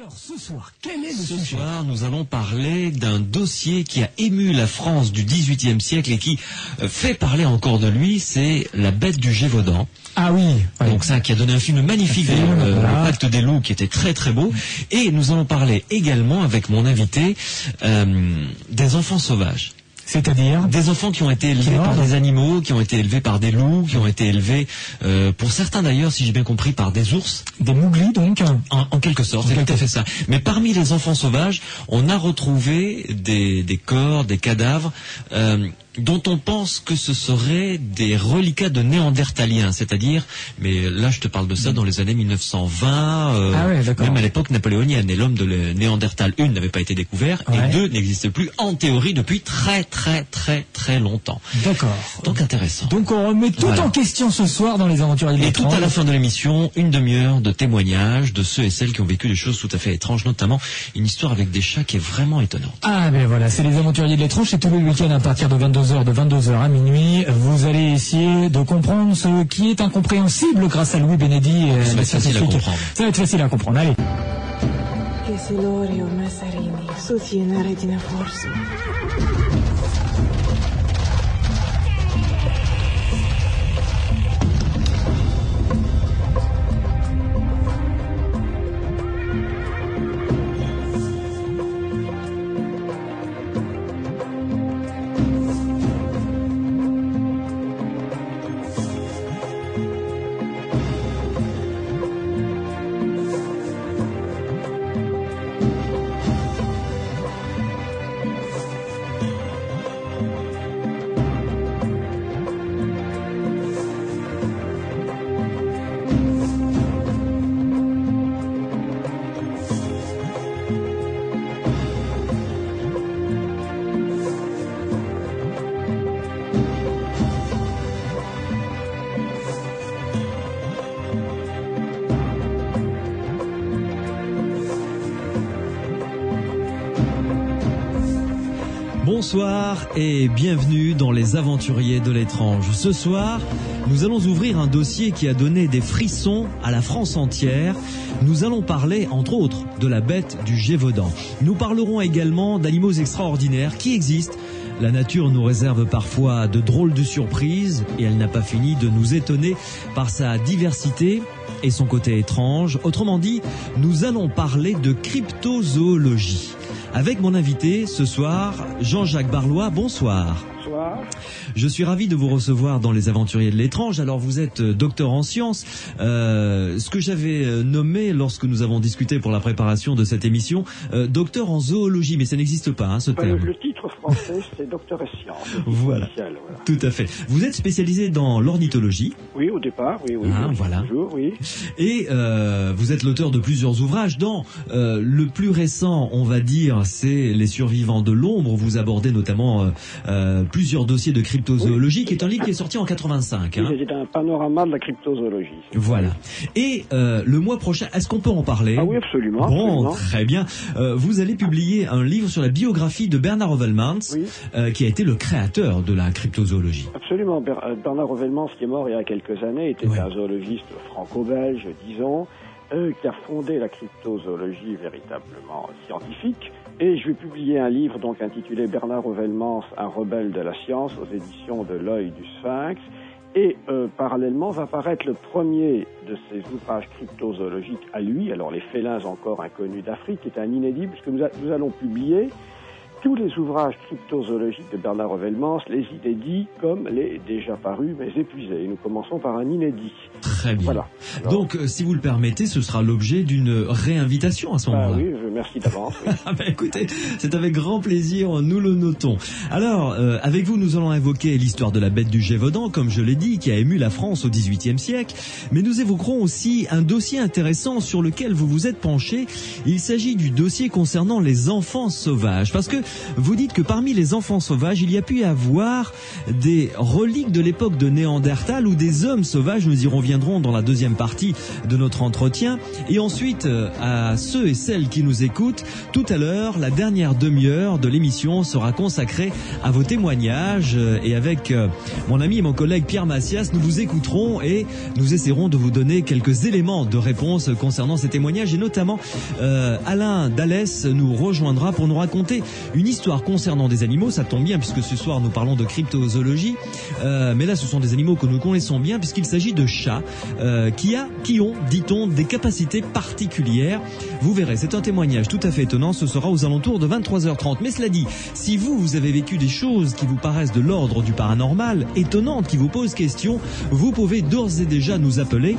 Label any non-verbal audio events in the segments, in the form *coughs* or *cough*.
Alors ce soir, quel est le Ce sujet soir, nous allons parler d'un dossier qui a ému la France du XVIIIe siècle et qui euh, fait parler encore de lui, c'est La Bête du Gévaudan. Ah oui. Donc ça, qui a donné un film magnifique, film, euh, voilà. Le Pacte des loups, qui était très très beau. Et nous allons parler également avec mon invité euh, des enfants sauvages. C'est-à-dire Des enfants qui ont été élevés par des animaux, qui ont été élevés par des loups, qui ont été élevés, euh, pour certains d'ailleurs, si j'ai bien compris, par des ours. des mouglis donc. En, en quelque sorte, c'est tout à fait ça. Mais parmi les enfants sauvages, on a retrouvé des, des corps, des cadavres euh, dont on pense que ce seraient des reliquats de néandertaliens, c'est-à-dire, mais là je te parle de ça dans les années 1920, euh, Ah ouais, même à l'époque napoléonienne, et l'homme de Néandertal 1 n'avait pas été découvert, Ouais. et 2 n'existe plus en théorie depuis très très très très longtemps. D'accord. Donc intéressant. Donc on remet tout Voilà. en question ce soir dans les aventures Et tout à la fin de l'émission, une demi-heure de témoignages de ceux et celles qui ont vécu des choses tout à fait étranges, notamment une histoire avec des chats qui est vraiment étonnante. Ah ben voilà, c'est les aventuriers de l'étrange, c'est tous les week-ends à partir de 22h, de 22h à minuit. Vous allez essayer de comprendre ce qui est incompréhensible grâce à Louis euh, Ça va être facile à comprendre. Ça va être facile à comprendre, allez. Che Massarini. Bonsoir et bienvenue dans les aventuriers de l'étrange. Ce soir, nous allons ouvrir un dossier qui a donné des frissons à la France entière. Nous allons parler, entre autres, de la bête du Gévaudan. Nous parlerons également d'animaux extraordinaires qui existent. La nature nous réserve parfois de drôles de surprises et elle n'a pas fini de nous étonner par sa diversité et son côté étrange. Autrement dit, nous allons parler de cryptozoologie. Avec mon invité ce soir, Jean-Jacques Barlois, bonsoir. Bonsoir. Je suis ravi de vous recevoir dans les aventuriers de l'étrange. Alors vous êtes euh, docteur en sciences. Euh, ce que j'avais euh, nommé lorsque nous avons discuté pour la préparation de cette émission, euh, docteur en zoologie, mais ça n'existe pas hein, ce le, terme. le titre français, c'est Docteur et Voilà. Tout à fait. Vous êtes spécialisé dans l'ornithologie Oui, au départ, oui, oui. Ah, voilà. Toujours, oui. et euh, vous êtes l'auteur de plusieurs ouvrages. Dans euh, le plus récent, on va dire, c'est Les survivants de l'ombre. Vous abordez notamment euh, euh, plusieurs dossiers de cryptozoologie, qui est un livre qui est sorti en 85. hein. C'est un panorama de la cryptozoologie. Voilà. Et euh, le mois prochain, est-ce qu'on peut en parler? Ah oui, absolument. Bon, absolument. très bien. Euh, vous allez publier un livre sur la biographie de Bernard Oui. euh, qui a été le créateur de la cryptozoologie. Absolument. Euh, Bernard Revelmans, qui est mort il y a quelques années, était un zoologiste franco-belge, disons, euh, qui a fondé la cryptozoologie véritablement scientifique. Et je vais publier un livre donc intitulé Bernard Revelmans, un rebelle de la science, aux éditions de l'œil du Sphinx. Et euh, parallèlement va paraître le premier de ses ouvrages cryptozoologiques à lui, alors les félins encore inconnus d'Afrique, qui est un inédit, puisque nous, a- nous allons publier tous les ouvrages cryptozoologiques de Bernard Revelmans, les inédits comme les déjà parus mais épuisés. Et nous commençons par un inédit. Très bien. Voilà. Alors, Donc, euh, si vous le permettez, ce sera l'objet d'une réinvitation à ce moment-là. oui, je merci d'avance. oui. *laughs* Ah bah écoutez, c'est avec grand plaisir, nous le notons. Alors, euh, avec vous, nous allons évoquer l'histoire de la bête du Gévaudan, comme je l'ai dit, qui a ému la France au XVIIIe siècle. Mais nous évoquerons aussi un dossier intéressant sur lequel vous vous êtes penché. Il s'agit du dossier concernant les enfants sauvages. Parce que vous dites que parmi les enfants sauvages, il y a pu y avoir des reliques de l'époque de Néandertal ou des hommes sauvages, nous y reviendrons dans la deuxième partie de notre entretien. Et ensuite, euh, à ceux et celles qui nous écoutent, tout à l'heure, la dernière demi-heure de l'émission sera consacrée à vos témoignages. Euh, Et avec euh, mon ami et mon collègue Pierre Massias, nous vous écouterons et nous essaierons de vous donner quelques éléments de réponse concernant ces témoignages. Et notamment, euh, Alain Dallès nous rejoindra pour nous raconter une histoire concernant des animaux. Ça tombe bien puisque ce soir nous parlons de cryptozoologie. Euh, mais là, ce sont des animaux que nous connaissons bien puisqu'il s'agit de chats euh, qui, a, qui ont, dit-on, des capacités particulières. Vous verrez, c'est un témoignage tout à fait étonnant. Ce sera aux alentours de 23h30. Mais cela dit, si vous, vous avez vécu des choses qui vous paraissent de l'ordre du paranormal, étonnantes, qui vous posent question, vous pouvez d'ores et déjà nous appeler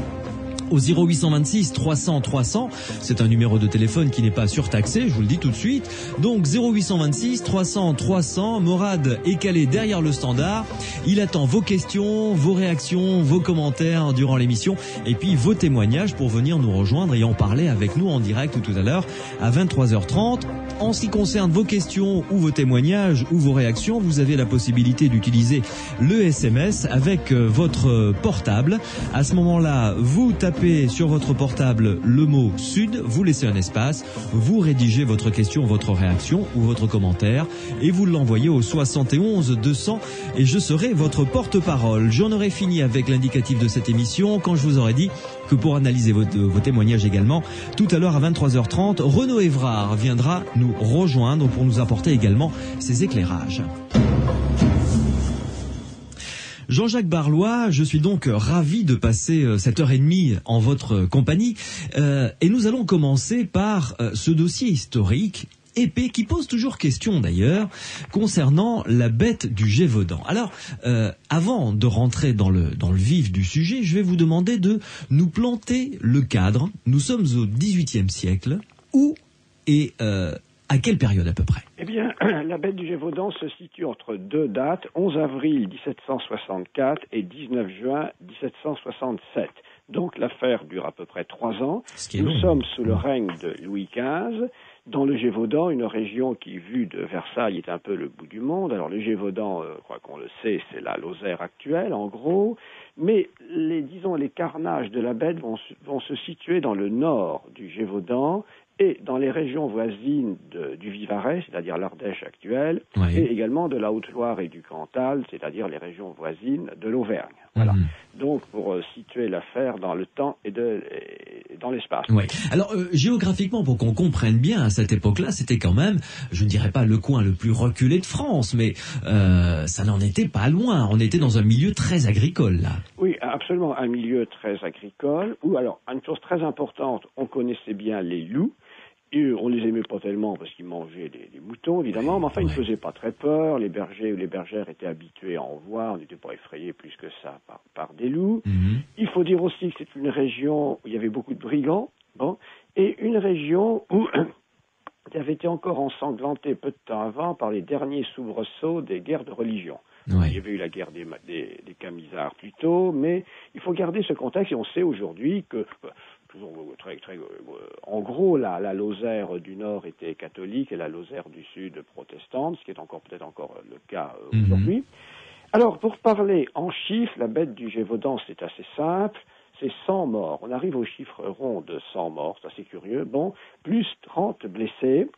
au 0826 300 300. C'est un numéro de téléphone qui n'est pas surtaxé, je vous le dis tout de suite. Donc 0826 300 300. Morad est calé derrière le standard. Il attend vos questions, vos réactions, vos commentaires durant l'émission et puis vos témoignages pour venir nous rejoindre et en parler avec nous en direct tout à l'heure à 23h30. En ce qui concerne vos questions ou vos témoignages ou vos réactions, vous avez la possibilité d'utiliser le SMS avec euh, votre portable. À ce moment-là, vous tapez sur votre portable le mot Sud, vous laissez un espace, vous rédigez votre question, votre réaction ou votre commentaire et vous l'envoyez au 71 200 et je serai votre porte-parole. J'en aurai fini avec l'indicatif de cette émission quand je vous aurai dit que pour analyser vos, témoignages également, tout à l'heure à 23h30, Renaud Évrard viendra nous rejoindre pour nous apporter également ses éclairages. Jean-Jacques Barlois, je suis donc ravi de passer euh, cette heure et demie en votre compagnie Euh, et nous allons commencer par euh, ce dossier historique épais qui pose toujours question d'ailleurs concernant la bête du Gévaudan. Alors, euh, avant de rentrer dans le, dans le vif du sujet, je vais vous demander de nous planter le cadre. Nous sommes au XVIIIe siècle. Où et à quelle période à peu près? Eh bien, *clears throat* la bête du Gévaudan se situe entre deux dates, 11 avril 1764 et 19 juin 1767. Donc l'affaire dure à peu près trois ans. Nous long. sommes sous le règne de Louis XV, dans le Gévaudan, une région qui, vue de Versailles, est un peu le bout du monde. Alors le Gévaudan, euh, je crois qu'on le sait, c'est la Lozère actuelle, en gros. Mais les, disons, les carnages de la bête vont se situer dans le nord du Gévaudan et dans les régions voisines de- du Vivarais, c'est-à-dire l'Ardèche actuelle, Oui. et également de la Haute-Loire et du Cantal, c'est-à-dire les régions voisines de l'Auvergne. Voilà. Mhm. Donc, pour euh, situer l'affaire dans le temps et, de, et dans l'espace. Ouais. Alors euh, géographiquement, pour qu'on comprenne bien, à cette époque-là, c'était quand même, je ne dirais pas le coin le plus reculé de France, mais euh, ça n'en était pas loin. On était dans un milieu très agricole là. Oui, absolument, un milieu très agricole, où alors, une chose très importante, on connaissait bien les loups, et on les aimait pas tellement parce qu'ils mangeaient des, des moutons, évidemment, mais enfin, ils ne faisaient pas très peur, les bergers ou les bergères étaient habitués à en voir, on n'était pas effrayés plus que ça par, par des loups. Mhm. Il faut dire aussi que c'est une région où il y avait beaucoup de brigands, bon, et une région où *clears throat* qui avait été encore ensanglantée peu de temps avant par les derniers soubresauts des guerres de religion. Ouais. Il y avait eu la guerre des, ma- des, des Camisards plus tôt, mais il faut garder ce contexte et on sait aujourd'hui que, toujours euh, très, très, euh, en gros, la, la Lozère du Nord était catholique et la Lozère du Sud protestante, ce qui est encore peut-être encore euh, le cas euh, Mhm. aujourd'hui. Alors, pour parler en chiffres, la bête du Gévaudan, c'est assez simple. C'est 100 morts. On arrive au chiffre rond de 100 morts, c'est assez curieux. Bon, plus 30 blessés.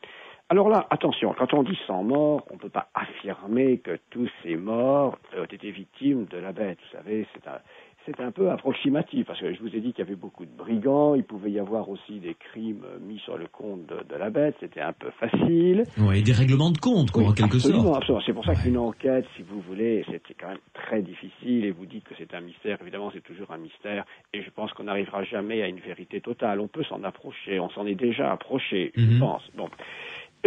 Alors là, attention, quand on dit 100 morts, on ne peut pas affirmer que tous ces morts ont été victimes de la bête. Vous savez, c'est un, c'est un peu approximatif, parce que je vous ai dit qu'il y avait beaucoup de brigands, il pouvait y avoir aussi des crimes mis sur le compte de, de la bête, c'était un peu facile. Ouais, des règlements de compte, quoi, Oui, en quelque absolument, sorte. absolument. C'est pour ça Ouais. qu'une enquête, si vous voulez, c'est quand même très difficile et vous dites que c'est un mystère. Évidemment, c'est toujours un mystère et je pense qu'on n'arrivera jamais à une vérité totale. On peut s'en approcher, on s'en est déjà approché, Mhm. je pense. Bon.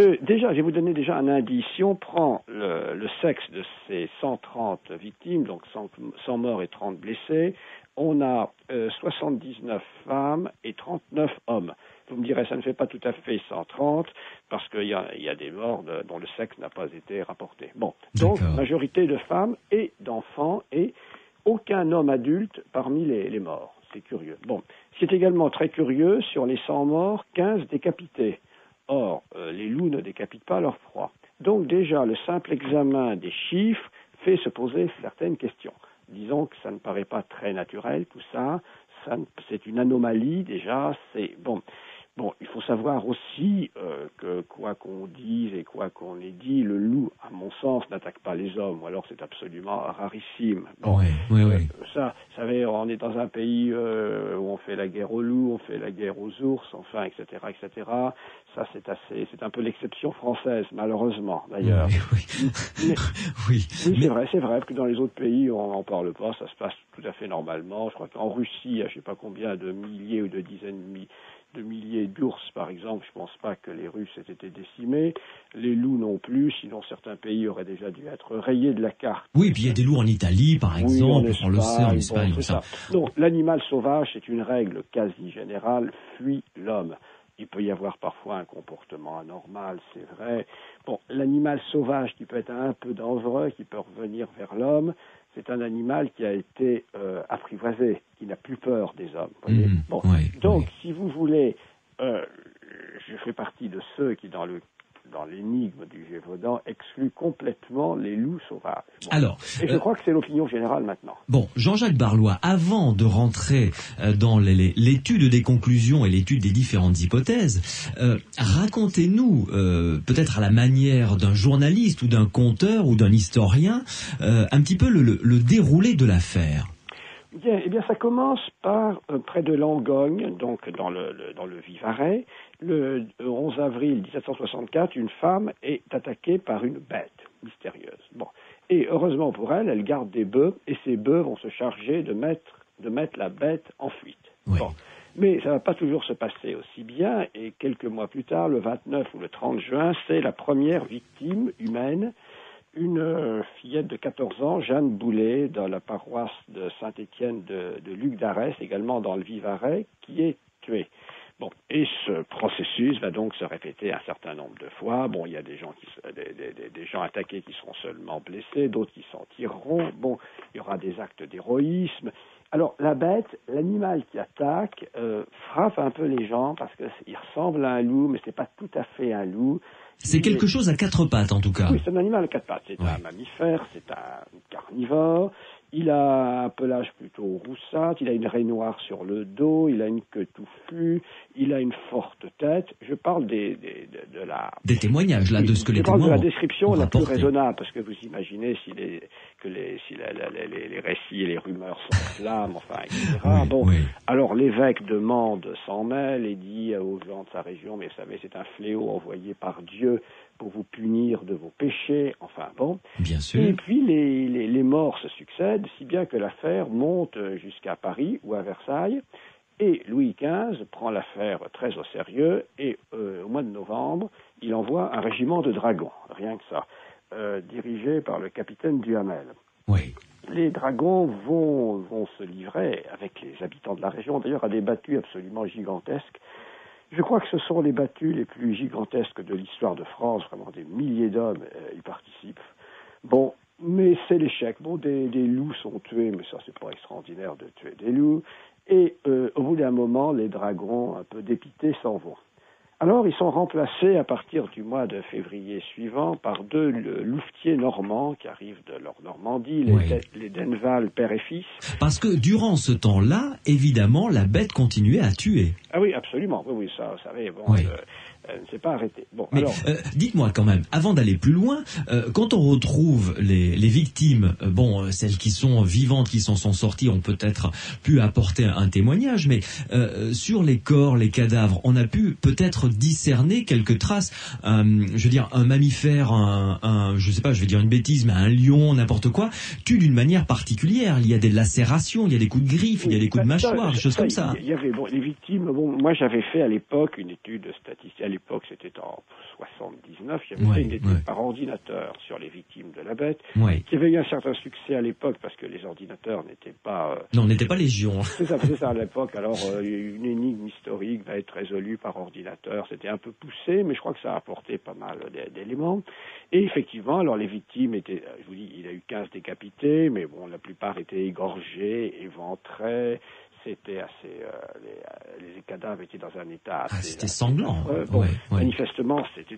Euh, déjà, je vais vous donner déjà un indice. Si on prend le, le sexe de ces 130 victimes, donc 100, 100 morts et 30 blessés, on a euh, 79 femmes et 39 hommes. Vous me direz, ça ne fait pas tout à fait 130, parce qu'il y y a des morts de- dont le sexe n'a pas été rapporté. Bon, donc majorité de femmes et d'enfants, et aucun homme adulte parmi les, les morts. C'est curieux. Bon, ce qui est également très curieux, sur les 100 morts, 15 décapités. Or, euh, les loups ne décapitent pas leur proie. Donc déjà, le simple examen des chiffres fait se poser certaines questions. Disons que ça ne paraît pas très naturel, tout ça. ça, c'est une anomalie déjà. C'est bon. Bon, il faut savoir aussi euh, que quoi qu'on dise et quoi qu'on ait dit, le loup, à mon sens, n'attaque pas les hommes, ou alors c'est absolument rarissime. Bon, oui, oui, oui. Euh, ça, vous savez, on est dans un pays euh, où on fait la guerre aux loups, on fait la guerre aux ours, enfin, etc., etc. Ça, c'est assez, c'est un peu l'exception française, malheureusement, d'ailleurs. Oui, Mais- *laughs* oui. oui, c'est vrai, c'est vrai, que dans les autres pays, on n'en parle pas, ça se passe tout à fait normalement. Je crois qu'en Russie, il y a je sais pas combien de milliers ou de dizaines de mi- de milliers d'ours, par exemple. Je pense pas que les Russes aient été décimés. Les loups non plus, sinon certains pays auraient déjà dû être rayés de la carte. Oui, puis il y a des loups en Italie, par Oui, exemple, en on le sait, en Espagne, bon, ça. Donc, l'animal sauvage, c'est une règle quasi générale, fuit l'homme. Il peut y avoir parfois un comportement anormal, c'est vrai. Bon, l'animal sauvage qui peut être un peu dangereux, qui peut revenir vers l'homme, c'est un animal qui a été euh, apprivoisé, qui n'a plus peur des hommes. vous voyez. Bon, oui, donc, oui. si vous voulez, euh, je fais partie de ceux qui, dans le dans l'énigme du Gévaudan, excluent complètement les loups sauvages. Bon. Alors, Et je euh, crois que c'est l'opinion générale maintenant. Bon, Jean-Jacques Barlois, avant de rentrer euh, dans l'étude des conclusions et l'étude des différentes hypothèses, euh, racontez-nous, euh, peut-être à la manière d'un journaliste ou d'un conteur ou d'un historien, un petit peu le, le- le déroulé de l'affaire. Bien, eh bien, ça commence par euh, près de Langogne, donc dans le, le- dans le Vivarais. Le 11 avril 1764, une femme est attaquée par une bête mystérieuse. Bon, et heureusement pour elle, elle garde des bœufs et ces bœufs vont se charger de mettre de mettre la bête en fuite. Oui. Bon. Mais ça ne va pas toujours se passer aussi bien, et quelques mois plus tard, le 29 ou le 30 juin, c'est la première victime humaine une euh, fillette de 14 ans, Jeanne Boulet, dans la paroisse de Saint-Étienne de, de Luc d'Arès, également dans le Vivarais, qui est tuée. Bon, et ce processus va donc se répéter un certain nombre de fois. Bon, il y a des gens qui, des, gens attaqués qui seront seulement blessés, d'autres qui s'en tireront. Bon, il y aura des actes d'héroïsme. Alors, la bête, l'animal qui attaque, euh, frappe un peu les gens parce qu'il ressemble à un loup, mais c'est pas tout à fait un loup. C'est quelque chose à quatre pattes, en tout cas. oui, c'est un animal à quatre pattes. C'est Ouais. un mammifère, c'est un carnivore. Il a un pelage plutôt roussâtre, il a une raie noire sur le dos, il a une queue touffue, il a une forte tête. Je parle des, des- de, de la... Des témoigges, là, de ce que je les parle de témoins la description la plus raisonnable, parce que vous imaginez si les, que les, si la- la- la- les, les récits et les rumeurs s'enflamment, enfin, etc. Oui, bon, oui. alors l'évêque demande s'en mêle et dit aux gens de sa région, mais vous savez, c'est un fléau envoyé par Dieu pour vous punir de vos péchés, enfin bon. Bien Et sûr. puis les, les, les morts se succèdent, si bien que l'affaire monte jusqu'à Paris ou à Versailles. Et Louis XV prend l'affaire très au sérieux et euh, au mois de novembre, il envoie un régiment de dragons, rien que ça, euh, dirigé par le capitaine Duhamel. Oui. Les dragons vont, vont se livrer avec les habitants de la région, d'ailleurs à des battues absolument gigantesques. Je crois que ce sont les battues les plus gigantesques de l'histoire de France, vraiment des milliers d'hommes euh, y participent. Bon, mais c'est l'échec. Bon, des, loups sont tués, mais ça c'est pas extraordinaire de tuer des loups. Et euh, au bout d'un moment, les dragons, un peu dépités, s'en vont. Alors, ils sont remplacés à partir du mois de février suivant par deux louvetiers normands qui arrivent de leur Normandie, les, Oui. Les Denval père et fils. Parce que durant ce temps-là, évidemment, la bête continuait à tuer. Ah oui, absolument. Oui, oui, ça, vous savez, bon, Oui. euh, ne s'est pas arrêtée. Bon, Mais alors, euh, dites-moi quand même, avant d'aller plus loin, euh, quand on retrouve les, les victimes, euh, bon, euh, celles qui sont vivantes, qui s'en sont sorties, ont peut-être pu apporter un, témoignage, mais euh, sur les corps, les cadavres, on a pu peut-être discerner quelques traces. euh, je veux dire, un mammifère, un, un, je sais pas, je vais dire une bêtise, mais un lion, n'importe quoi, tue d'une manière particulière. Il y a des lacérations, il y a des coups de griffes, il y a des coups de Ça, mâchoire, des choses comme ça. Il y avait bon, les victimes. Bon, moi, j'avais fait à l'époque une étude statistique. À l'époque, c'était en 79. J'avais Ouais, fait une étude ouais. par ordinateur sur les victimes de la bête, qui avait eu un certain succès à l'époque parce que les ordinateurs n'étaient pas. euh, Non, on n'était pas légion. c'est ça, c'est ça à *laughs* l'époque. Alors, euh, une énigme historique va être résolue par ordinateur. C'était un peu poussé, mais je crois que ça a apporté pas mal d'é- d'éléments. Et effectivement, alors les victimes étaient, euh, je vous dis, il a eu 15 décapités, mais bon, la plupart étaient égorgés, éventrés. C'était assez, euh, les, les cadavres étaient dans un état Ah, c'était sanglant. Bon, Ouais, ouais. Manifestement, c'était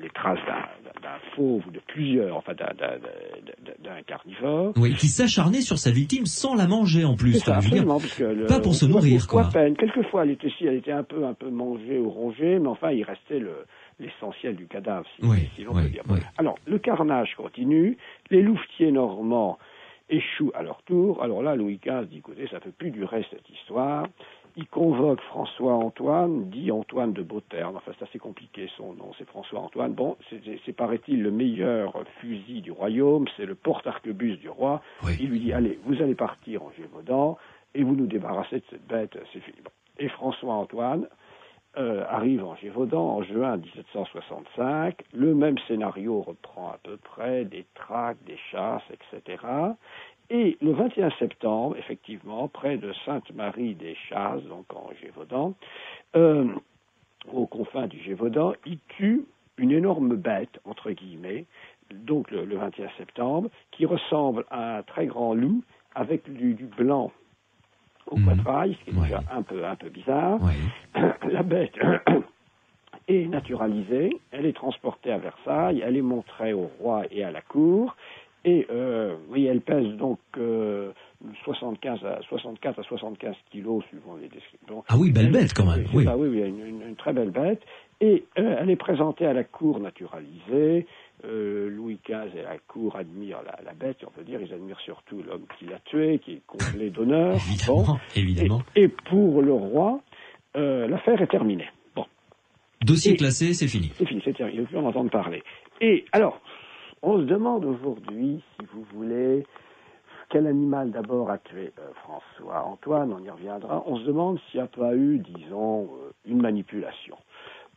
les traces d'un- fauve ou de plusieurs, enfin d'un- carnivore. Oui, qui s'acharnait sur sa victime sans la manger en plus. Ça, absolument, parce que le- pas pour se nourrir, quoi. à peine. Quelquefois, elle était si, elle était un peu, un peu mangée ou rongée, mais enfin, il restait le l'essentiel du cadavre, si, Oui, si l'on oui, peut dire. oui. Alors, le carnage continue. Les louvetiers normands échouent à leur tour. Alors là, Louis XV dit, écoutez, ça peut plus durer cette histoire. Il convoque François-Antoine, dit Antoine de Beauterne. Enfin, c'est assez compliqué son nom, c'est François-Antoine. Bon, c'est, paraît-il, le meilleur fusil du royaume, c'est le porte-arquebuse du roi. Oui. Il lui dit, allez, vous allez partir en Gévaudan et vous nous débarrassez de cette bête, c'est fini. Et François-Antoine euh, arrive en Gévaudan en juin 1765. Le même scénario reprend à peu près des tracts, des chasses, etc. Et le 21 septembre, effectivement, près de Sainte-Marie des Chasses, donc en Gévaudan, euh, aux confins du Gévaudan, il tue une énorme bête, entre guillemets, donc le, le 21 septembre, qui ressemble à un très grand loup avec du blanc au poitrail, ce qui est Ouais. déjà un peu, un peu bizarre. Ouais. *coughs* La bête *coughs* est naturalisée, elle est transportée à Versailles, elle est montrée au roi et à la cour, et euh, oui, elle pèse donc euh, 75 à 64 à 75 kilos suivant les descriptions. Ah oui, belle Elle- bête quand même. Oui. ça, oui, oui, une, une- une très belle bête. Et euh, elle est présentée à la cour naturalisée. Euh, Louis XV et la cour admirent la, la bête, on peut dire. Ils admirent surtout l'homme qui l'a tué, qui est comblé d'honneur. Évidemment, Bon. évidemment. Et, et pour le roi, euh, l'affaire est terminée. Bon, Dossier Et- classé, c'est fini. c'est fini, c'est terminé. Il ne faut plus en entendre parler. Et alors, on se demande aujourd'hui, si vous voulez, quel animal d'abord a tué euh, François Antoine, on y reviendra. On se demande s'il n'y a pas eu, disons, une manipulation.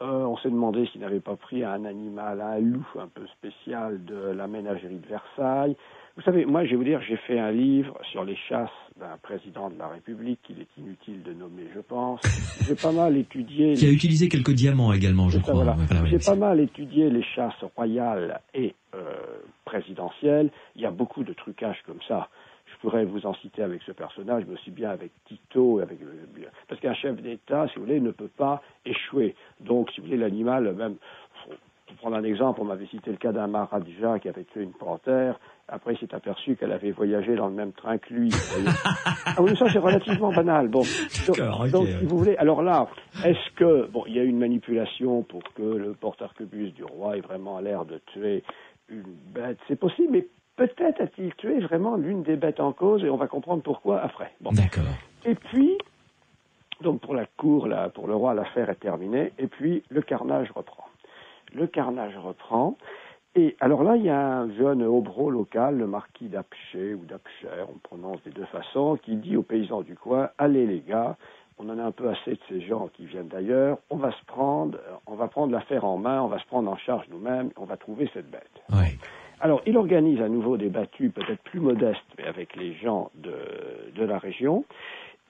Euh, on s'est demandé s'il n'avait pas pris un animal, un loup un peu spécial de la ménagerie de Versailles. Vous savez, moi, je vais vous dire, j'ai fait un livre sur les chasses d'un président de la République qu'il est inutile de nommer, je pense. J'ai pas mal étudié... Qui a les- utilisé quelques diamants également, je ça, crois. voilà. Voilà, J'ai pas mal étudié les chasses royales et euh, présidentielles. Il y a beaucoup de trucages comme ça. Je pourrais vous en citer avec ce personnage, mais aussi bien avec Tito, avec parce qu'un chef d'État, si vous voulez, ne peut pas échouer. Donc, si vous voulez, l'animal, même pour prendre un exemple, on m'avait cité le cas d'un Maharaja qui avait tué une panthère. Après, il s'est aperçu qu'elle avait voyagé dans le même train que lui. *laughs* ah oui, ça c'est relativement banal. Bon, donc, si vous voulez, alors là, est-ce que bon, il y a une manipulation pour que le porte-arquebuse du roi ait vraiment l'air de tuer une bête? C'est possible, mais peut-être a-t-il tué vraiment l'une des bêtes en cause, et on va comprendre pourquoi après. Bon. D'accord. Et puis, donc pour la cour, là, pour le roi, l'affaire est terminée, et puis le carnage reprend. Le carnage reprend, et alors là, il y a un jeune obro local, le marquis d'Apcher ou d'Apcher, on prononce des deux façons, qui dit aux paysans du coin, allez les gars, on en a un peu assez de ces gens qui viennent d'ailleurs, on va se prendre, on va prendre l'affaire en main, on va se prendre en charge nous-mêmes, on va trouver cette bête. Ouais. Alors, il organise à nouveau des battues peut-être plus modestes, mais avec les gens de, la région.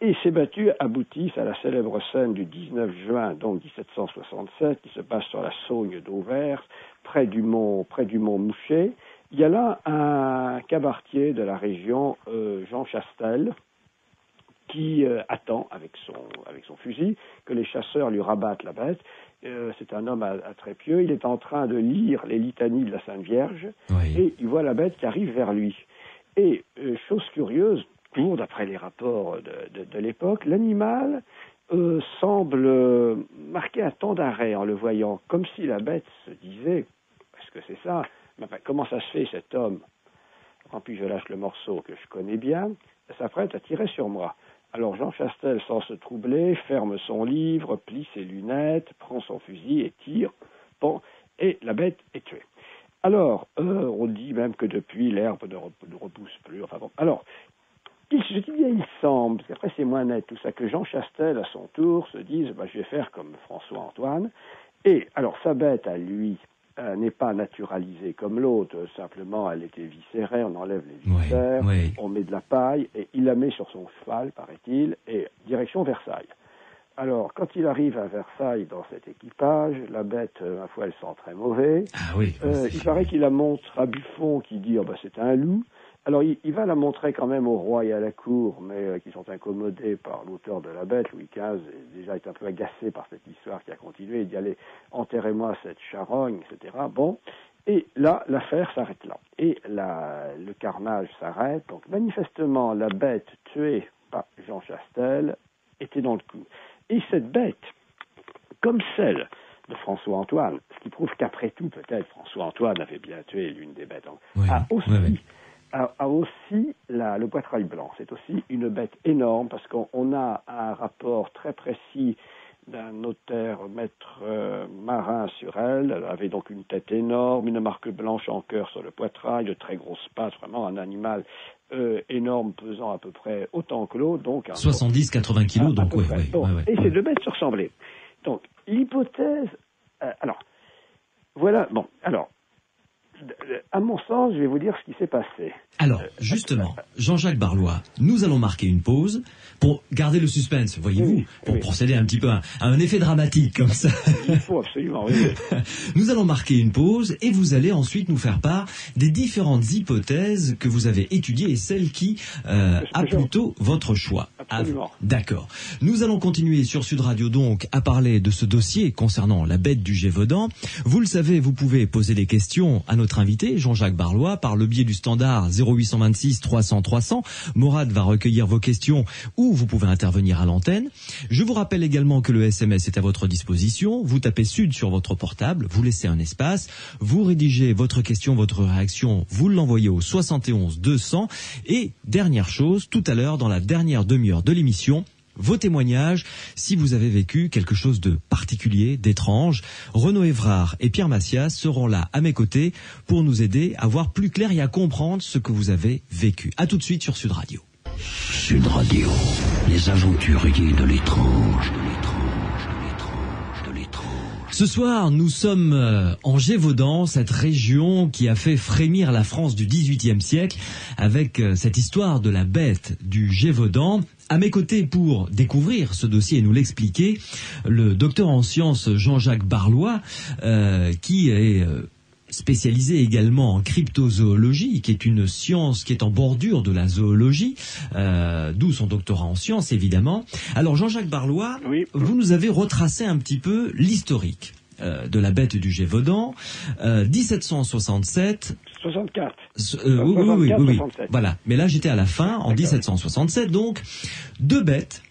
Et ces battues aboutissent à la célèbre scène du 19 juin, donc 1767, qui se passe sur la Saugne d'Auvers, près du mont, près du mont Mouchet. Il y a là un cabaretier de la région, euh, Jean Chastel, qui euh, attend avec son fusil que les chasseurs lui rabattent la bête. Euh, c'est un homme à, à très pieux. Il est en train de lire les litanies de la Sainte Vierge Oui. et il voit la bête qui arrive vers lui. Et, euh, chose curieuse, toujours d'après les rapports de, de- de l'époque, l'animal euh, semble marquer un temps d'arrêt en le voyant, comme si la bête se disait, est-ce que c'est ça? Comment ça se fait cet homme? Quand puis je lâche le morceau que je connais bien, s'apprête à tirer sur moi. Alors Jean Chastel, sans se troubler, ferme son livre, plie ses lunettes, prend son fusil et tire. Et la bête est tuée. Alors, euh, on dit même que depuis, l'herbe ne, rep- ne repousse plus. Enfin bon. Alors, il semble, parce qu'après c'est moins net tout ça, que Jean Chastel, à son tour, se dise, bah, je vais faire comme François-Antoine. Et alors, sa bête, à lui, euh, n'est pas naturalisée comme l'autre, simplement elle était viscérée, on enlève les viscères, on met de la paille, et il la met sur son cheval, paraît-il, et direction Versailles. Alors, quand il arrive à Versailles dans cet équipage, la bête, euh, ma foi, elle sent très mauvais. Ah oui. Euh, il paraît qu'il la montre à Buffon qui dit oh, bah, c'est un loup. Alors, il, il va la montrer quand même au roi et à la cour, mais euh, qui sont incommodés par l'auteur de la bête, Louis XV, et déjà est un peu agacé par cette histoire qui a continué. Il dit allez, enterrez-moi cette charogne, etc. Bon, et là, l'affaire s'arrête là. Et la, le carnage s'arrête. Donc, manifestement, la bête tuée par Jean Chastel était dans le coup. Et cette bête, comme celle de François-Antoine, ce qui prouve qu'après tout, peut-être, François-Antoine avait bien tué l'une des bêtes, Oui, a aussi, oui, oui. A, a aussi la- le poitrail blanc. C'est aussi une bête énorme parce qu'on on a un rapport très précis d'un notaire maître euh, marin sur elle. Elle avait donc une tête énorme, une marque blanche en cœur sur le poitrail, de très grosses pattes, vraiment un animal euh, énorme pesant à peu près autant que l'autre. Donc un 70-80 kilos, à- à donc peu ouais, près. ouais, Bon. ouais, ouais. Et ces deux bêtes se ressemblaient. Donc, l'hypothèse. euh, alors, voilà. Bon, alors, à mon sens, je vais vous dire ce qui s'est passé. Alors, justement, Jean-Jacques Barlois, nous allons marquer une pause pour garder le suspense, voyez-vous, Oui, pour oui. procéder un petit peu à, à un effet dramatique comme ça. Il faut absolument. oui. *laughs* Nous allons marquer une pause et vous allez ensuite nous faire part des différentes hypothèses que vous avez étudiées et celle qui euh, a plutôt votre choix. Absolument. D'accord. Nous allons continuer sur Sud Radio donc à parler de ce dossier concernant la bête du Gévaudan. Vous le savez, vous pouvez poser des questions à notre invité Jean-Jacques Barlois par le biais du standard 0826 300 300. Morad va recueillir vos questions ou vous pouvez intervenir à l'antenne. Je vous rappelle également que le SMS est à votre disposition. Vous tapez Sud sur votre portable, vous laissez un espace, vous rédigez votre question, votre réaction, vous l'envoyez au 71 200. Et dernière chose, tout à l'heure, dans la dernière demi-heure de l'émission, vos témoignages, si vous avez vécu quelque chose de particulier, d'étrange. Renaud Évrard et Pierre Massias seront là à mes côtés pour nous aider à voir plus clair et à comprendre ce que vous avez vécu. À tout de suite sur Sud Radio. Sud Radio, les aventuriers de l'étrange, de l'étrange, Ce soir, nous sommes euh, en Gévaudan, cette région qui a fait frémir la France du XVIIIe siècle, avec euh, cette histoire de la bête du Gévaudan. À mes côtés pour découvrir ce dossier et nous l'expliquer, le docteur en sciences Jean-Jacques Barlois, euh, qui est spécialisé également en cryptozoologie, qui est une science qui est en bordure de la zoologie, euh, d'où son doctorat en sciences évidemment. Alors Jean-Jacques Barlois, Oui. vous nous avez retracé un petit peu l'historique euh, de la bête du Gévaudan, euh, 1767. 64. s- euh, oui, oui, oui, oui, 64, oui. 67. Voilà. Mais là, j'étais à la fin, en D'accord. 1767. Donc, deux bêtes,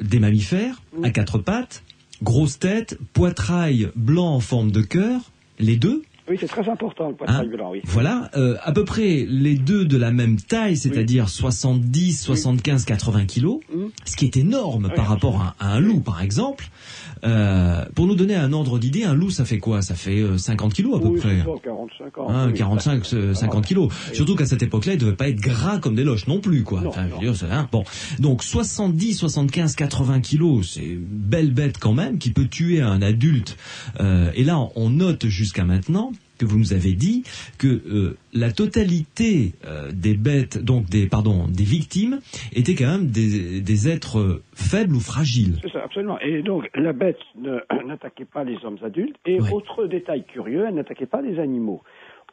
des mammifères à quatre pattes, grosse tête, poitrail blanc en forme de cœur, les deux. Oui, c'est très important le poitrail Hein blanc, oui. Voilà, euh, à peu près les deux de la même taille, c'est-à-dire 70, 75, 80 kilos, Mm. ce qui est énorme Oui, par rapport à, à un loup, par exemple. Euh, pour nous donner un ordre d'idée, un loup, ça fait quoi? Ça fait euh, 50 kilos à peu près. c'est ça, 45 ans. Hein, oui. 45, euh, 50 kilos. Surtout qu'à cette époque-là, il devait pas être gras comme des loches non plus, quoi. Non, enfin, je veux dire, c'est- hein, bon. Donc, 70, 75, 80 kilos, c'est une belle bête quand même, qui peut tuer un adulte. Euh, et là, on note jusqu'à maintenant que vous nous avez dit que euh, la totalité euh, des bêtes, donc des, pardon, des victimes, étaient quand même des, des êtres euh, faibles ou fragiles. C'est ça, absolument. Et donc, la bête *clears throat* n'attaquait pas les hommes adultes. Et Ouais. autre détail curieux, elle n'attaquait pas les animaux.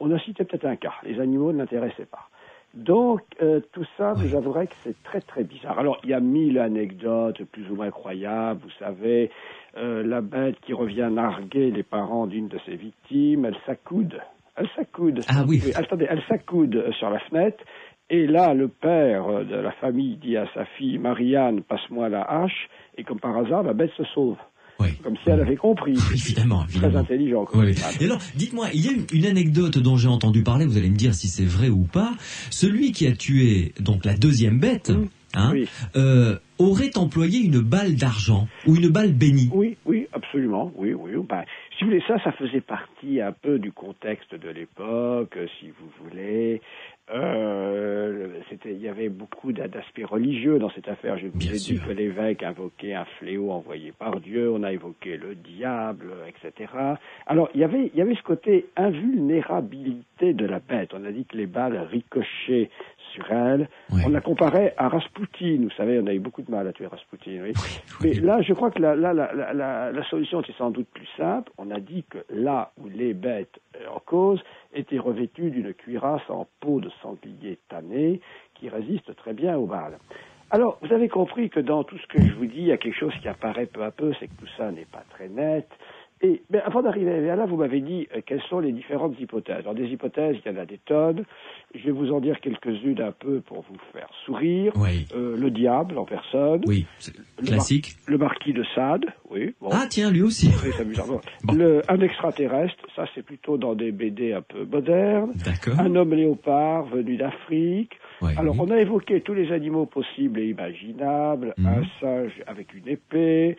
On a cité peut-être un cas. Les animaux ne l'intéressaient pas. Donc, euh, tout ça, Ouais. vous avouerez que c'est très, très bizarre. Alors, il y a mille anecdotes plus ou moins croyables. Vous savez, euh, la bête qui revient narguer les parents d'une de ses victimes, elle s'accoude. Elle s'accoude. Ah oui. Attendez, elle s'accoude euh, sur la fenêtre. Et là, le père de la famille dit à sa fille, Marianne, passe-moi la hache. Et comme par hasard, la bête se sauve. Oui. Comme si elle avait compris. Évidemment, Très évidemment. intelligent. comme Oui. Et alors, dites-moi, il y a une, anecdote dont j'ai entendu parler, vous allez me dire si c'est vrai ou pas. Celui qui a tué donc la deuxième bête, Mm. hein, Oui. euh, aurait employé une balle d'argent ou une balle bénie. Oui, oui, absolument. Oui, oui. Ben, si vous voulez, ça, ça faisait partie un peu du contexte de l'époque, si vous voulez. Euh, c'était, il y avait beaucoup d'a- d'aspects religieux dans cette affaire. Je vous Bien ai dit que l'évêque invoquait un fléau envoyé par Dieu. On a évoqué le diable, etc. Alors, il y avait, il y avait ce côté invulnérabilité de la bête. On a dit que les balles ricochaient On la comparait à Rasputin. Vous savez, on a eu beaucoup de mal à tuer Rasputin. Oui. oui. Mais là, je crois que la, la, la, la, la, la solution était sans doute plus simple. On a dit que là où les bêtes euh, en cause étaient revêtues d'une cuirasse en peau de sanglier tanné qui résiste très bien aux balles. Alors, vous avez compris que dans tout ce que je vous dis, il y a quelque chose qui apparaît peu à peu, c'est que tout ça n'est pas très net. Et ben, avant d'arriver à là, vous m'avez dit euh, quelles sont les différentes hypothèses. Alors, des hypothèses, il y en a des tonnes. Je vais vous en dire quelques-unes un peu pour vous faire sourire. Oui. Euh, le diable en personne. Oui, Le classique. Le marquis de Sade, oui. Bon. Ah tiens, lui aussi. Oui. *laughs* Bon. Le, un extraterrestre, ça c'est plutôt dans des BD un peu modernes. D'accord. Un homme léopard venu d'Afrique. Ouais. Alors, on a évoqué tous les animaux possibles et imaginables. Mhm. Un singe avec une épée,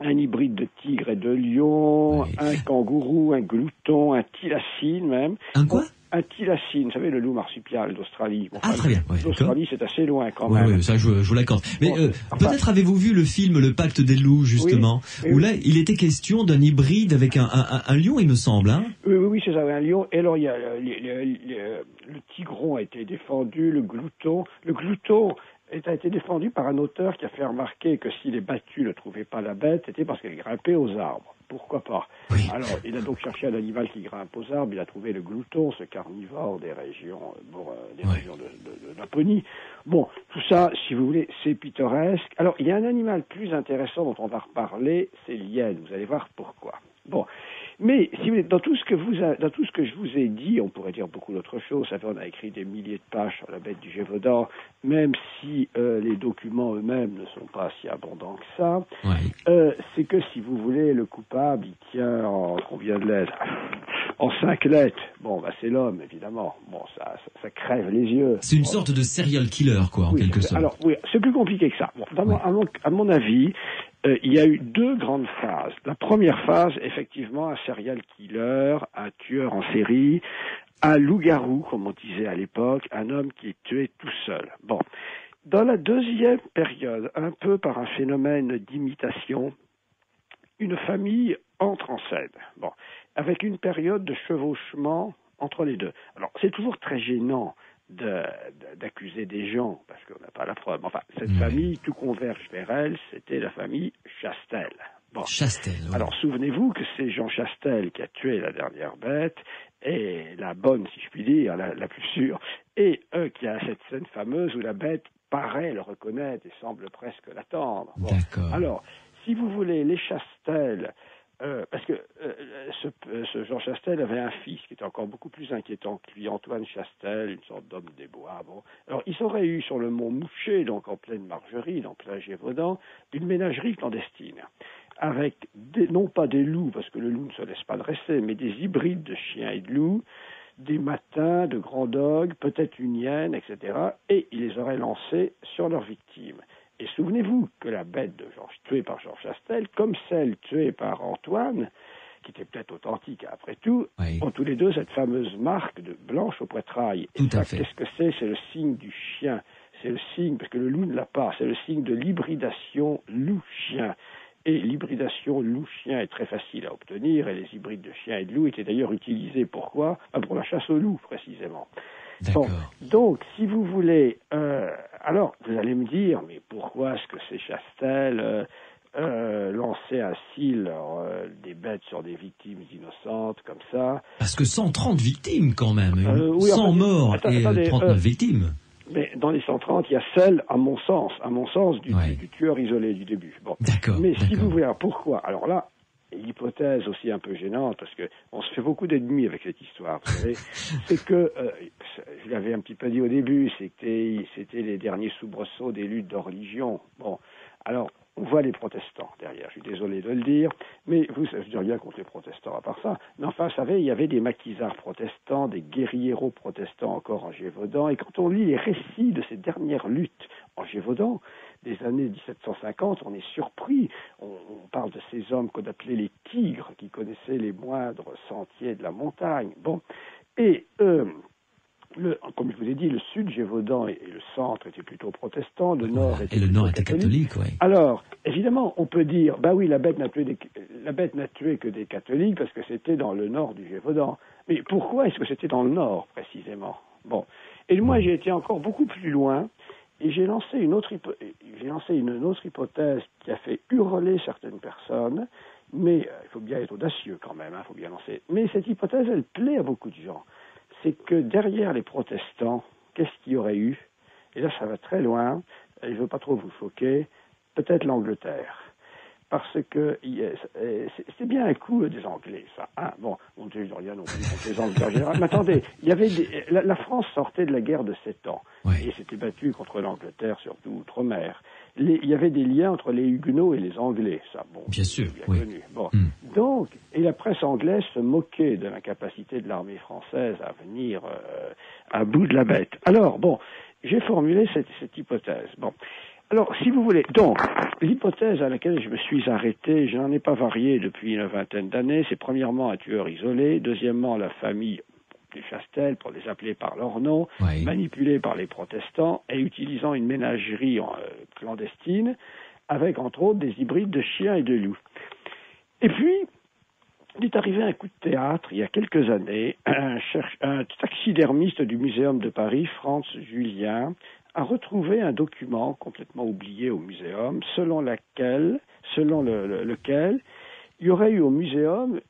un hybride de tigre et de lion, un kangourou, un glouton, un thylacine même. Un quoi Un thylacine, vous savez, le loup marsupial d'Australie. Bon, Ah, très bien, ouais, L'Australie, c'est assez loin quand même. oui, ça je, je vous l'accorde. Mais Bon, euh, peut-être avez-vous vu le film Le Pacte des loups justement, Oui, où oui. là il était question d'un hybride avec un, un, un- un lion, il me semble. Hein Oui, oui, oui, c'est ça, un lion. Et alors, il y a les- les- les- le tigron a été défendu, le glouton. Le glouton est- a été défendu par un auteur qui a fait remarquer que si les battus ne trouvaient pas la bête, c'était parce qu'elle grimpait aux arbres. Pourquoi pas Oui. Alors, il a donc cherché un animal qui grimpe aux arbres. Il a trouvé le glouton, ce carnivore des régions, euh, bon, euh, des régions de, de- de Laponie. Bon, tout ça, si vous voulez, c'est pittoresque. Alors, il y a un animal plus intéressant dont on va reparler, c'est l'hyène. Vous allez voir pourquoi. Bon, mais si vous voulez, dans tout ce que vous a- dans tout ce que je vous ai dit, on pourrait dire beaucoup d'autres choses. Fait, on a écrit des milliers de pages sur la bête du Gévaudan, même si euh, les documents eux-mêmes ne sont pas si abondants que ça. Ouais. Euh, c'est que si vous voulez, le coupable, il tient en combien de lettres *laughs* En cinq lettres. Bon, bah c'est l'homme, évidemment. Bon, ça, ça, ça crève les yeux. C'est une Bon. sorte de serial killer quoi, en Oui, quelque sorte. Alors, oui, c'est plus compliqué que ça. Bon, dans mon- Ouais. à, mon, à mon avis, euh, il y a eu deux grandes phases. La première phase, effectivement, un serial killer, un tueur en série, un loup-garou, comme on disait à l'époque, un homme qui est tué tout seul. Bon. Dans la deuxième période, un peu par un phénomène d'imitation, une famille entre en scène. Bon. Avec une période de chevauchement entre les deux. Alors, c'est toujours très gênant de- de- d'accuser des gens parce qu'on n'a pas la preuve. Enfin, cette famille, tout converge vers elle, c'était la famille Chastel. Bon. Chastel. Alors souvenez-vous que c'est Jean Chastel qui a tué la dernière bête, et la bonne, si je puis dire, la, la plus sûre, et euh, qui a cette scène fameuse où la bête paraît le reconnaître et semble presque l'attendre. Bon. D'accord. Alors, si vous voulez, les Chastel, euh, parce que euh, ce, euh, ce Jean Chastel avait un fils qui était encore beaucoup plus inquiétant que lui, Antoine Chastel, une sorte d'homme des bois. Bon. Alors, ils auraient eu sur le mont Mouché, donc en pleine Margerie, en plein Gévaudan, une ménagerie clandestine avec non pas des loups, parce que le loup ne se laisse pas dresser, mais des hybrides de chiens et de loups, des matins, de grands dogs, peut-être une hyène, etc. Et ils les auraient lancés sur leurs victimes. Et souvenez-vous que la bête de Georges, tuée par Georges Chastel, comme celle tuée par Antoine, qui était peut-être authentique après tout, Oui. ont tous les deux cette fameuse marque de blanche au poitrail. Et Tout à ça, fait. Qu'est-ce que c'est? C'est le signe du chien. C'est le signe, parce que le loup ne l'a pas, c'est le signe de l'hybridation loup-chien. Et l'hybridation loup-chien est très facile à obtenir, et les hybrides de chiens et de loups étaient d'ailleurs utilisés pourquoi? Ben, Pour la chasse au loup, précisément. Bon, donc, si vous voulez, euh, alors vous allez me dire, mais pourquoi est-ce que ces Chastel euh, euh, lançaient ainsi leur, des bêtes sur des victimes innocentes comme ça Parce que 130 victimes quand même, Euh, oui, 100 enfin, morts attends, et euh, attendez, 39 euh, victimes. Mais dans les 130, il y a celle, à mon sens, à mon sens, du, Ouais. du- du tueur isolé du début. Bon. D'accord. Mais si vous voulez, alors pourquoi? Alors là, l'hypothèse aussi un peu gênante, parce que on se fait beaucoup d'ennemis avec cette histoire, vous savez, *laughs* c'est que, euh, je l'avais un petit peu dit au début, c'était c'était les derniers soubresauts des luttes de religion. Bon, alors, on voit les protestants derrière, je suis désolé de le dire, mais vous, je dis rien contre les protestants à part ça, mais enfin, vous savez, il y avait des maquisards protestants, des guerrieros protestants encore en Gévaudan, et quand on lit les récits de ces dernières luttes en Gévaudan, des années 1750, on est surpris. On, on parle de ces hommes qu'on appelait les tigres, qui connaissaient les moindres sentiers de la montagne. Bon, et euh, le, comme je vous ai dit, le sud Gévaudan et, et le centre étaient plutôt protestants, le nord était Et le nord était catholique, oui. alors, évidemment, on peut dire, bah oui, la bête n'a tué, des- la bête n'a tué que des catholiques parce que c'était dans le nord du Gévaudan. Mais pourquoi est-ce que c'était dans le nord, précisément? Bon. Et moi, j'ai été encore beaucoup plus loin et j'ai lancé une autre, j'ai lancé une autre hypothèse qui a fait hurler certaines personnes, mais euh, il faut bien être audacieux quand même, il faut bien lancer. Mais cette hypothèse, elle plaît à beaucoup de gens. C'est que derrière les protestants, qu'est-ce qu'il y aurait eu? Et là, ça va très loin. Je ne veux pas trop vous choquer. Peut-être l'Angleterre. Parce que euh, c'est- c'était bien un coup euh, des Anglais, ça. Hein bon, on ne dit rien non plus contre les Anglais en général. Mais attendez, il y avait des- la, la France sortait de la guerre de Sept Ans Ouais. et s'était battue contre l'Angleterre, surtout outre-mer. Il y avait des liens entre les Huguenots et les Anglais, ça. Bon, Bien sûr, bien oui. connu. Bon, Hmm. donc, et la presse anglaise se moquait de l'incapacité de l'armée française à venir euh, à bout de la bête. Alors, bon, j'ai formulé cette, cette hypothèse. Bon. Alors, si vous voulez, donc, l'hypothèse à laquelle je me suis arrêté, je n'en ai pas varié depuis une vingtaine d'années, c'est premièrement un tueur isolé, deuxièmement la famille des Chastel, pour les appeler par leur nom, manipulée par les protestants et utilisant une ménagerie euh, clandestine, avec entre autres des hybrides de chiens et de loups. Et puis, il est arrivé un coup de théâtre il y a quelques années. *clears throat* Un, un taxidermiste du Muséum de Paris, Franz Julien, a retrouvé un document complètement oublié au muséum, selon, laquelle, selon le- le- lequel il y aurait eu au muséum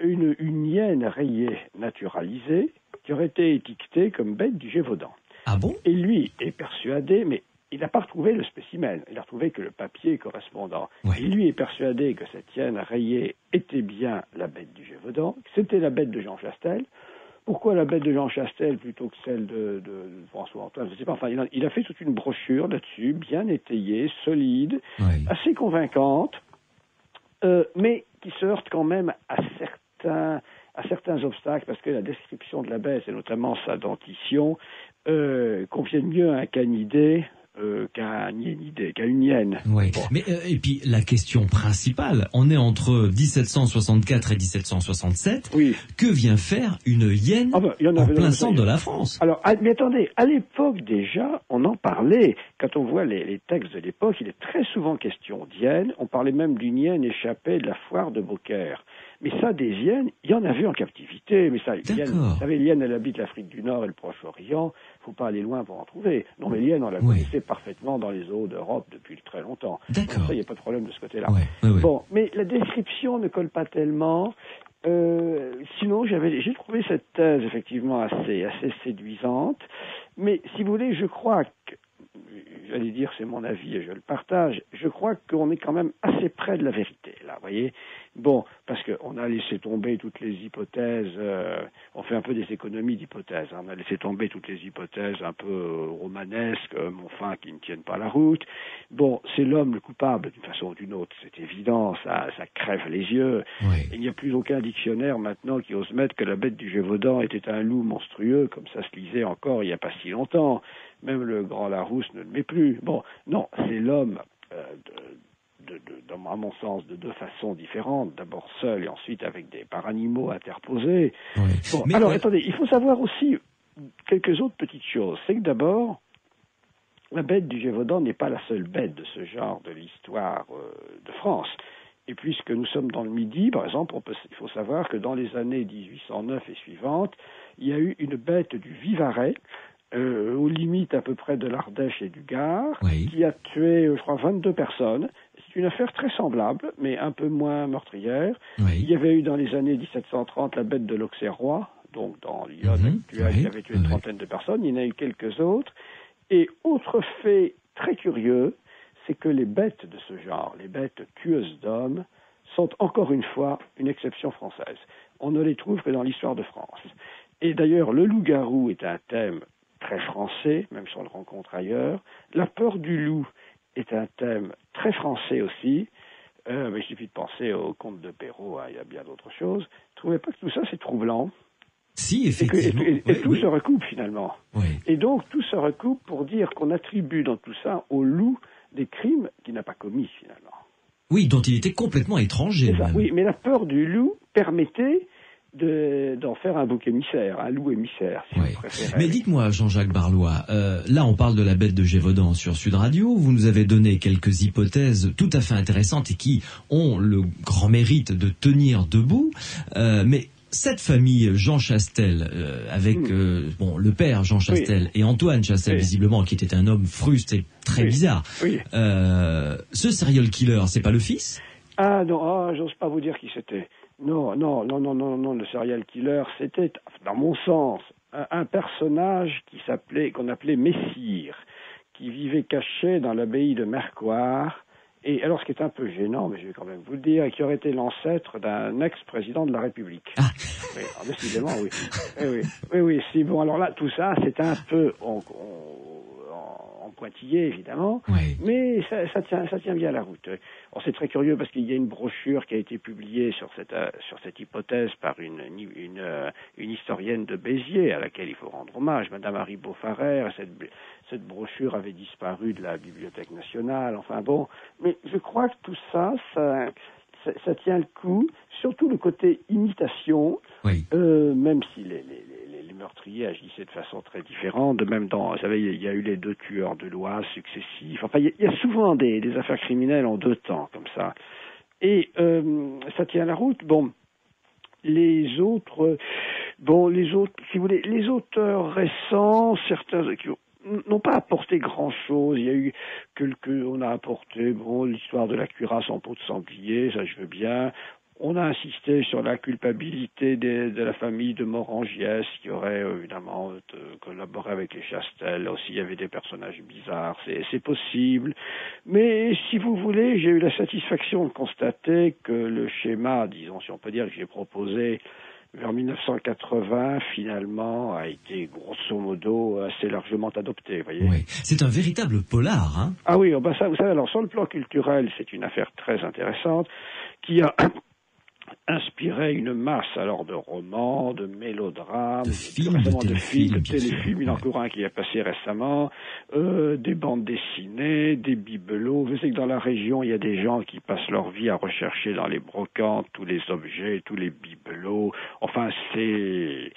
une, une hyène rayée naturalisée qui aurait été étiquetée comme bête du Gévaudan. Ah bon? Et lui est persuadé, mais il n'a pas retrouvé le spécimen, il n'a retrouvé que le papier correspondant. Ouais. Et lui est persuadé que cette hyène rayée était bien la bête du Gévaudan, que c'était la bête de Jean Chastel. Pourquoi la bête de Jean Chastel plutôt que celle de, de François-Antoine Je ne sais pas. Enfin, il a, il a fait toute une brochure là-dessus, bien étayée, solide, assez convaincante, euh, mais qui se heurte quand même à certains, à certains obstacles, parce que la description de la bête, et notamment sa dentition, euh, conviennent mieux à un canidé euh, qu'à qu'à une hyène. Ouais. Bon. Mais euh, et puis la question principale, on est entre 1764 et 1767. Oui. Que vient faire une hyène Ah ben, y en en plein centre de la France? Alors, ah, mais attendez, à l'époque déjà, on en parlait. Quand on voit les, les textes de l'époque, il est très souvent question d'hyène. On parlait même d'une hyène échappée de la foire de Beaucaire. Mais ça, des hyènes, il y en a vu en captivité. Mais ça, vous savez, l'hyène, elle habite l'Afrique du Nord et le Proche-Orient. faut pas aller loin pour en trouver. Non, mais l'hyène, on la Oui. connaissait parfaitement dans les eaux d'Europe depuis très longtemps. D'accord. Ça, il n'y a pas de problème de ce côté-là. Ouais, ouais, ouais. Bon, mais la description ne colle pas tellement. Euh, sinon, j'avais, j'ai trouvé cette thèse effectivement assez, assez séduisante. Mais si vous voulez, je crois que, j'allais dire c'est mon avis et je le partage, je crois qu'on est quand même assez près de la vérité, là, vous voyez. Bon, parce qu'on a laissé tomber toutes les hypothèses, euh, on fait un peu des économies d'hypothèses, hein. on a laissé tomber toutes les hypothèses un peu euh, romanesques, euh, enfin qui ne tiennent pas la route. Bon, c'est l'homme le coupable d'une façon ou d'une autre, c'est évident, ça, ça crève les yeux. Il n'y a plus aucun dictionnaire maintenant qui ose mettre que la bête du Gévaudan était un loup monstrueux, comme ça se lisait encore il n'y a pas si longtemps. Même le grand Larousse ne le met plus. Bon, non, c'est l'homme, euh, de, de- de- dans- à mon sens, de deux façons différentes. D'abord seul et ensuite avec des par animaux interposés. Bon, Mais, alors euh, attendez, il faut savoir aussi quelques autres petites choses. C'est que d'abord, la bête du Gévaudan n'est pas la seule bête de ce genre de l'histoire euh, de France. Et puisque nous sommes dans le Midi, par exemple, on peut- il faut savoir que dans les années 1809 et suivantes, il y a eu une bête du Vivarais, euh, aux limites à peu près de l'Ardèche et du Gard, Oui. qui a tué, euh, je crois, 22 personnes. C'est une affaire très semblable, mais un peu moins meurtrière. Il y avait eu dans les années 1730 la bête de l'Auxerrois, donc dans l'Yonne Mhm, actuelle, oui, qui avait tué une trentaine de personnes. Il y en a eu quelques autres. Et autre fait très curieux, c'est que les bêtes de ce genre, les bêtes tueuses d'hommes, sont encore une fois une exception française. On ne les trouve que dans l'histoire de France. Et d'ailleurs, le loup-garou est un thème très français, même si on le rencontre ailleurs. La peur du loup est un thème très français aussi. Euh, mais il suffit de penser au conte de Perrault, hein, il y a bien d'autres choses. Vous ne trouvez pas que tout ça c'est troublant Si, et, que- et- effectivement. et- tout oui. se recoupe finalement. Ouais. Et donc tout se recoupe pour dire qu'on attribue dans tout ça au loup des crimes qu'il n'a pas commis finalement. Oui, dont il était complètement étranger. Ça, oui, mais la peur du loup permettait de- d'en faire un bouc émissaire, un loup émissaire, si vous préférez. Mais dites-moi, Jean-Jacques Barlois, euh, là on parle de la bête de Gévaudan sur Sud Radio. Vous nous avez donné quelques hypothèses tout à fait intéressantes et qui ont le grand mérite de tenir debout. Euh, mais cette famille Jean Chastel, euh, avec Hmm. euh, bon le père Jean Chastel et Antoine Chastel, Oui. visiblement, qui était un homme fruste et très Oui. bizarre. Oui. Euh, ce serial killer, c'est pas le fils? Ah non, ah, j'ose pas vous dire qui c'était. Non, non, non, non, non, non, le serial killer, c'était, dans mon sens, un, un personnage qui s'appelait, qu'on appelait Messire, qui vivait caché dans l'abbaye de Mercoire. Et alors, ce qui est un peu gênant, mais je vais quand même vous le dire, qui aurait été l'ancêtre d'un ex-président de la République. Ah. Oui, alors, décidément, oui. Oui, oui, oui, oui, si, bon, alors là, tout ça, c'est un peu en pointillé, évidemment. Oui. Mais ça, ça tient, ça tient bien la route. C'est très curieux parce qu'il y a une brochure qui a été publiée sur cette, euh, sur cette hypothèse par une, euh, une historienne de Béziers à laquelle il faut rendre hommage, Madame Harry Beaufarer. Cette, cette brochure avait disparu de la Bibliothèque nationale. Enfin bon, mais je crois que tout ça, ça, ça, ça tient le coup. Surtout le côté imitation. Oui. Euh, même si les, les, les, les meurtriers agissaient de façon très différente, de même dans, vous savez, il y a eu les deux tueurs de l'Oise successifs. Enfin, il y, a- souvent des, affaires criminelles en deux temps, comme ça. Et euh, ça tient la route. Bon, les autres, bon, les autres, si vous voulez, les auteurs récents, certains n'ont pas apporté grand-chose. Il y a eu quelques, on a apporté, bon, l'histoire de la cuirasse en peau de sanglier, ça je veux bien. On a insisté sur la culpabilité des- de la famille de Morangiès, qui aurait euh, évidemment euh, collaboré avec les Chastel. Aussi, il y avait des personnages bizarres, c'est possible. Mais si vous voulez, j'ai eu la satisfaction de constater que le schéma, disons, si on peut dire que j'ai proposé vers 1980, finalement, a été grosso modo assez largement adopté. Voyez. Oui. C'est un véritable polar, hein Ah oui, oh ben ça, vous savez, alors sur le plan culturel, c'est une affaire très intéressante qui a inspiré une masse alors de romans, de mélodrames, De films, de de films, de téléfilms. Il y en encore un qui est passé récemment, euh, des bandes dessinées, des bibelots. Vous savez que dans la région, il y a des gens qui passent leur vie à rechercher dans les brocantes tous les objets, tous les bibelots. Enfin, c'est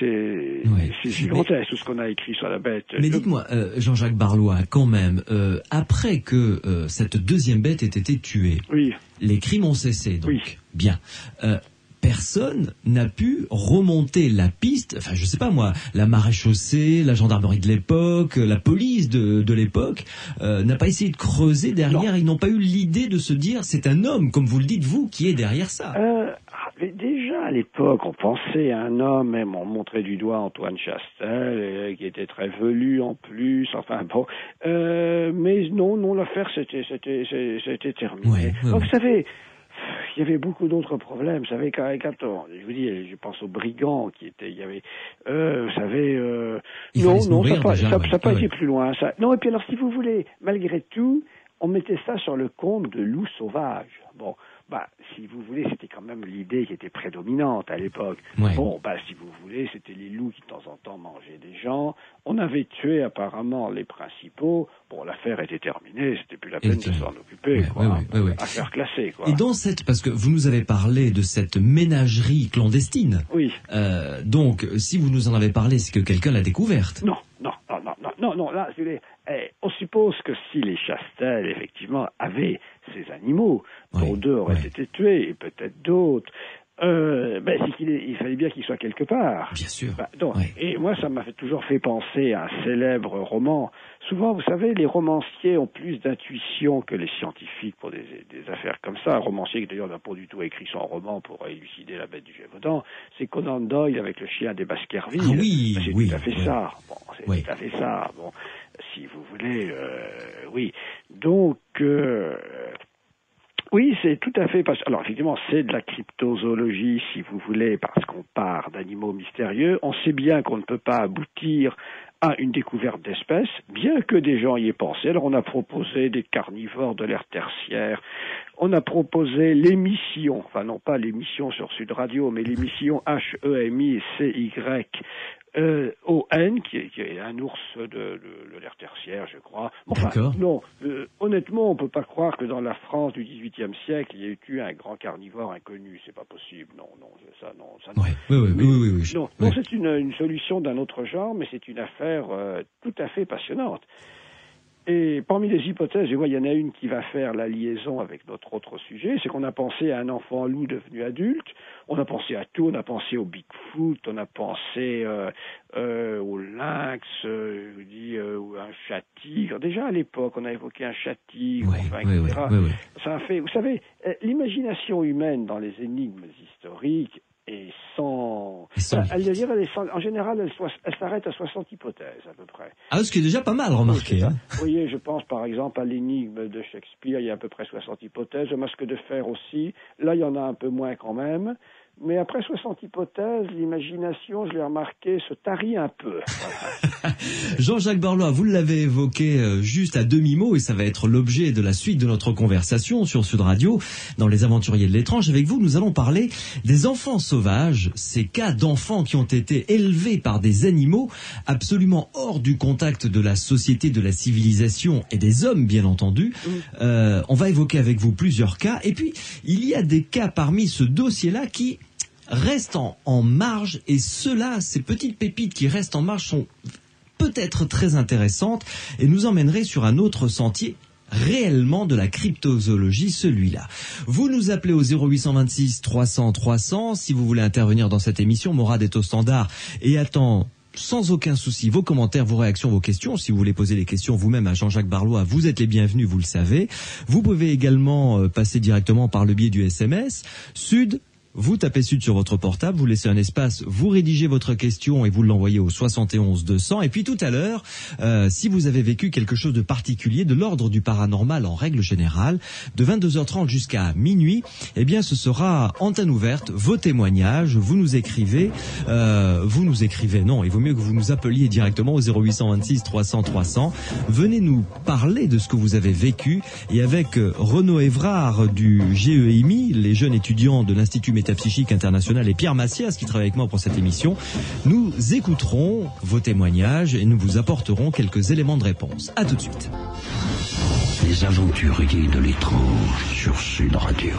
c'est gigantesque tout ce qu'on a écrit sur la bête. Mais dites-moi, euh, Jean-Jacques Barlois, quand même, euh, après que euh, cette deuxième bête ait été tuée, Oui. les crimes ont cessé, donc. Oui. Bien. Euh, personne n'a pu remonter la piste, enfin je sais pas moi, la maréchaussée, la gendarmerie de l'époque, la police de, de l'époque, euh, n'a pas essayé de creuser derrière, ils n'ont pas eu l'idée de se dire c'est un homme, comme vous le dites vous, qui est derrière ça. Euh, ah, mais déjà à l'époque, on pensait à un homme, même on montrait du doigt Antoine Chastel, euh, qui était très velu en plus. Enfin bon, mais non, non, l'affaire c'était, c'était, c'est- c'était terminé. Ouais, ouais, Donc, ouais. vous savez. Il y avait beaucoup d'autres problèmes. Vous savez, quand, quand on- je vous dis, je pense aux brigands qui étaient, il y avait, euh, vous savez, euh, non, non, ça n'a pas, ça- ça pas été plus loin. Ça. Non, et puis alors, si vous voulez, malgré tout, on mettait ça sur le compte de loups sauvages. Bon, bah, si vous voulez, c'était quand même l'idée qui était prédominante à l'époque. Ouais. Bon, bah, si vous voulez, c'était les loups qui de temps en temps mangeaient des gens. On avait tué apparemment les principaux. Bon, l'affaire était terminée, c'était plus la peine de s'en occuper, Ouais, quoi. ouais. Affaire classée, quoi. Et dans cette, parce que vous nous avez parlé de cette ménagerie clandestine, Oui. euh, donc si vous nous en avez parlé, c'est que quelqu'un l'a découverte. Non, non, non, non, non, non, non, là, voulez, eh, on suppose que si les Chastel, effectivement, avaient ces animaux, dont deux auraient été tués, et peut-être d'autres, euh, ben, c'est qu'il il fallait bien qu'ils soient quelque part. Bien sûr. Bah, donc. Et moi, ça m'a toujours fait penser à un célèbre roman. Souvent, vous savez, les romanciers ont plus d'intuition que les scientifiques pour des, des affaires comme ça. Un romancier qui d'ailleurs n'a pas du tout écrit son roman pour élucider la bête du Gévaudan, c'est Conan Doyle avec le chien des Baskerville. Ah oui, Ben, c'est oui, tout à fait oui. ça. Bon, c'est Oui. tout à fait ça. Bon, si vous voulez, euh, oui. Donc, euh, oui, c'est tout à fait. Parce... Alors, effectivement, c'est de la cryptozoologie, si vous voulez, parce qu'on part d'animaux mystérieux. On sait bien qu'on ne peut pas aboutir à une découverte d'espèces, bien que des gens y aient pensé. Alors, on a proposé des carnivores de l'ère tertiaire. On a proposé l'émission, enfin non pas l'émission sur Sud Radio, mais l'émission H-E-M-I-C-Y euh, O-N, qui est, qui est un ours de, de, de l'ère tertiaire, je crois. Enfin, non, euh, honnêtement, on peut pas croire que dans la France du XVIIIe siècle, il y ait eu un grand carnivore inconnu. C'est pas possible. Non, non, ça, non, ça. non. Ouais, oui, oui, oui, oui, oui, Non, non, c'est une, une solution d'un autre genre, mais c'est une affaire euh, tout à fait passionnante. Et parmi les hypothèses, je vois, il y en a une qui va faire la liaison avec notre autre sujet, c'est qu'on a pensé à un enfant loup devenu adulte. on a pensé à tout, on a pensé au Bigfoot, on a pensé euh, euh, au lynx, euh, je vous dis, euh, ou un chat tigre. Déjà à l'époque, on a évoqué un chat tigre, Oui, enfin, oui, etc. oui. Ça a fait, vous savez, euh, l'imagination humaine dans les énigmes historiques sans. Et sans elle, limite. dire, elle est sans- en général, elle, elle s'arrête à 60 hypothèses à peu près. Ah, ce qui est déjà pas mal, remarqué. Hein. Vous voyez, je pense par exemple à l'énigme de Shakespeare, il y a à peu près 60 hypothèses, le masque de fer aussi, là il y en a un peu moins quand même, mais après 60 hypothèses, l'imagination, je l'ai remarqué, se tarit un peu. *laughs* Jean-Jacques Barlois, vous l'avez évoqué euh, juste à demi-mot et ça va être l'objet de la suite de notre conversation sur Sud Radio dans les aventuriers de l'étrange. Avec vous, nous allons parler des enfants sauvages, ces cas d'enfants qui ont été élevés par des animaux absolument hors du contact de la société, de la civilisation et des hommes, bien entendu. Euh, on va évoquer avec vous plusieurs cas et puis il y a des cas parmi ce dossier-là qui restent en, en marge et ceux-là, ces petites pépites qui restent en marge sont peut-être très intéressantes et nous emmènerait sur un autre sentier réellement de la cryptozoologie, celui-là. Vous nous appelez au 0826 300 300 si vous voulez intervenir dans cette émission. Morad est au standard et attend sans aucun souci vos commentaires, vos réactions, vos questions. Si vous voulez poser des questions vous-même à Jean-Jacques Barlois, vous êtes les bienvenus, vous le savez. Vous pouvez également euh, passer directement par le biais du SMS. Sud vous tapez Sud sur votre portable, vous laissez un espace, vous rédigez votre question et vous l'envoyez au 71 200. Et puis tout à l'heure, euh, si vous avez vécu quelque chose de particulier, de l'ordre du paranormal en règle générale, de 22h30 jusqu'à minuit, eh bien ce sera antenne ouverte, vos témoignages, vous nous écrivez, euh, vous nous écrivez, non, il vaut mieux que vous nous appeliez directement au 0826 300 300. Venez nous parler de ce que vous avez vécu et avec euh, Renaud Évrard du GEMI, les jeunes étudiants de l'Institut métapsychique international et Pierre Massias qui travaille avec moi pour cette émission, nous écouterons vos témoignages et nous vous apporterons quelques éléments de réponse. À tout de suite. Les aventuriers de l'étrange sur Sud Radio.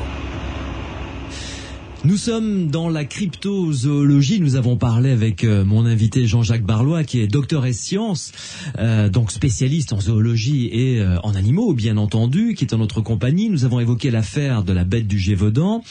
Nous sommes dans la cryptozoologie. Nous avons parlé avec euh, mon invité Jean-Jacques Barlois, qui est docteur et sciences, euh, donc spécialiste en zoologie et euh, en animaux, bien entendu, qui est en notre compagnie. Nous avons évoqué l'affaire de la bête du Gévaudan.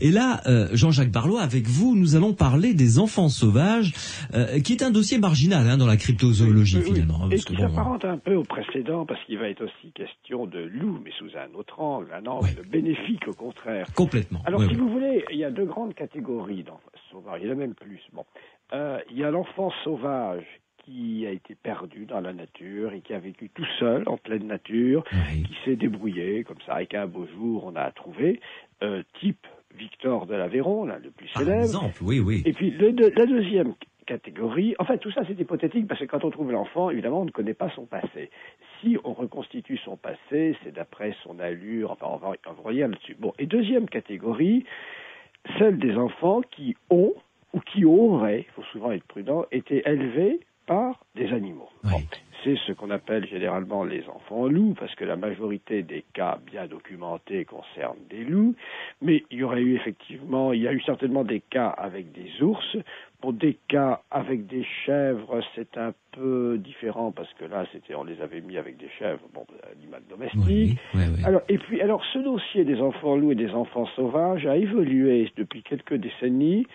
Et là, euh, Jean-Jacques Barlois, avec vous, nous allons parler des enfants sauvages, euh, qui est un dossier marginal hein, dans la cryptozoologie, Oui, oui. finalement. hein, Et que qui bon, s'apparente un peu au précédent, parce qu'il va être aussi question de loup, mais sous un autre angle, un angle bénéfique au contraire. complètement. Alors, si vous voulez, il y a deux grandes catégories d'enfants sauvages. Il y en a même plus. Bon, Euh, il y a l'enfant sauvage qui a été perdu dans la nature et qui a vécu tout seul en pleine nature, Oui. qui s'est débrouillé comme ça, et qu'un beau jour on a trouvé, euh, type Victor de l'Aveyron, là, le plus Par célèbre. exemple, oui, oui. Et puis le la deuxième catégorie, en fait tout ça c'est hypothétique parce que quand on trouve l'enfant, évidemment on ne connaît pas son passé. Si on reconstitue son passé, c'est d'après son allure, enfin on va, on va revenir là-dessus. Bon, et deuxième catégorie, celle des enfants qui ont ou qui auraient, il faut souvent être prudent, été élevés par des animaux. Oui. C'est ce qu'on appelle généralement les enfants loups, parce que la majorité des cas bien documentés concernent des loups, mais il y aurait eu effectivement, il y a eu certainement des cas avec des ours. Pour des cas avec des chèvres, c'est un peu différent parce que là, c'était, on les avait mis avec des chèvres, bon, animal domestique. Oui, oui, oui. Alors, et puis, alors, ce dossier des enfants loups et des enfants sauvages a évolué depuis quelques décennies.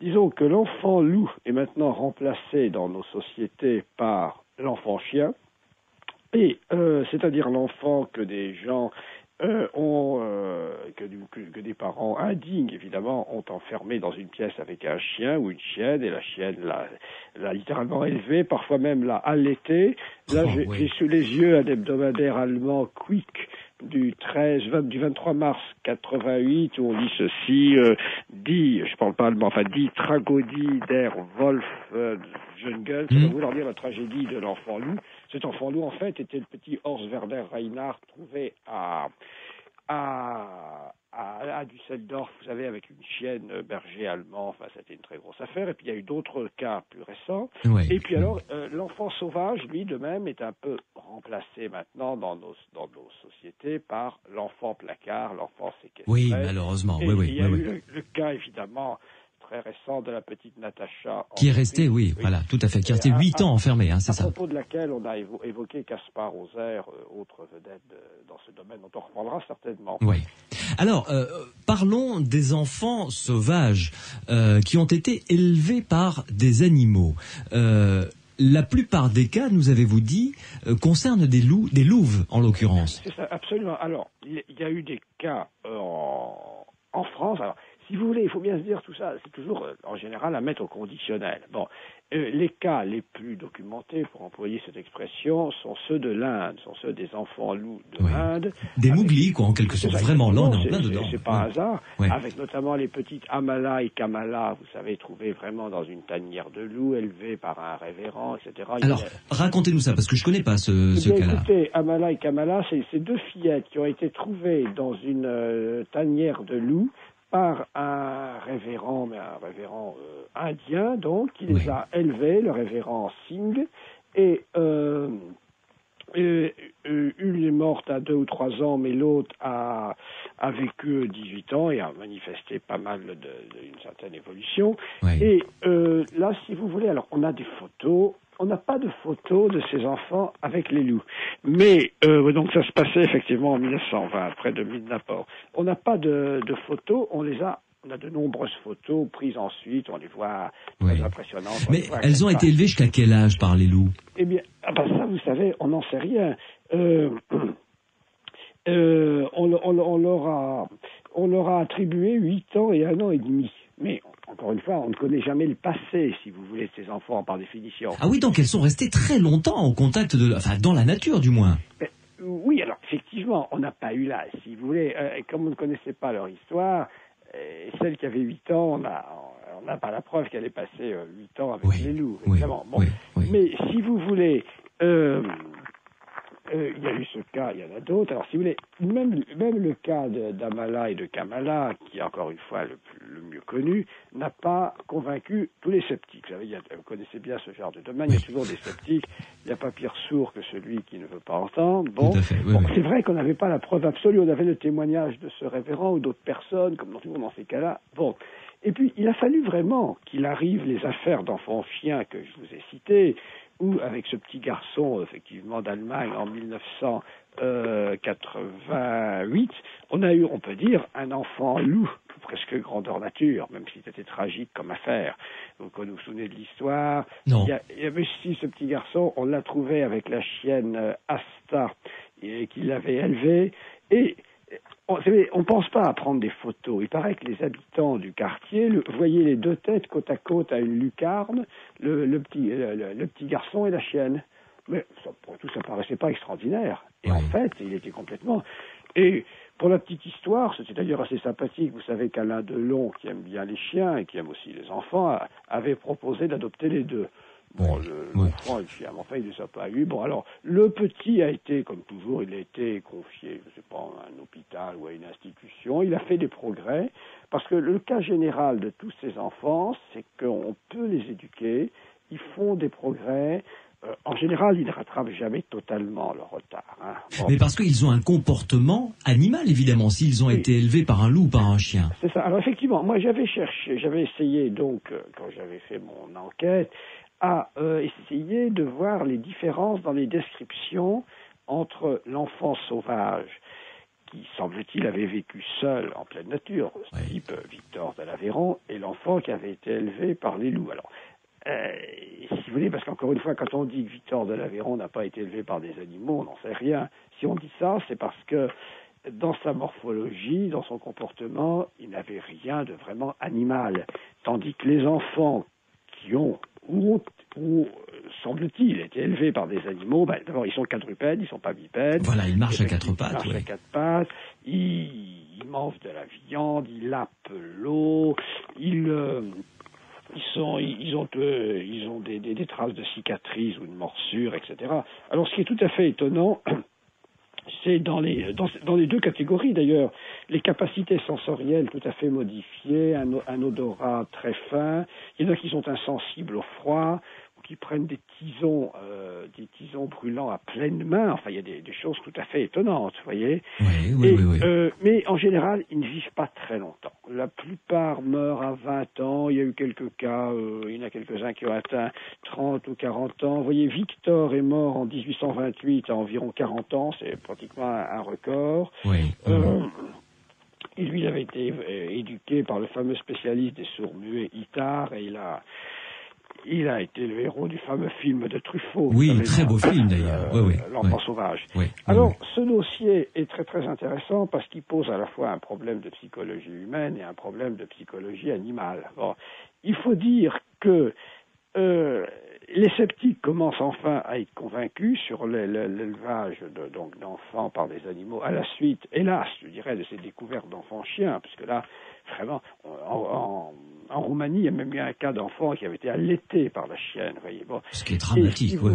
Disons que l'enfant loup est maintenant remplacé dans nos sociétés par l'enfant chien, et euh, c'est-à-dire l'enfant que des gens euh, ont, euh, que, du- que- que des parents indignes évidemment ont enfermé dans une pièce avec un chien ou une chienne, et la chienne l'a, littéralement élevé, parfois même l'a allaité. Là, Oh, j'ai, oui. sous les yeux un hebdomadaire allemand Quick du 13, 20 du 23 mars 88 où on dit ceci, euh, dit, je parle pas allemand, enfin dit Tragödie der Wolf euh, Jungle, ça Mhm. veut vouloir dire la tragédie de l'enfant loup. Cet enfant loup, en fait, était le petit Horst Werder Reinhardt trouvé à, à, à, à Düsseldorf, vous savez, avec une chienne euh, berger allemand, enfin, c'était une très grosse affaire. Et puis, il y a eu d'autres cas plus récents. Et puis alors, euh, l'enfant sauvage, lui, de même, est un peu remplacé maintenant dans nos, dans nos sociétés par l'enfant placard, l'enfant séquestré. Oui, malheureusement. Et Oui, oui, il y a oui, eu oui. le, le cas, évidemment, très récent de la petite Natacha. Qui est restée, oui, voilà, tout à fait, qui est restée huit ans enfermée, hein, c'est à ça. propos de laquelle on a évo- évoqué Caspar Hauser, euh, autre vedette de- dans ce domaine, on reprendra certainement. Oui. Alors, euh, parlons des enfants sauvages euh, qui ont été élevés par des animaux. Euh, la plupart des cas, nous avez-vous dit, euh, concernent des loups, des louves en l'occurrence. C'est ça, absolument. Alors, il il y a eu des cas euh, en, en France. Alors, si vous voulez, il faut bien se dire tout ça, c'est toujours euh, en général à mettre au conditionnel. Bon, euh, les cas les plus documentés, pour employer cette expression, sont ceux de l'Inde, sont ceux des enfants loups de Oui. l'Inde. Des Avec- mouglis, quoi, en quelque sorte. Vraiment, là, on est en plein dedans. c'est- pas Ouais. hasard, Ouais. avec notamment les petites Amala et Kamala, vous savez, trouvées vraiment dans une tanière de loup, élevées par un révérend, etc. Alors, a- racontez-nous ça, parce que je connais pas ce, eh ce cas-là. écoutez, Amala et Kamala, c'est ces deux fillettes qui ont été trouvées dans une euh, tanière de loups par un révérend, mais un révérend euh, indien, donc, qui les a élevées, le révérend Singh, et euh, euh, euh, une est morte à deux ou trois ans, mais l'autre a, a vécu 18 ans et a manifesté pas mal d'une certaine évolution. Et là, si vous voulez, alors on a des photos. On n'a pas de photos de ces enfants avec les loups. Mais, euh, donc ça se passait effectivement en 1920, près de Midnaport. On n'a pas de, de photos, on les a, on a de nombreuses photos prises ensuite, on les voit très Oui. impressionnantes. on Mais voit elles ont été élevées jusqu'à quel âge par les loups? Eh bien, ah ben ça, vous savez, on n'en sait rien. Euh, *clears throat* euh, on, on- on leur a, on leur a attribué 8 ans et un an et demi. Mais, encore une fois, on ne connaît jamais le passé, si vous voulez, de ces enfants, par définition. Ah oui, donc elles sont restées très longtemps au contact de... Enfin, dans la nature, du moins. Mais, oui, alors, effectivement, on n'a pas eu là, si vous voulez, euh, comme on ne connaissait pas leur histoire, euh, celle qui avait 8 ans, on a- on n'a pas la preuve qu'elle ait passé euh, 8 ans avec Oui, les loups, oui, évidemment. Bon, oui, oui. Mais si vous voulez, euh, euh, il y a eu ce cas, il y en a d'autres. Alors, si vous voulez, même, même le cas d'Amala et de Kamala, qui est encore une fois le, plus- le mieux connu, n'a pas convaincu tous les sceptiques. Vous, savez, il y a- vous connaissez bien ce genre de domaine, il y a toujours des sceptiques. Il n'y a pas pire sourd que celui qui ne veut pas entendre. Bon, oui, oui. c'est vrai qu'on n'avait pas la preuve absolue, on avait le témoignage de ce révérend ou d'autres personnes, comme dans, toujours dans ces cas-là. Bon. Et puis, il a fallu vraiment qu'il arrive les affaires d'enfants chiens que je vous ai citées, ou avec ce petit garçon, effectivement, d'Allemagne en 1988, on a eu, on peut dire, un enfant loup, presque grandeur nature, même si c'était tragique comme affaire. Donc, vous vous souvenez de l'histoire? Non. il y, a, il y avait aussi ce petit garçon, on l'a trouvé avec la chienne euh, Asta, et qu'il l'avait élevée. Et on ne pense pas à prendre des photos. Il paraît que les habitants du quartier le, voyaient les deux têtes côte à côte à une lucarne, le, le petit, le, petit garçon et la chienne. Mais ça, pour tout, ça paraissait pas extraordinaire. Et en fait, il était complètement. Et pour la petite histoire, c'était d'ailleurs assez sympathique. Vous savez qu'Alain Delon, qui aime bien les chiens et qui aime aussi les enfants, a- avait proposé d'adopter les deux. Bon, oui. l'enfant mais enfin, il ne les a pas eu. Bon, alors, le petit a été, comme toujours, il a été confié, je ne sais pas, à un hôpital ou à une institution. Il a fait des progrès, parce que le cas général de tous ces enfants, c'est qu'on peut les éduquer, ils font des progrès. Euh, en général, ils ne rattrapent jamais totalement leur retard. hein. Bon. Mais parce qu'ils ont un comportement animal, évidemment, s'ils ont Oui. été élevés par un loup ou par un chien. C'est ça. Alors effectivement, moi j'avais cherché, j'avais essayé donc euh, quand j'avais fait mon enquête à euh, essayer de voir les différences dans les descriptions entre l'enfant sauvage qui semble-t-il avait vécu seul en pleine nature, Ouais. type Victor de l'Aveyron, et l'enfant qui avait été élevé par les loups. Alors, euh, si vous voulez, parce qu'encore une fois, quand on dit que Victor de l'Aveyron n'a pas été élevé par des animaux, on n'en sait rien. Si on dit ça, c'est parce que dans sa morphologie, dans son comportement, il n'avait rien de vraiment animal. Tandis que les enfants qui ont, ou, ont- ou, euh, semble-t-il, été élevés par des animaux, ben, d'abord, ils sont quadrupèdes, ils sont pas bipèdes. Voilà, ils marchent à quatre Ils pattes. marchent ouais. à quatre pattes, ils, ils mangent de la viande, ils lapent l'eau, ils, euh, ils, sont, ils, ils ont, euh, ils ont des, des- des traces de cicatrices ou de morsures, etc. Alors, ce qui est tout à fait étonnant, *clears throat* c'est dans les, dans, les deux catégories d'ailleurs, les capacités sensorielles tout à fait modifiées, un, odorat très fin, il y en a qui sont insensibles au froid, qui prennent des tisons, euh, des tisons brûlants à pleine main, enfin il y a des, des choses tout à fait étonnantes, vous voyez. Oui, oui, Et, oui, oui. euh, mais en général, ils ne vivent pas très longtemps. La plupart meurent à 20 ans, il y a eu quelques cas, euh, il y en a quelques-uns qui ont atteint 30 ou 40 ans. Vous voyez, Victor est mort en 1828 à environ 40 ans, c'est pratiquement un, record. Oui. Et lui, il avait été éduqué par le fameux spécialiste des sourds-muets, Itard, et il a, il a été le héros du fameux film de Truffaut. Oui, très beau film, d'ailleurs. Oui, oui, L'enfant oui. sauvage. Oui, oui, Alors, ce dossier est très très intéressant parce qu'il pose à la fois un problème de psychologie humaine et un problème de psychologie animale. Bon, il faut dire que euh, les sceptiques commencent enfin à être convaincus sur le- le- l'élevage de- donc d'enfants par des animaux à la suite, hélas, je dirais, de ces découvertes d'enfants chiens, puisque là, vraiment, en, en- en Roumanie, il y a même eu un cas d'enfant qui avait été allaité par la chienne. Voyez, bon. Ce qui est Et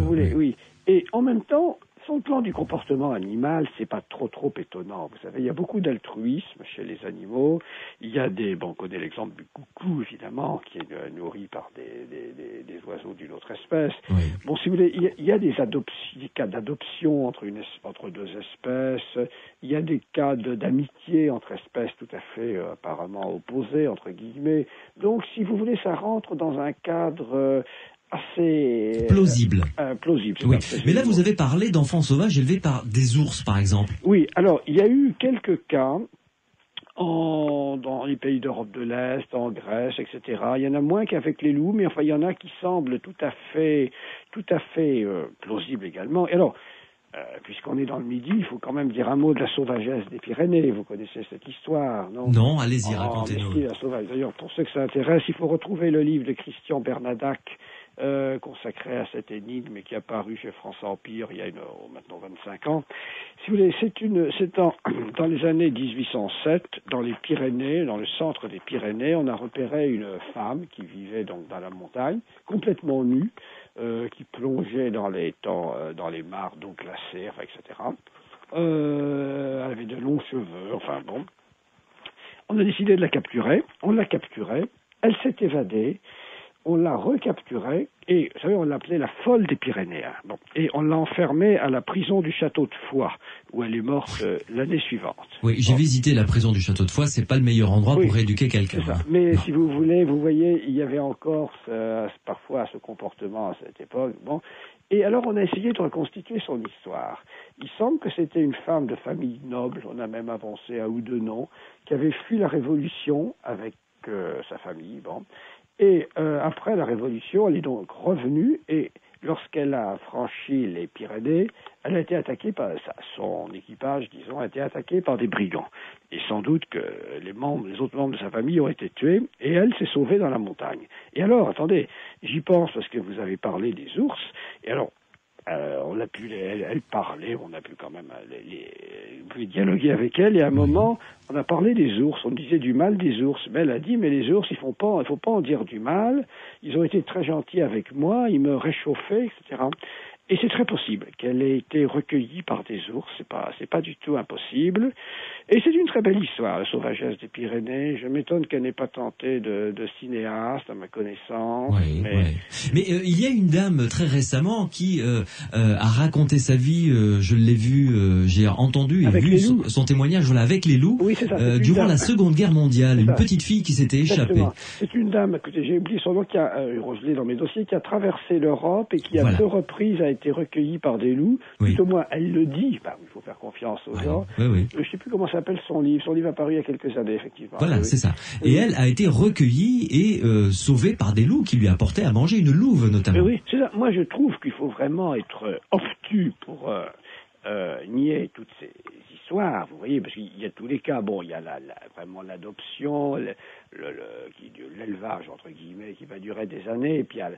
oui, voulez, oui. oui. Et en même temps, sur le plan du comportement animal, c'est pas trop trop étonnant. Vous savez, il y a beaucoup d'altruisme chez les animaux. Il y a des, bon, on connaît l'exemple du coucou évidemment, qui est euh, nourri par des, des, des- des oiseaux d'une autre espèce. Oui. Bon, si vous voulez, il y a, il y a des, adoptions, des cas d'adoption entre, une entre deux espèces. Il y a des cas de- d'amitié entre espèces tout à fait euh, apparemment opposées, entre guillemets. Donc, si vous voulez, ça rentre dans un cadre euh, assez... Plausible. euh, plausible. Oui. Mais là, vous avez parlé d'enfants sauvages élevés par des ours, par exemple. Oui, alors, il y a eu quelques cas en, dans les pays d'Europe de l'Est, en Grèce, etc. Il y en a moins qu'avec les loups, mais enfin, il y en a qui semblent tout à fait, tout à fait euh, plausibles également. Et alors, euh, puisqu'on est dans le Midi, il faut quand même dire un mot de la sauvagesse des Pyrénées. Vous connaissez cette histoire, non? Non, allez-y, Ah, racontez-nous. la sauvage. D'ailleurs, pour ceux que ça intéresse, il faut retrouver le livre de Christian Bernadac euh, consacré à cette énigme et qui est apparu chez France Empire il y a oh, maintenant 25 ans. Si vous voulez, c'est *clears throat* dans, les années 1807, dans les Pyrénées, dans le centre des Pyrénées, on a repéré une femme qui vivait donc dans la montagne, complètement nue, euh, qui plongeait dans les temps, euh, dans les mares donc glacées, enfin, etc. Elle avait de longs cheveux, enfin bon. On a décidé de la capturer. On l'a capturée. Elle s'est évadée. On l'a recapturée. Et, vous savez, on l'appelait la folle des Pyrénéens. Bon. Et on l'a enfermée à la prison du château de Foix, où elle est morte euh, l'année suivante. Oui, j'ai Bon. visité la prison du château de Foix, c'est pas le meilleur endroit Oui. pour éduquer quelqu'un. Hein. Mais Non. si vous voulez, vous voyez, il y avait encore ce- parfois ce comportement à cette époque. Bon. Et alors, on a essayé de reconstituer son histoire. Il semble que c'était une femme de famille noble, on a même avancé à ou deux noms, qui avait fui la Révolution avec euh, sa famille. Bon. Et euh, après la Révolution, elle est donc revenue et lorsqu'elle a franchi les Pyrénées, elle a été attaquée par son équipage, disons, a été attaqué par des brigands. Et sans doute que les membres, les autres membres de sa famille ont été tués, et elle s'est sauvée dans la montagne. Et alors, attendez, j'y pense parce que vous avez parlé des ours, et alors, euh, on a pu, elle, elle parlait, on a pu quand même euh, les, dialoguer avec elle, et à un moment, on a parlé des ours, on disait du mal des ours, mais elle a dit, mais les ours, il faut pas, il faut pas en dire du mal, ils ont été très gentils avec moi, ils me réchauffaient, etc. Et c'est très possible qu'elle ait été recueillie par des ours, c'est pas, c'est pas du tout impossible. Et c'est une très belle histoire, la sauvagesse des Pyrénées. Je m'étonne qu'elle n'ait pas tenté de, de cinéaste, à ma connaissance. Oui, mais. Mais euh, il y a une dame très récemment qui euh, euh, a raconté sa vie. je l'ai vu, j'ai entendu et Avec vu son, témoignage voilà, avec les loups Oui, ça, durant dame. la Seconde Guerre mondiale. Une petite fille qui s'était échappée. C'est une dame, écoutez, j'ai oublié son nom, qui a, je l'ai dans mes dossiers, qui a traversé l'Europe et qui Voilà. deux reprises a été recueillie par des loups. Oui. Tout au moins, elle le dit. Bah, il faut faire confiance aux Ouais, gens. Euh, Je ne sais plus comment s'appelle son livre. Son livre a paru il y a quelques années, effectivement. Voilà, Oui, c'est ça. Oui. Et elle a été recueillie et euh, sauvée par des loups qui lui apportaient à manger une louve notamment. Mais oui, c'est ça. Moi, je trouve qu'il faut vraiment être obtus pour euh, euh, nier toutes ces Vous voyez, parce qu'il y a tous les cas. Bon, il y a vraiment l'adoption, l'élevage entre guillemets, qui va durer des années, et puis il y a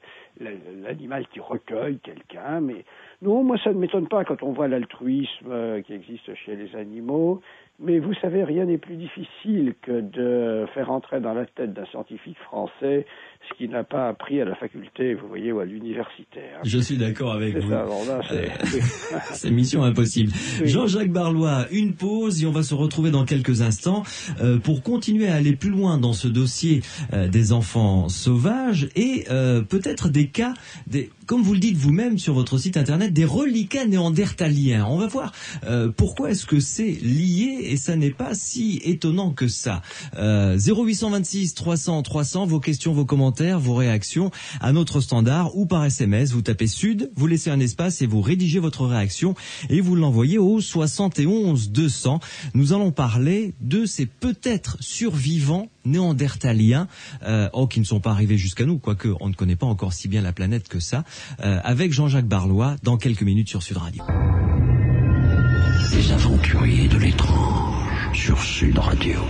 l'animal qui recueille quelqu'un. Mais non, moi, ça ne m'étonne pas quand on voit l'altruisme euh, qui existe chez les animaux. Mais vous savez, rien n'est plus difficile que de faire entrer dans la tête d'un scientifique français ce qu'il n'a pas appris à la faculté, vous voyez, ou à l'université. hein. Je suis d'accord avec vous. là, c'est... *laughs* C'est mission impossible. Oui. Jean-Jacques Barlois, une pause et on va se retrouver dans quelques instants euh, pour continuer à aller plus loin dans ce dossier euh, des enfants sauvages et euh, peut-être des cas, des, comme vous le dites vous-même sur votre site internet, des reliquats néandertaliens. On va voir euh, pourquoi est-ce que c'est lié et ça n'est pas si étonnant que ça. Euh, 0826 300 300, vos questions, vos commentaires, vos réactions à notre standard ou par SMS. Vous tapez Sud, vous laissez un espace et vous rédigez votre réaction et vous l'envoyez au 71 200. Nous allons parler de ces peut-être survivants néandertaliens, euh, oh, qui ne sont pas arrivés jusqu'à nous, quoique on ne connaît pas encore si bien la planète que ça, euh, avec Jean-Jacques Barlois dans quelques minutes sur Sud Radio. Les aventuriers de l'étrange sur Sud Radio.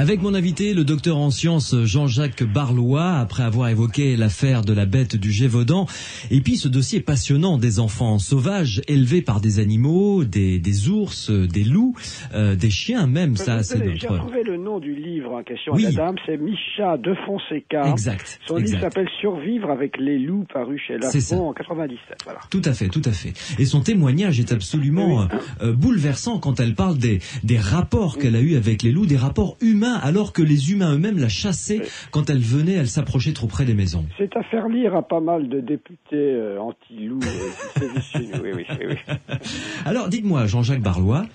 Avec mon invité, le docteur en sciences Jean-Jacques Barlois, après avoir évoqué l'affaire de la bête du Gévaudan, et puis ce dossier passionnant des enfants sauvages élevés par des animaux, des, des ours, des loups, euh, des chiens même, ça c'est J'ai notre... retrouvé le nom du livre en question, Oui. madame, c'est Micha de Fonseca. Exact, Son livre s'appelle Survivre avec les loups, paru chez. Lafon en 97. Voilà. Tout à fait, tout à fait. Et son témoignage est absolument euh, euh, bouleversant quand elle parle des, des rapports qu'elle a eus avec les loups, des rapports humains, alors que les humains eux-mêmes la chassaient quand elle venait, elle s'approchait trop près des maisons. C'est à faire lire à pas mal de députés euh, anti-loups euh. Oui, oui, oui. *laughs* Alors, dites-moi, Jean-Jacques Barlois,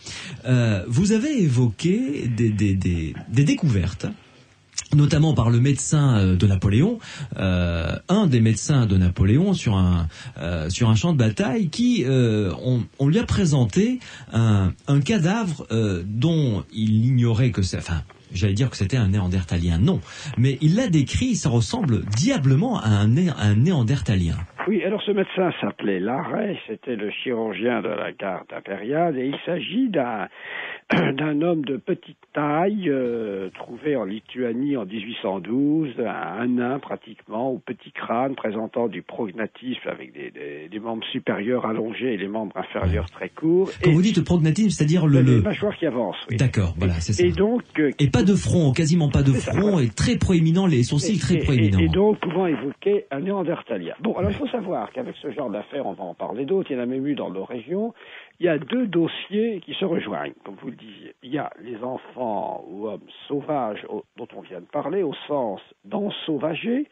euh, vous avez évoqué des, des, des, des découvertes notamment par le médecin de Napoléon, euh, un des médecins de Napoléon sur un euh, sur un champ de bataille, qui euh, on, on lui a présenté un, un cadavre dont il ignorait que c'est, enfin, j'allais dire que c'était un néandertalien, non, mais il l'a décrit, ça ressemble diablement à un, né- un néandertalien. Oui, alors ce médecin s'appelait Larrey, c'était le chirurgien de la garde impériale, et il s'agit d'un *coughs* d'un homme de petite taille euh, trouvé en Lituanie en 1812, un, nain pratiquement, au petit crâne présentant du prognatisme avec des, des- des membres supérieurs allongés et les membres inférieurs très courts, Quand et vous dites le prognatisme, c'est-à-dire le, le... mâchoires qui avancent. Oui. D'accord, voilà, c'est ça. Et donc, euh, Et pas de front, quasiment pas de ça, front, voilà. et très proéminent, les sourcils très et, proéminents. et donc pouvant évoquer un néandertalien. Bon, alors il faut savoir qu'avec ce genre d'affaires, on va en parler d'autres, il y en a même eu dans nos régions, il y a deux dossiers qui se rejoignent, comme vous le disiez. Il y a les enfants ou hommes sauvages au- dont on vient de parler, au sens d'ensauvager,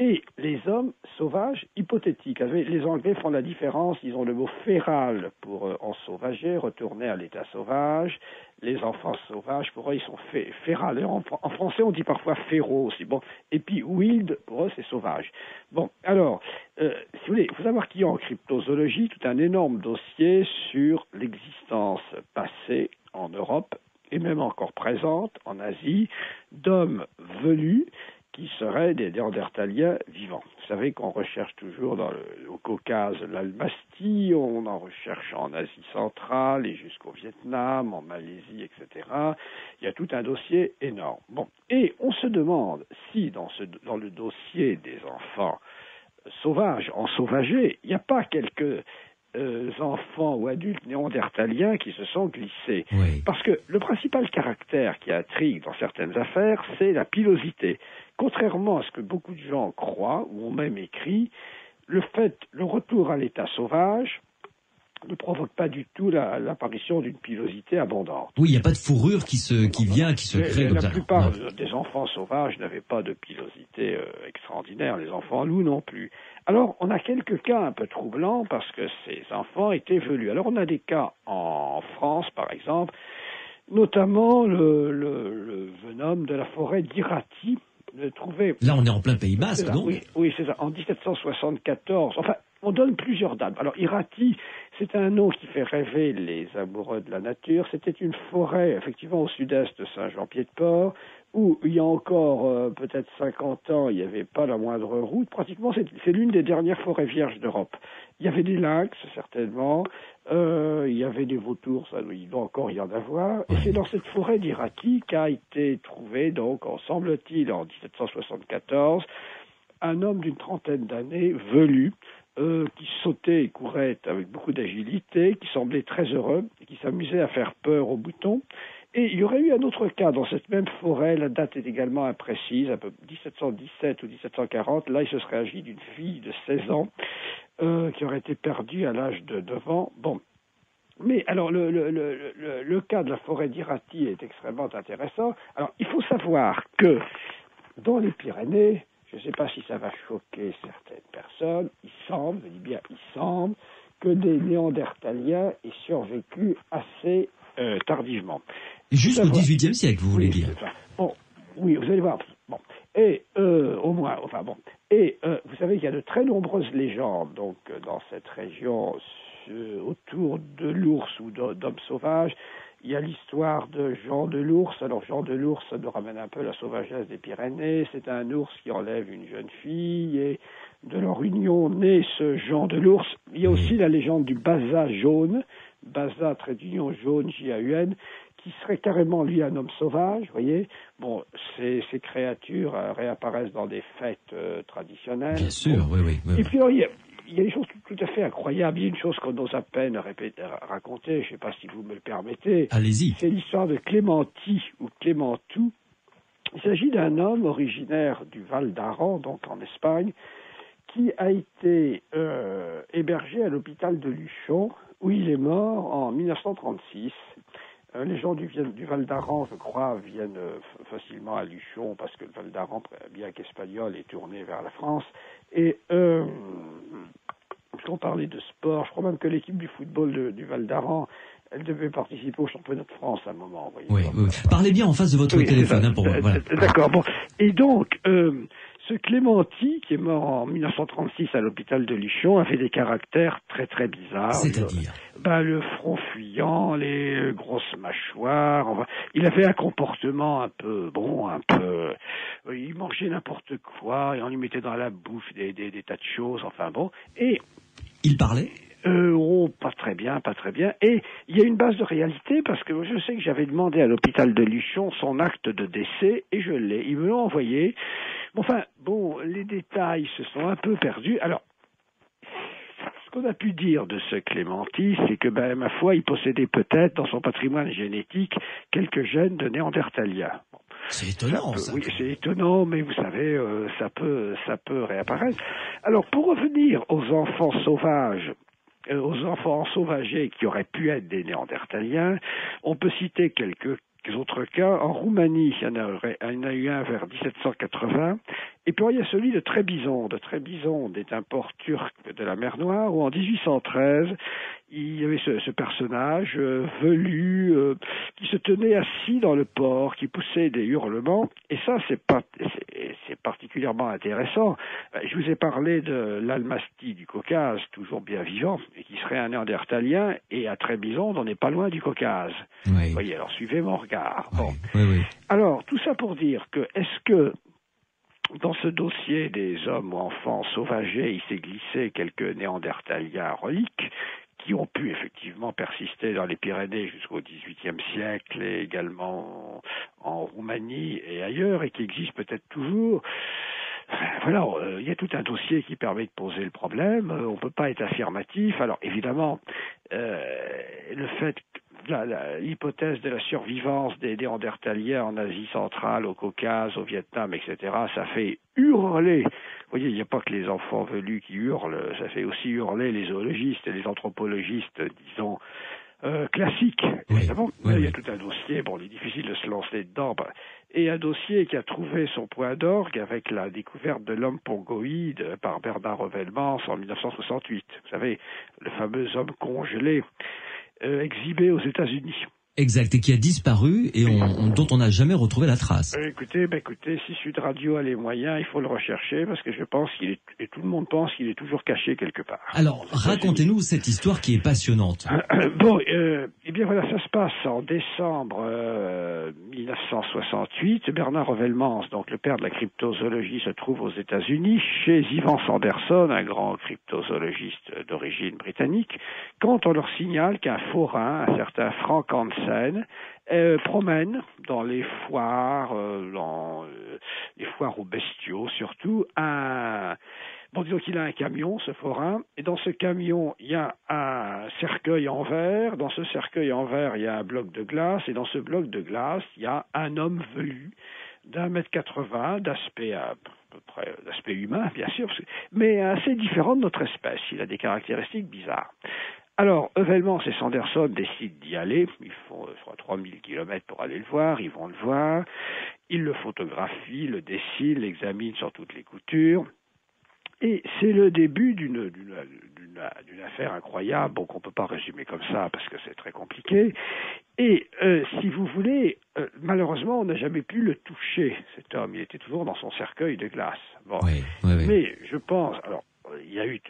et les hommes sauvages hypothétiques. Les Anglais font la différence, ils ont le mot féral pour euh, ensauvager, retourner à l'état sauvage. Les enfants sauvages, pour eux, ils sont fé- féral. En, français, on dit parfois féro aussi. Bon. Et puis wild, pour eux, c'est sauvage. Bon, alors, euh, si vous voulez, il faut savoir qu'il y a en cryptozoologie tout un énorme dossier sur l'existence passée en Europe et même encore présente en Asie d'hommes velus qui seraient des néandertaliens vivants. Vous savez qu'on recherche toujours dans le, au Caucase l'almastie, on en recherche en Asie centrale et jusqu'au Vietnam, en Malaisie, etc. Il y a tout un dossier énorme. Bon, et on se demande si dans, ce, dans le dossier des enfants sauvages, ensauvagés, il n'y a pas quelques euh, enfants ou adultes néandertaliens qui se sont glissés. Oui. Parce que le principal caractère qui intrigue dans certaines affaires, c'est la pilosité. Contrairement à ce que beaucoup de gens croient, ou ont même écrit, le fait, le retour à l'état sauvage ne provoque pas du tout la- l'apparition d'une pilosité abondante. Oui, il n'y a pas de fourrure qui se, qui vient, qui se crée comme la ça. plupart Non. des enfants sauvages n'avaient pas de pilosité euh, extraordinaire, les enfants loups non plus. Alors, on a quelques cas un peu troublants parce que ces enfants étaient velus. Alors, on a des cas en France, par exemple, notamment le, le, le venom de la forêt d'Irati, Là, on est en plein Pays Basque, non? oui, oui, c'est ça. En 1774. Enfin, on donne plusieurs dates. Alors, Irati, c'est un nom qui fait rêver les amoureux de la nature. C'était une forêt, effectivement, au sud-est de Saint-Jean-Pied-de-Port, où il y a encore euh, peut-être 50 ans, il n'y avait pas la moindre route. Pratiquement, c'est l'une des dernières forêts vierges d'Europe. Il y avait des lynx, certainement. Euh, il y avait des vautours, ça, il doit encore y en avoir. Et c'est dans cette forêt d'Iraki qu'a été trouvé, donc, en semble-t-il, en 1774, un homme d'une trentaine d'années, velu, euh, qui sautait et courait avec beaucoup d'agilité, qui semblait très heureux, et qui s'amusait à faire peur aux boutons. Et il y aurait eu un autre cas dans cette même forêt, la date est également imprécise, à peu 1717 ou 1740. Là, il se serait agi d'une fille de 16 ans euh, qui aurait été perdue à l'âge de 9 ans. Bon. Mais alors, le, le, le, le cas de la forêt d'Irati est extrêmement intéressant. Alors, il faut savoir que dans les Pyrénées, je ne sais pas si ça va choquer certaines personnes, il semble, je dis bien il semble, que des néandertaliens aient survécu assez euh, tardivement. Jusqu'au Ça va. XVIIIe siècle, vous voulez Oui, dire. Bon, oui, vous allez voir. Bon. Et euh, au moins, enfin bon. Et euh, vous savez qu'il y a de très nombreuses légendes donc dans cette région autour de l'ours ou d'ho- d'hommes sauvages. Il y a l'histoire de Jean de l'ours. Alors Jean de l'ours, ça nous ramène un peu à la sauvagesse des Pyrénées. C'est un ours qui enlève une jeune fille et de leur union naît ce Jean de l'ours. Il y a aussi la légende du Baza jaune, Baza trait d'union jaune J-A-U-N, qui serait carrément lui un homme sauvage, vous voyez. Bon, ces, ces créatures euh, réapparaissent dans des fêtes euh, traditionnelles. Bien sûr, oui, oui. oui, Et puis alors, il y, a, il y a des choses tout, tout à fait incroyables. Il y a une chose qu'on ose à peine répéter, raconter, je ne sais pas si vous me le permettez. Allez-y. C'est l'histoire de Clémenti ou Clémentou. Il s'agit d'un homme originaire du Val d'Aran, donc en Espagne, qui a été euh, hébergé à l'hôpital de Luchon, où il est mort en 1936. Euh, les gens du, Val d'Aran, je crois, viennent facilement à Luchon, parce que le Val d'Aran, bien qu'espagnol, est tourné vers la France. Et euh, puisqu'on parlait de sport, je crois même que l'équipe du football de- du Val d'Aran, elle devait participer au championnat de France à un moment. voyez. Oui, oui. Parlez bien en face de votre Oui, téléphone, hein, pour voilà. D'accord. Bon. Et donc, euh, ce Clémenti, qui est mort en 1936 à l'hôpital de Luchon, avait des caractères très très bizarres. C'est-à-dire Ben, le front fuyant, les grosses mâchoires. Enfin, il avait un comportement un peu, bon, un peu. euh, il mangeait n'importe quoi et on lui mettait dans la bouche des, des, des tas de choses. Enfin bon. Et Il parlait? Euh, oh, pas très bien, pas très bien. Et il y a une base de réalité parce que je sais que j'avais demandé à l'hôpital de Luchon son acte de décès et je l'ai. Ils me l'ont envoyé. Bon, Enfin, bon, les détails se sont un peu perdus. Alors, ce qu'on a pu dire de ce Clémenti, c'est que, ben, ma foi, il possédait peut-être dans son patrimoine génétique quelques gènes de néandertaliens. Bon, C'est étonnant, peut- ça. oui, c'est étonnant, mais vous savez, euh, ça peut, ça peut réapparaître. Alors, pour revenir aux enfants sauvages, aux enfants sauvagés qui auraient pu être des néandertaliens, on peut citer quelques autres cas. En Roumanie, il y en a, il y en a eu un vers 1780. Et puis il y a celui de Trébizonde. Trébizonde est un port turc de la mer Noire où en 1813, il y avait ce, ce personnage euh, velu euh, qui se tenait assis dans le port, qui poussait des hurlements. Et ça, c'est pas, c'est- c'est particulièrement intéressant. Euh, Je vous ai parlé de l'Almastie du Caucase, toujours bien vivant, et qui serait un néandertalien. Et à Trébizonde, on n'est pas loin du Caucase. Oui. Vous voyez, alors suivez mon regard. Oui, Bon. oui, oui. Alors, tout ça pour dire que, est-ce que dans ce dossier des hommes ou enfants sauvagés, il s'est glissé quelques néandertaliens reliques qui ont pu effectivement persister dans les Pyrénées jusqu'au XVIIIe siècle et également en, Roumanie et ailleurs et qui existent peut-être toujours. Voilà, euh, il y a tout un dossier qui permet de poser le problème. On ne peut pas être affirmatif. Alors évidemment, euh, le fait l'hypothèse de la survivance des néandertaliens en Asie centrale, au Caucase, au Vietnam, etc., ça fait hurler. Vous voyez, il n'y a pas que les enfants velus qui hurlent, ça fait aussi hurler les zoologistes et les anthropologistes, disons, euh, classiques. Oui, il y a tout un dossier, bon, il est difficile de se lancer dedans, bah, et un dossier qui a trouvé son point d'orgue avec la découverte de l'homme pongoïde par Bernard Revelmans en 1968. Vous savez, le fameux homme congelé exhibé aux États-Unis. Exact, et qui a disparu et on- on- dont on n'a jamais retrouvé la trace. Euh, écoutez, bah, écoutez, si Sud Radio a les moyens, il faut le rechercher parce que je pense qu'il est, et tout le monde pense qu'il est toujours caché quelque part. Alors, racontez-nous cette histoire qui est passionnante. *coughs* Bon, euh, eh bien voilà, ça se passe en décembre euh, 1968. Bernard Revelmans, donc le père de la cryptozoologie, se trouve aux États-Unis chez Ivan Sanderson, un grand cryptozoologiste d'origine britannique, quand on leur signale qu'un forain, un certain Frank Hansen, euh, promène dans les foires, euh, dans euh, les foires aux bestiaux surtout, un Bon, disons qu'il a un camion, ce forain, et dans ce camion, il y a un cercueil en verre, dans ce cercueil en verre, il y a un bloc de glace, et dans ce bloc de glace, il y a un homme velu d'un mètre quatre-vingts, d'aspect à peu près d'aspect humain, bien sûr, mais assez différent de notre espèce. Il a des caractéristiques bizarres. Alors, Evelmans et Sanderson décident d'y aller. Ils font, euh, je crois, 3000 kilomètres pour aller le voir. Ils vont le voir. Ils le photographient, le dessinent, l'examinent sur toutes les coutures. Et c'est le début d'une affaire incroyable, bon qu'on peut pas résumer comme ça parce que c'est très compliqué. Et euh, si vous voulez, euh, malheureusement, on n'a jamais pu le toucher cet homme. Il était toujours dans son cercueil de glace. Bon, Oui, oui, oui. mais je pense, alors, il y a eu,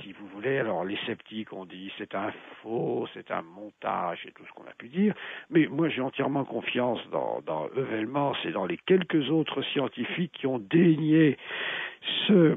si vous voulez, alors les sceptiques ont dit c'est un faux, c'est un montage et tout ce qu'on a pu dire, mais moi j'ai entièrement confiance dans, dans Evelmans et dans les quelques autres scientifiques qui ont daigné se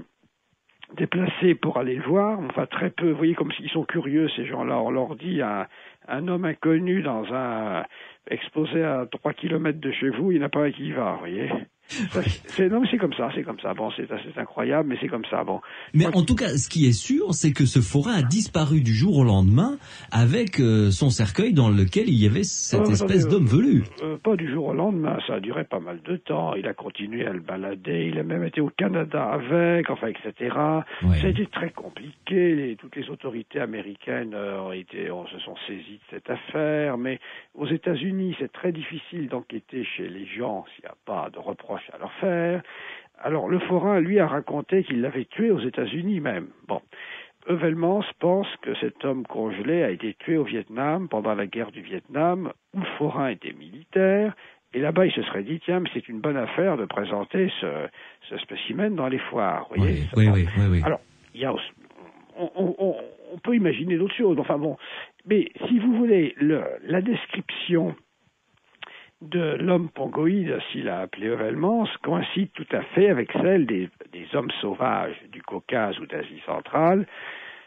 déplacer pour aller le voir, enfin très peu, vous voyez comme s'ils sont curieux ces gens-là, on leur dit un, un homme inconnu dans un exposé à 3 kilomètres de chez vous, il n'y en a pas un qui y va, vous voyez. C'est, non mais c'est comme ça, c'est comme ça. Bon, c'est, c'est incroyable, mais c'est comme ça. Bon, Mais en tout cas, ce qui est sûr, c'est que ce forain a disparu du jour au lendemain avec euh, son cercueil dans lequel il y avait cette Oh, espèce d'homme velu. Euh, pas du jour au lendemain, ça a duré pas mal de temps. Il a continué à le balader, il a même été au Canada avec, enfin, etc. Ouais. Ça a été très compliqué. Les- toutes les autorités américaines euh, ont été, on se sont saisies de cette affaire. Mais aux États-Unis, c'est très difficile d'enquêter chez les gens s'il n'y a pas de à leur faire. Alors, le forain, lui, a raconté qu'il l'avait tué aux États-Unis même. Bon. Evelmans pense que cet homme congelé a été tué au Vietnam pendant la guerre du Vietnam, où le forain était militaire, et là-bas il se serait dit, tiens, mais c'est une bonne affaire de présenter ce, ce spécimen dans les foires. Vous voyez, Oui, oui, oui, oui. Alors, il y a aussi- on, on- on- on peut imaginer d'autres choses, enfin bon, mais si vous voulez, le, la description de l'homme pongoïde, s'il a appelé Evelmans, coïncide tout à fait avec celle des, hommes sauvages du Caucase ou d'Asie centrale,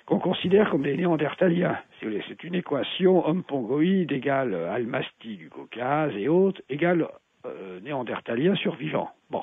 qu'on considère comme des néandertaliens. C'est une équation homme pongoïde égale almastie du Caucase et autres égale euh, néandertalien survivant. Bon,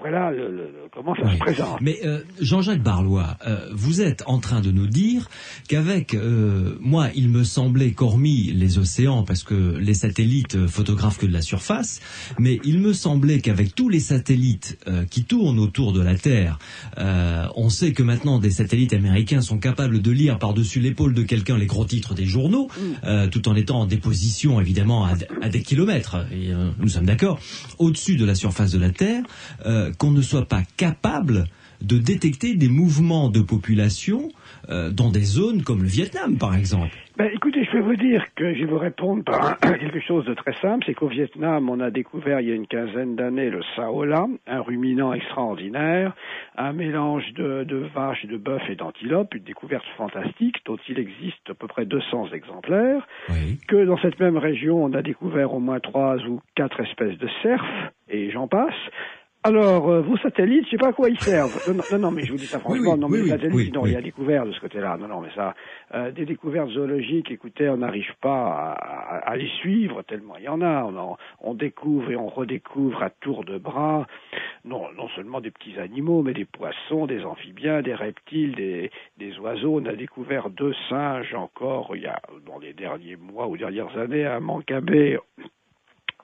voilà le- le- le- comment ça Oui. se présente. Mais euh, Jean-Jacques Barlois, euh, vous êtes en train de nous dire qu'avec euh, moi, il me semblait qu'hormis les océans, parce que les satellites euh, photographent que de la surface, mais il me semblait qu'avec tous les satellites euh, qui tournent autour de la Terre, euh, on sait que maintenant des satellites américains sont capables de lire par-dessus l'épaule de quelqu'un les gros titres des journaux, euh, tout en étant en déposition évidemment à, à des kilomètres. Et, euh, nous sommes d'accord au-dessus de la surface de la Terre, euh, qu'on ne soit pas capable de détecter des mouvements de population euh, dans des zones comme le Vietnam, par exemple. Ben, écoutez, je vais vous dire que je vais vous répondre par quelque chose de très simple, c'est qu'au Vietnam, on a découvert il y a une quinzaine d'années le saola, un ruminant extraordinaire, un mélange de, de vaches, de bœufs et d'antilopes, une découverte fantastique dont il existe à peu près 200 exemplaires, Oui. que dans cette même région, on a découvert au moins trois ou quatre espèces de cerfs, et j'en passe. Alors, euh, vos satellites, je sais pas à quoi ils servent. Non, non, non, mais je vous dis ça franchement, oui, non, mais oui, les satellites, non, il y a découvert de ce côté-là. Non, non, mais ça, euh, des découvertes zoologiques, écoutez, on n'arrive pas à, à- à les suivre tellement il y en a. On, en- on découvre et on redécouvre à tour de bras, non, non seulement des petits animaux, mais des poissons, des amphibiens, des reptiles, des, des oiseaux. On a découvert deux singes encore il y a dans les derniers mois ou dernières années, un mancabé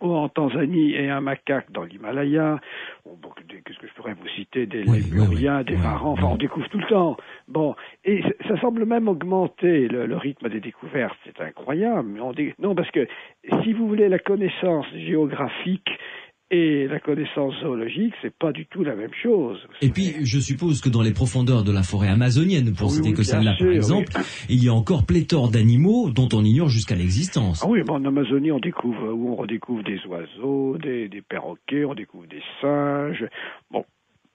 en Tanzanie et un macaque dans l'Himalaya. Bon, Qu'est-ce que je pourrais vous citer? Des Oui, lémuriens, oui, des varans, enfin on découvre tout le temps. Bon, et ça semble même augmenter le, le rythme des découvertes, c'est incroyable. on dé- Non, parce que si vous voulez la connaissance géographique et la connaissance zoologique, c'est pas du tout la même chose. Et puis, je suppose que dans les profondeurs de la forêt amazonienne, pour Oui, citer oui, que celle-là par oui. exemple, il y a encore pléthore d'animaux dont on ignore jusqu'à l'existence. Ah oui, bon, en Amazonie, on découvre, où on redécouvre des oiseaux, des, des perroquets, on découvre des singes. Bon,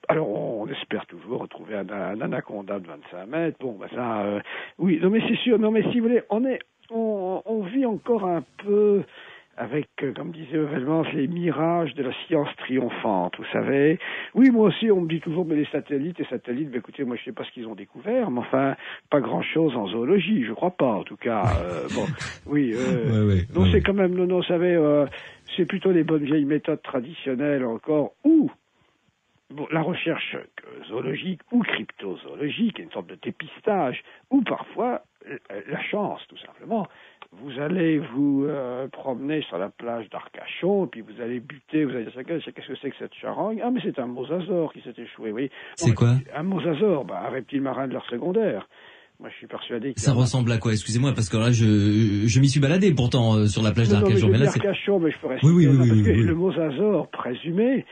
alors on, espère toujours retrouver un, un anaconda de 25 mètres. Bon, bah ça, euh, oui, non mais c'est sûr, non mais si vous voulez, on est, on, on vit encore un peu avec, euh, comme disait Evelmans, les mirages de la science triomphante, vous savez. Oui, moi aussi, on me dit toujours, mais les satellites, les satellites, bah, écoutez, moi je sais pas ce qu'ils ont découvert, mais enfin, pas grand-chose en zoologie, je crois pas, en tout cas. Euh, bon, *laughs* oui, euh, Ouais, ouais, non, ouais, c'est quand même, non, non, vous savez, euh, c'est plutôt les bonnes vieilles méthodes traditionnelles encore, ou bon, la recherche zoologique ou cryptozoologique, une sorte de dépistage, ou parfois la chance, tout simplement. Vous allez vous euh, promener sur la plage d'Arcachon, puis vous allez buter, vous allez dire, qu'est-ce que c'est que cette charogne Ah, mais c'est un mosasaure qui s'est échoué, oui. C'est quoi? Un mosasaure, bah, un reptile marin de l'art secondaire. Moi, je suis persuadé que Ça ressemble à quoi? Excusez-moi, parce que là, je, je m'y suis baladé pourtant euh, sur la plage mais d'Arcachon. Mais là, c'est... Je Oui, oui, oui, que oui, oui. le mosasaure présumé,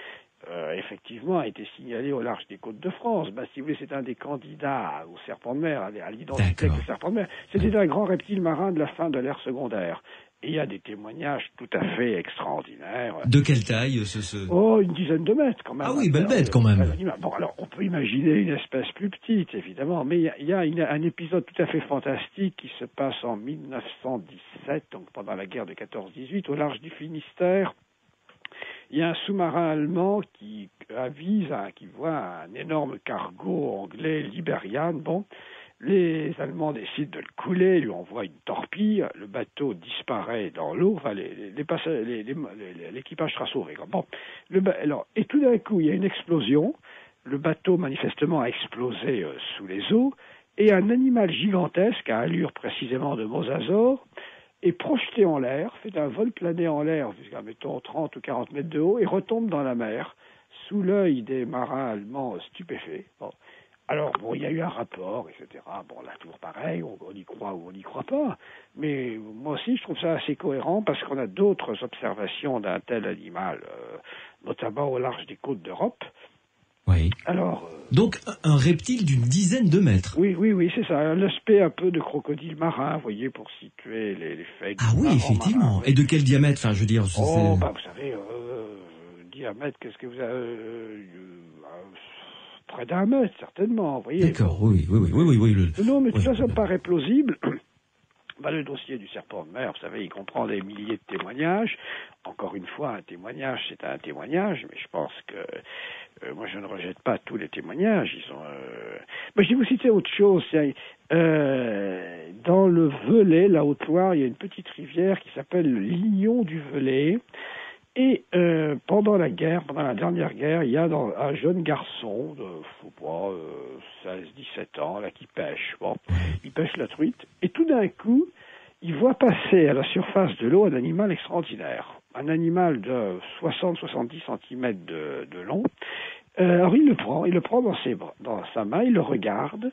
euh, effectivement, a été signalé au large des côtes de France. Ben, si vous voulez, c'est un des candidats au serpent de mer, à l'identité le serpent de mer. C'était un grand reptile marin de la fin de l'ère secondaire. Et il y a des témoignages tout à fait extraordinaires. De quelle taille ce, ce... Oh, une dizaine de mètres quand même. Ah oui, belle bête, quand même. Bon, alors on peut imaginer une espèce plus petite, évidemment, mais il y a, il y a un épisode tout à fait fantastique qui se passe en 1917, donc pendant la guerre de 14-18, au large du Finistère. Il y a un sous-marin allemand qui avise, qui voit un énorme cargo anglais Liberian. Bon, les Allemands décident de le couler, lui envoient une torpille, le bateau disparaît dans l'eau, l'équipage sera sauvé. Bon, le alors, et tout d'un coup, il y a une explosion, le bateau manifestement a explosé euh, sous les eaux, et un animal gigantesque, à allure précisément de mosasaure, est projeté en l'air, fait un vol plané en l'air jusqu'à, mettons, 30 ou 40 mètres de haut, et retombe dans la mer, sous l'œil des marins allemands stupéfaits. Alors, bon, il y a eu un rapport, etc. Bon, là, toujours pareil, on, on y croit ou on n'y croit pas. Mais moi aussi, je trouve ça assez cohérent parce qu'on a d'autres observations d'un tel animal, euh, notamment au large des côtes d'Europe. Oui. Alors, Donc, un- reptile d'une dizaine de mètres. oui, oui, oui, c'est ça. Un aspect un peu de crocodile marin, vous voyez, pour situer les, les faits. Ah oui, effectivement. Et de quel diamètre Enfin, je veux dire, Oh, bah, vous savez, euh, diamètre, qu'est-ce que vous avez euh, euh, Près d'un mètre, certainement, vous voyez. D'accord, oui, oui, oui, oui, oui, oui, le- Non, mais tout Oui. ça, ça me paraît plausible. Bah, le dossier du serpent de mer, vous savez, il comprend des milliers de témoignages. Encore une fois, un témoignage, c'est un témoignage, mais je pense que euh, moi, je ne rejette pas tous les témoignages. Ils ont. Euh... Je vais vous citer autre chose. Euh, dans le Velay, la Haute-Loire, il y a une petite rivière qui s'appelle le Lignon du Velay. Et euh, pendant la guerre, pendant la dernière guerre, il y a un jeune garçon de, euh, 16-17 ans, là, qui pêche. Bon, il pêche la truite, et tout d'un coup, il voit passer à la surface de l'eau un animal extraordinaire. Un animal de 60-70 cm de, long. Euh, alors il le prend, il le prend dans, ses dans sa main, il le regarde.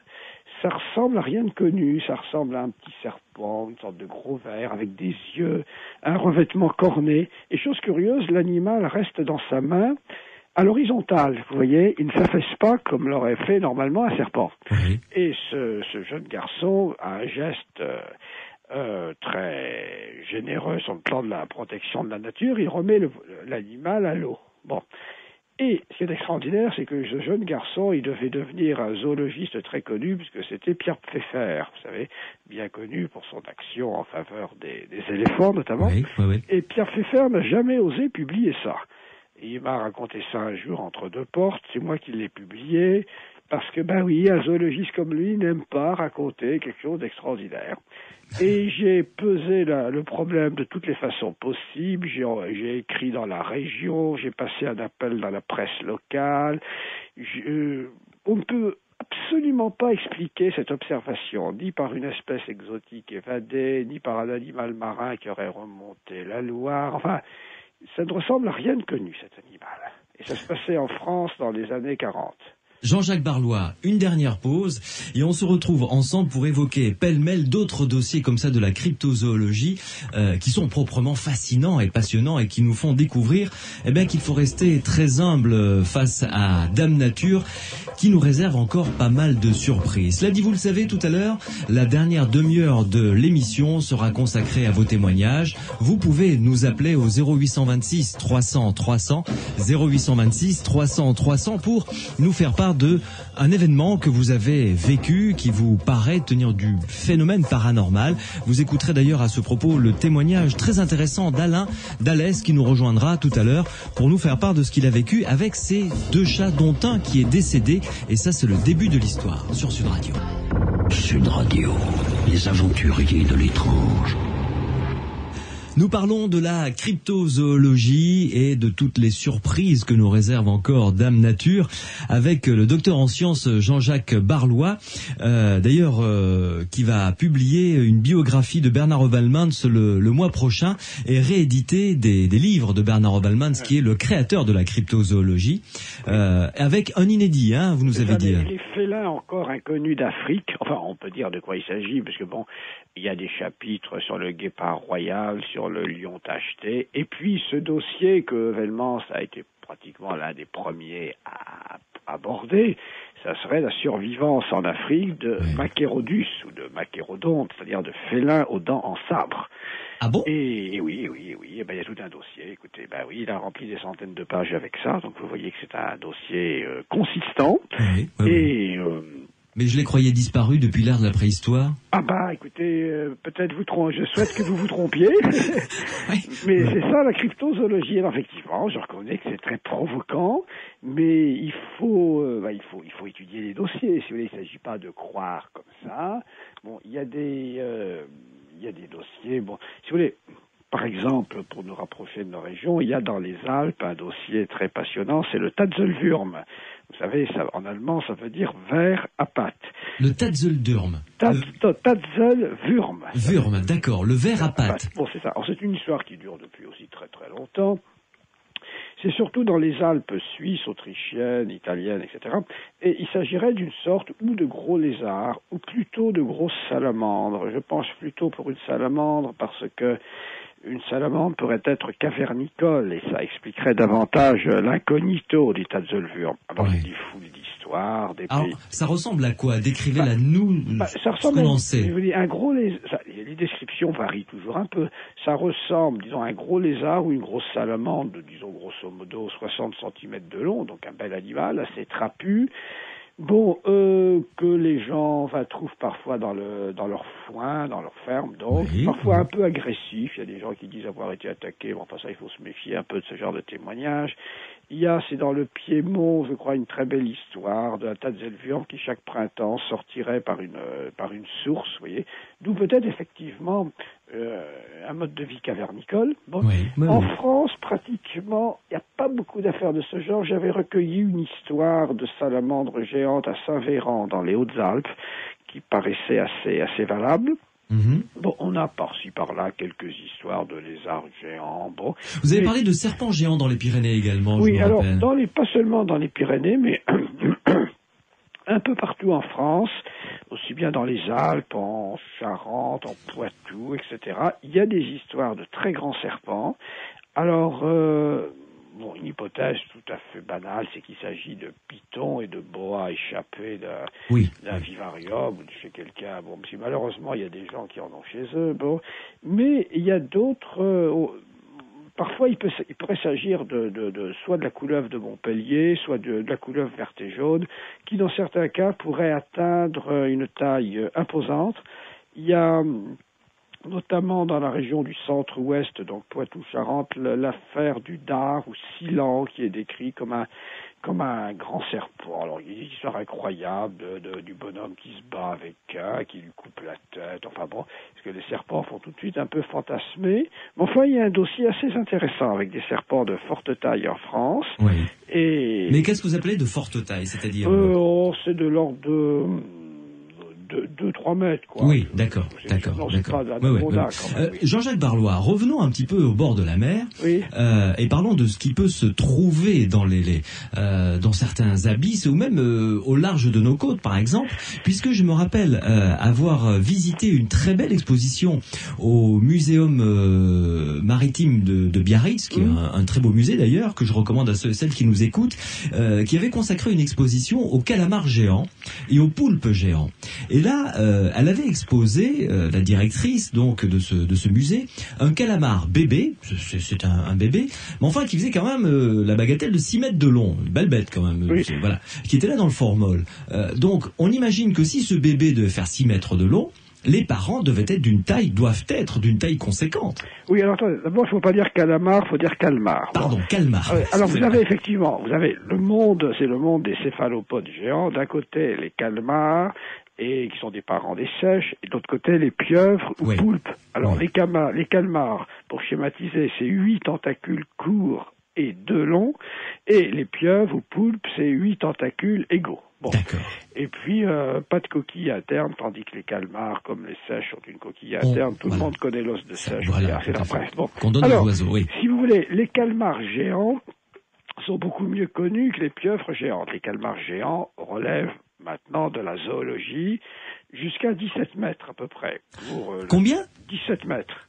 Ça ressemble à rien de connu, ça ressemble à un petit serpent, une sorte de gros ver avec des yeux, un revêtement corné. Et chose curieuse, l'animal reste dans sa main à l'horizontale, vous voyez, il ne s'affaisse pas comme l'aurait fait normalement un serpent. Oui. Et ce, ce jeune garçon a un geste euh, euh, très généreux sur le plan de la protection de la nature. Il remet l'animal à l'eau. Bon. Et ce qui est extraordinaire, c'est que ce jeune garçon, il devait devenir un zoologiste très connu, puisque c'était Pierre Pfeffer, vous savez, bien connu pour son action en faveur des, des éléphants notamment. Oui, oui, oui. Et Pierre Pfeffer n'a jamais osé publier ça. Et il m'a raconté ça un jour entre deux portes, c'est moi qui l'ai publié, parce que, ben oui, un zoologiste comme lui n'aime pas raconter quelque chose d'extraordinaire. Et *laughs* j'ai pesé la- le problème de toutes les façons possibles, j'ai écrit dans la région, j'ai passé un appel dans la presse locale, Je- euh, on ne peut absolument pas expliquer cette observation, ni par une espèce exotique évadée, ni par un animal marin qui aurait remonté la Loire. Enfin, ça ne ressemble à rien de connu, cet animal. Et ça se passait en France dans les années 40. Jean-Jacques Barlois, une dernière pause et on se retrouve ensemble pour évoquer pêle-mêle d'autres dossiers comme ça de la cryptozoologie euh, qui sont proprement fascinants et passionnants et qui nous font découvrir eh bien qu'il faut rester très humble face à Dame Nature qui nous réserve encore pas mal de surprises. Cela dit, vous le savez tout à l'heure, la dernière demi-heure de l'émission sera consacrée à vos témoignages. Vous pouvez nous appeler au 0826 300 300 0826 300 300 pour nous faire part de un événement que vous avez vécu qui vous paraît tenir du phénomène paranormal. Vous écouterez d'ailleurs à ce propos le témoignage très intéressant d'Alain Dallès qui nous rejoindra tout à l'heure pour nous faire part de ce qu'il a vécu avec ses deux chats dont un qui est décédé et ça c'est le début de l'histoire sur Sud Radio. Sud Radio, les aventuriers de l'étrange. Nous parlons de la cryptozoologie et de toutes les surprises que nous réserve encore Dame Nature avec le docteur en sciences Jean-Jacques Barlois, euh, d'ailleurs euh, qui va publier une biographie de Bernard Ovalmans le, le mois prochain et rééditer des, des livres de Bernard Ovalmans qui est le créateur de la cryptozoologie euh, avec un inédit, hein, vous nous avez dit. Les, félins encore inconnus d'Afrique, enfin on peut dire de quoi il s'agit, parce que bon, il y a des chapitres sur le guépard royal, sur le lion tacheté, et puis ce dossier que Velmans a été pratiquement l'un des premiers à aborder, ça serait la survivance en Afrique de. Macérodus ou de Macérodonte, c'est-à-dire de félins aux dents en sabre. Ah bon? Et, et oui, oui, oui, eh ben, il y a tout un dossier. Écoutez, ben oui, il a rempli des centaines de pages avec ça, donc vous voyez que c'est un dossier euh, consistant. Oui, oui, oui. Et euh, Mais je les croyais disparus depuis l'ère de la préhistoire. ah bah écoutez, euh, peut-être vous trompez, je souhaite que vous vous trompiez, *laughs* mais c'est ça la cryptozoologie. Alors effectivement, je reconnais que c'est très provoquant, mais il faut, euh, bah, il faut, il faut étudier les dossiers. Si vous voulez, il ne s'agit pas de croire comme ça. Bon, il y a des, euh, il y a des dossiers. Bon, si vous voulez. Par exemple, pour nous rapprocher de nos régions, il y a dans les Alpes un dossier très passionnant, c'est le Tatzelwurm. Vous savez, ça, en allemand, ça veut dire ver à pattes. Le Tatzeldurm. Tat- Le Tatzelwurm. Wurm, d'accord. Le ver à pattes. Bon, c'est ça. Alors, c'est une histoire qui dure depuis aussi très très longtemps. C'est surtout dans les Alpes suisses, autrichiennes, italiennes, etc. Et il s'agirait d'une sorte ou de gros lézards, ou plutôt de grosses salamandres. Je pense plutôt pour une salamandre parce que une salamandre pourrait être cavernicole et ça expliquerait davantage l'incognito du Tatzelwurm. Alors, Oui. il y a des foules d'histoires, des Alors, pays. ça ressemble à quoi? Décrivez-la nous, Bah, ça ressemble je veux dire, un gros ça- les descriptions varient toujours un peu. Ça ressemble, disons, à un gros lézard ou une grosse salamandre, disons, grosso modo 60 cm de long, donc un bel animal, assez trapu. Bon, euh, que les gens enfin, trouvent parfois dans, le, dans leur foin, dans leur ferme, donc Oui, parfois oui. un peu agressif. Il y a des gens qui disent avoir été attaqués. Bon, enfin ça, il faut se méfier un peu de ce genre de témoignages. Il y a, c'est dans le Piémont, je crois, une très belle histoire de la Tatzelwurm qui chaque printemps sortirait par une par une source, vous voyez. D'où peut-être effectivement euh, un mode de vie cavernicole. Bon. Oui, oui, En oui. France, pratiquement, il n'y a pas beaucoup d'affaires de ce genre. J'avais recueilli une histoire de salamandre géante à Saint-Véran, dans les Hautes-Alpes, qui paraissait assez, assez valable. Mhm. Bon, on a par-ci par-là quelques histoires de lézards géants. Bon, Vous avez Mais- parlé de serpents géants dans les Pyrénées également, oui, alors rappelle. dans les, pas seulement dans les Pyrénées, mais *clears throat* un peu partout en France, aussi bien dans les Alpes, en Charente, en Poitou, etc. Il y a des histoires de très grands serpents. Alors, euh, bon, une hypothèse tout à fait banale, c'est qu'il s'agit de pitons et de boas échappés d'un Oui. vivarium ou de chez quelqu'un. Bon, malheureusement il y a des gens qui en ont chez eux. Bon, mais il y a d'autres. euh, parfois, il, peut, pourrait s'agir de, de, de- soit de la couleuvre de Montpellier, soit de, la couleuvre verte et jaune, qui dans certains cas pourrait atteindre euh, une taille euh, imposante. Il y a hum, notamment dans la région du centre-ouest, donc Poitou-Charentes, l'affaire du dard ou Silan qui est décrit comme un comme un grand serpent. Alors il y a incroyables de, de- du bonhomme qui se bat avec un, qui lui coupe la tête. Enfin bon, parce que les serpents font tout de suite un peu fantasmer. Mais enfin, il y a un dossier assez intéressant avec des serpents de forte taille en France. Oui. Et Mais qu'est-ce que vous appelez de forte taille C'est-à-dire euh, oh, c'est de l'ordre de 2-3 mètres. Quoi. Oui, d'accord, d'accord, Ouais, Euh. Jean-Jacques Barlois, revenons un petit peu au bord de la mer Oui. euh, et parlons de ce qui peut se trouver dans les, les, euh, dans certains abysses ou même au large de nos côtes, par exemple, puisque je me rappelle avoir visité une très belle exposition au Muséum maritime de, de Biarritz, qui est un, un très beau musée d'ailleurs, que je recommande à ceux et celles qui nous écoutent, qui avait consacré une exposition aux calamars géants et aux poulpes géants. Et là, euh, elle avait exposé, euh, la directrice donc de ce, de ce musée, un calamar bébé, c'est un, un bébé, mais enfin qui faisait quand même euh, la bagatelle de 6 mètres de long, une belle bête quand même, Oui. voilà, qui était là dans le formol. Donc on imagine que si ce bébé devait faire 6 mètres de long, les parents devaient être d'une taille, doivent être d'une taille conséquente. Oui, alors d'abord, il ne faut pas dire calamar, il faut dire calmar. Pardon, calmar. Alors vous avez effectivement, vous avez le monde, c'est le monde des céphalopodes géants. D'un côté les calmars et qui sont des parents des sèches, et de l'autre côté les pieuvres ou Oui. poulpes. Alors Oui. les, cama- les calmars, pour schématiser, c'est huit tentacules courts et deux longs, et les pieuvres ou poulpes, c'est huit tentacules égaux. Bon. D'accord. Et puis, euh, pas de coquille interne, tandis que les calmars, comme les sèches, ont une coquille On- interne. Tout voilà. le monde connaît l'os de sèche. Voilà, c'est la bref. Bon. Qu'on donne Alors, aux oiseaux, oui. si vous voulez, les calmars géants sont beaucoup mieux connus que les pieuvres géantes. Les calmars géants relèvent maintenant de la zoologie jusqu'à 17 mètres à peu près. Pour, euh, Combien? 17 mètres.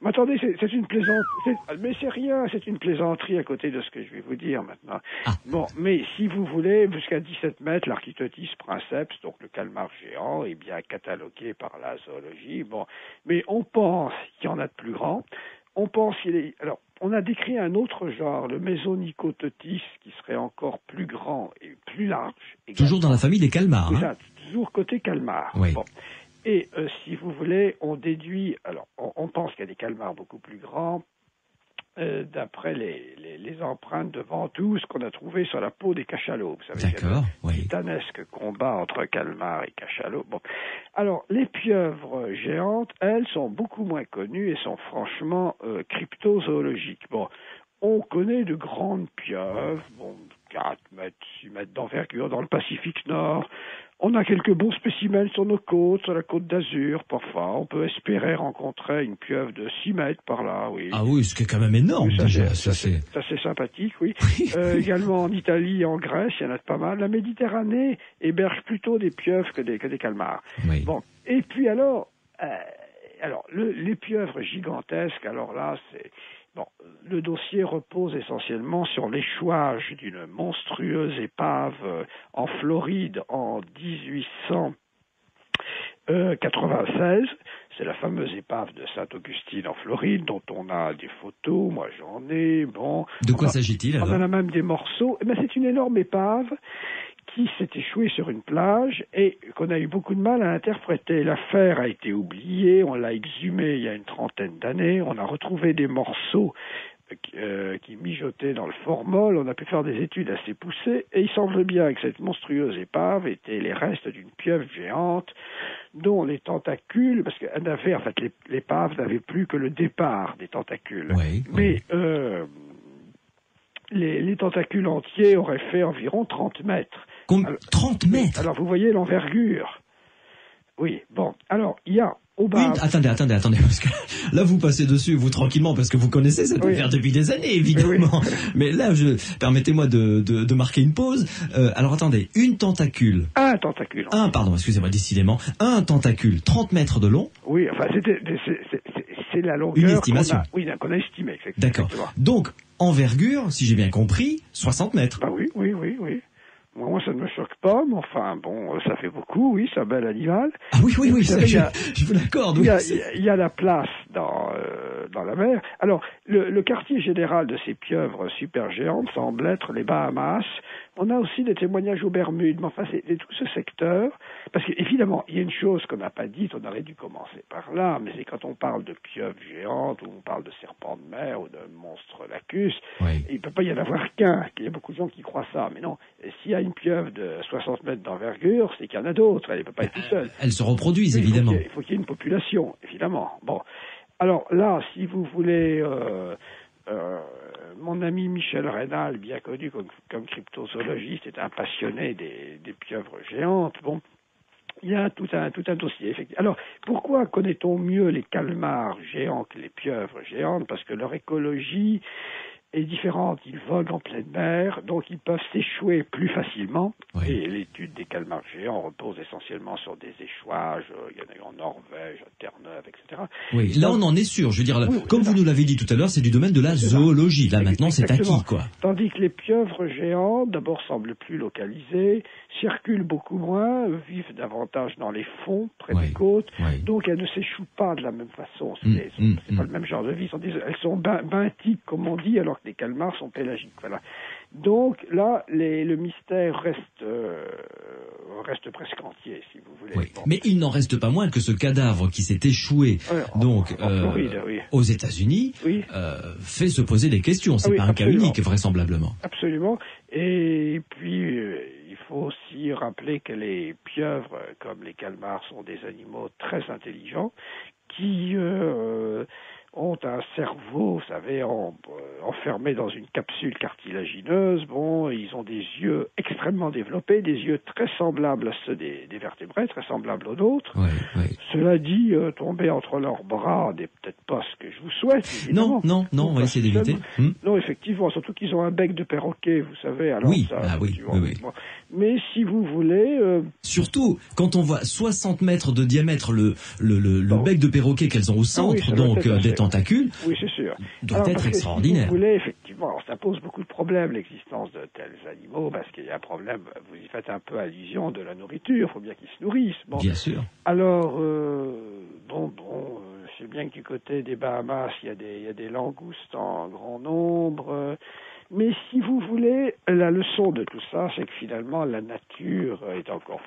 Mais attendez, c'est c'est une plaisanterie. Mais c'est rien, c'est une plaisanterie à côté de ce que je vais vous dire maintenant. Ah. Bon, mais si vous voulez, jusqu'à 17 mètres, l'architotis princeps, donc le calmar géant, est bien catalogué par la zoologie. Bon, mais on pense qu'il y en a de plus grands. On pense qu'il est. Alors, on a décrit un autre genre, le Mésonicototis, qui serait encore plus grand et plus large. Toujours dans la famille des calmars. hein. Exact, toujours côté calmar. Oui. Bon. Et euh, si vous voulez, on déduit, alors on, on pense qu'il y a des calmars beaucoup plus grands, euh, d'après les, les, les empreintes de ventouses qu'on a trouvées sur la peau des cachalots. Vous savez, D'accord, oui. titanesque combat entre calmar et cachalot. Bon. Alors, les pieuvres géantes, elles, sont beaucoup moins connues et sont franchement euh, cryptozoologiques. Bon, on connaît de grandes pieuvres, bon, 4 mètres, 6 mètres d'envergure dans le Pacifique Nord. On a quelques bons spécimens sur nos côtes, sur la côte d'Azur, parfois. On peut espérer rencontrer une pieuvre de 6 mètres par là, oui. Ah oui, ce qui est quand même énorme Oui, ça, déjà. Ça, c'est... c'est sympathique, oui. *laughs* Euh, également en Italie et en Grèce, il y en a pas mal. La Méditerranée héberge plutôt des pieuvres que des, que des calmars. Oui. Bon, et puis alors, euh, alors le- les pieuvres gigantesques, alors là, c'est bon. Le dossier repose essentiellement sur l'échouage d'une monstrueuse épave euh, en Floride en 1896. C'est la fameuse épave de Sainte-Augustine en Floride, dont on a des photos. Moi, j'en ai. Bon, De quoi s'agit-il on en alors? a même des morceaux. Eh ben, c'est une énorme épave s'est échouée sur une plage et qu'on a eu beaucoup de mal à interpréter. L'affaire a été oubliée, on l'a exhumée il y a une trentaine d'années, on a retrouvé des morceaux euh, qui mijotaient dans le formol, on a pu faire des études assez poussées, et il semble bien que cette monstrueuse épave était les restes d'une pieuvre géante dont les tentacules, parce qu'elle n'avait, en fait, l'ép- l'épave n'avait plus que le départ des tentacules. Oui, Mais oui. euh, les, les tentacules entiers auraient fait environ 30 mètres. Com- Alors- 30 mètres Alors vous voyez l'envergure. Oui, bon. Alors, il y a au Oui, bas. attendez, attendez, attendez, parce que là vous passez dessus, vous tranquillement, parce que vous connaissez cette Oui. affaire depuis des années, évidemment. Mais là, je permettez-moi de, de, de marquer une pause. Euh, alors attendez, une tentacule, Un tentacule. un, pardon, excusez-moi, décidément, un tentacule, 30 mètres de long, Oui, enfin, c'était- c'est- la longueur. Une estimation. a- Oui, qu'on a estimée. d'accord. Donc, envergure, si j'ai bien compris, 60 mètres. Bah oui, oui, oui, oui. Moi, moi, ça ne me choque pas, mais enfin, bon, ça fait beaucoup, oui, c'est un bel animal. Ah oui, oui, oui, ça, je, a- *laughs* vous l'accorde. Il oui, y, a, il y la place dans, euh, dans la mer. Alors, le, le quartier général de ces pieuvres supergéantes semble être les Bahamas. On a aussi des témoignages aux Bermudes, mais enfin, c'est tout ce secteur. Parce qu'évidemment, il y a une chose qu'on n'a pas dite, on aurait dû commencer par là, mais c'est quand on parle de pieuvres géantes, ou on parle de serpents de mer, ou de monstres lacus, Oui. il ne peut pas y en avoir qu'un. Il y a beaucoup de gens qui croient ça, mais non. S'il y a une pieuvre de 60 mètres d'envergure, c'est qu'il y en a d'autres. Elle ne peut pas être toute seule. Elles se reproduisent, Il faut évidemment. qu'il y ait- Il faut qu'il y ait une population, évidemment. Bon. Alors là, si vous voulez, euh, euh, mon ami Michel Rénal, bien connu comme, comme cryptozoologiste, est un passionné des, des pieuvres géantes. Bon. Il y a tout un, tout un dossier, effectivement. Alors, pourquoi connaît-on mieux les calmars géants que les pieuvres géantes? Parce que leur écologie est différente. Ils voguent en pleine mer, donc ils peuvent s'échouer plus facilement. Oui. Et l'étude des calmars géants repose essentiellement sur des échouages. euh, Il y en a eu en Norvège, à Terre-Neuve, etc. Oui, là on en est sûr. Je veux dire, Oui, comme vous ça. nous l'avez dit tout à l'heure, c'est du domaine de la zoologie. Là maintenant, c'est acquis, quoi. Tandis que les pieuvres géantes, d'abord, semblent plus localisées, circulent beaucoup moins, vivent davantage dans les fonds, près Oui. des côtes, donc elles ne s'échouent pas de la même façon. C'est Mm, mm, c'est pas mm. le même genre de vie. Elles sont, sont ben- comme on dit, alors que les calmars sont pélagiques. Voilà. Donc là, les- le mystère reste, euh, reste presque entier, si vous voulez. Oui. Bon. Mais il n'en reste pas moins que ce cadavre qui s'est échoué donc en euh, Floride, oui. aux États-unis Oui. euh, fait se poser des questions. C'est Ah pas un absolument. cas unique, vraisemblablement. Absolument. Et puis, euh, il faut aussi rappeler que les pieuvres, comme les calmars, sont des animaux très intelligents qui euh, ont un cerveau, vous savez, en- euh, enfermé dans une capsule cartilagineuse. Bon, ils ont des yeux extrêmement développés, des yeux très semblables à ceux des, des vertébrés, très semblables aux nôtres. Ouais, ouais. Cela dit, euh, tomber entre leurs bras n'est peut-être pas ce que je vous souhaite. Non, évidemment. non, non, on va essayer d'éviter. Hmm. Non, effectivement, surtout qu'ils ont un bec de perroquet, vous savez. Alors Oui, ça, ah oui, oui, oui. Mais si vous voulez, euh, Surtout quand on voit 60 mètres de diamètre le, le, le, le Bon. bec de perroquet qu'elles ont au centre, Ah doit donc être assez. des tentacules, oui, c'est sûr. doit Alors, être extraordinaire. Si vous voulez, effectivement, alors, ça pose beaucoup de problèmes, l'existence de tels animaux, parce qu'il y a un problème, vous y faites un peu allusion de la nourriture, il faut bien qu'ils se nourrissent. Bon, Bien sûr. alors, euh, bon, bon, euh, je sais bien que du côté des Bahamas, il y a des, il y a des langoustes en grand nombre. Mais si vous voulez, la leçon de tout ça, c'est que finalement, la nature est encore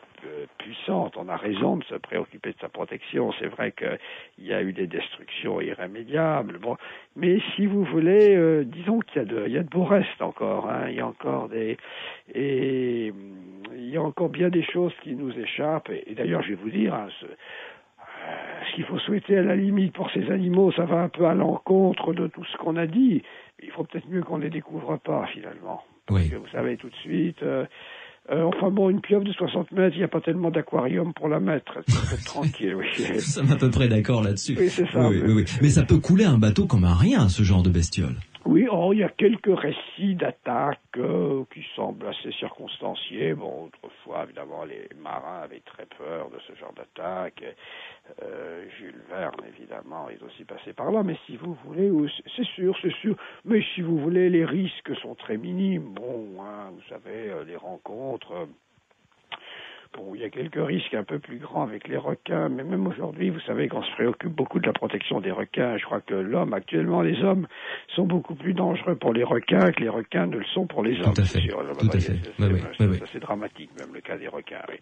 puissante. On a raison de se préoccuper de sa protection. C'est vrai qu'il y a eu des destructions irrémédiables. Bon, mais si vous voulez, euh, disons qu'il y a de, il y a de beaux restes encore. Hein. Il y a encore des, et il y a encore bien des choses qui nous échappent. Et, d'ailleurs, je vais vous dire, hein, euh, ce qu'il faut souhaiter à la limite pour ces animaux, ça va un peu à l'encontre de tout ce qu'on a dit. Il faut peut-être mieux qu'on ne les découvre pas finalement. Parce Oui. que vous savez tout de suite. euh, euh, enfin bon, une pieuvre de 60 mètres, il n'y a pas tellement d'aquarium pour la mettre. C'est *laughs* tranquille, oui. Nous sommes à peu près d'accord là-dessus. Oui, c'est ça. Oui, oui, oui. Mais ça peut couler un bateau comme un rien, ce genre de bestiole. Oui, oh, il y a quelques récits d'attaques euh, qui semblent assez circonstanciés. Bon, autrefois, évidemment, les marins avaient très peur de ce genre d'attaque. Euh, Jules Verne, évidemment, est aussi passé par là. Mais si vous voulez, ou- c'est sûr, c'est sûr. Mais si vous voulez, les risques sont très minimes. Bon, hein, vous savez, euh, les rencontres. Bon, il y a quelques risques un peu plus grands avec les requins, mais même aujourd'hui, vous savez qu'on se préoccupe beaucoup de la protection des requins. Je crois que l'homme, actuellement, les hommes sont beaucoup plus dangereux pour les requins que les requins ne le sont pour les Tout hommes. à c'est fait, sûr. tout à fait. c'est- Oui, oui, c'est- oui, dramatique, même le cas des requins. oui.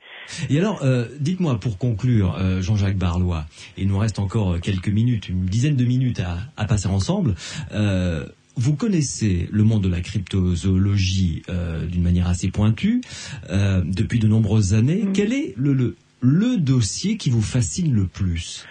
Et alors, euh, dites-moi pour conclure, euh, Jean-Jacques Barlois, il nous reste encore euh, quelques minutes, une dizaine de minutes à, à passer ensemble. Euh, vous connaissez le monde de la cryptozoologie euh, d'une manière assez pointue euh, depuis de nombreuses années. Mm. Quel est le, le, le dossier qui vous fascine le plus?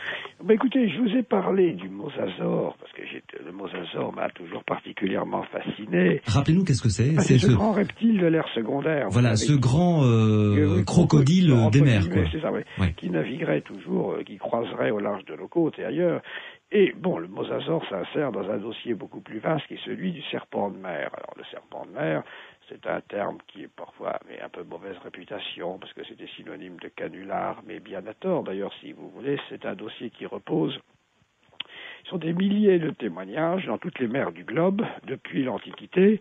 Ben, écoutez, je vous ai parlé du mosasaure, parce que le mosasaure m'a toujours particulièrement fasciné. Rappelez-nous qu'est-ce que c'est Ah, C'est ce ce, grand reptile de l'ère secondaire. voilà, ce grand euh, crocodile des mers, guillemets, quoi. c'est ça, oui, Ouais. qui naviguerait toujours, qui croiserait au large de nos côtes et ailleurs. Et bon, le mosasaure s'insère dans un dossier beaucoup plus vaste qui est celui du serpent de mer. Alors le serpent de mer, c'est un terme qui est parfois avait un peu mauvaise réputation parce que c'était synonyme de canular, mais bien à tort d'ailleurs si vous voulez. C'est un dossier qui repose sont des milliers de témoignages dans toutes les mers du globe, depuis l'Antiquité,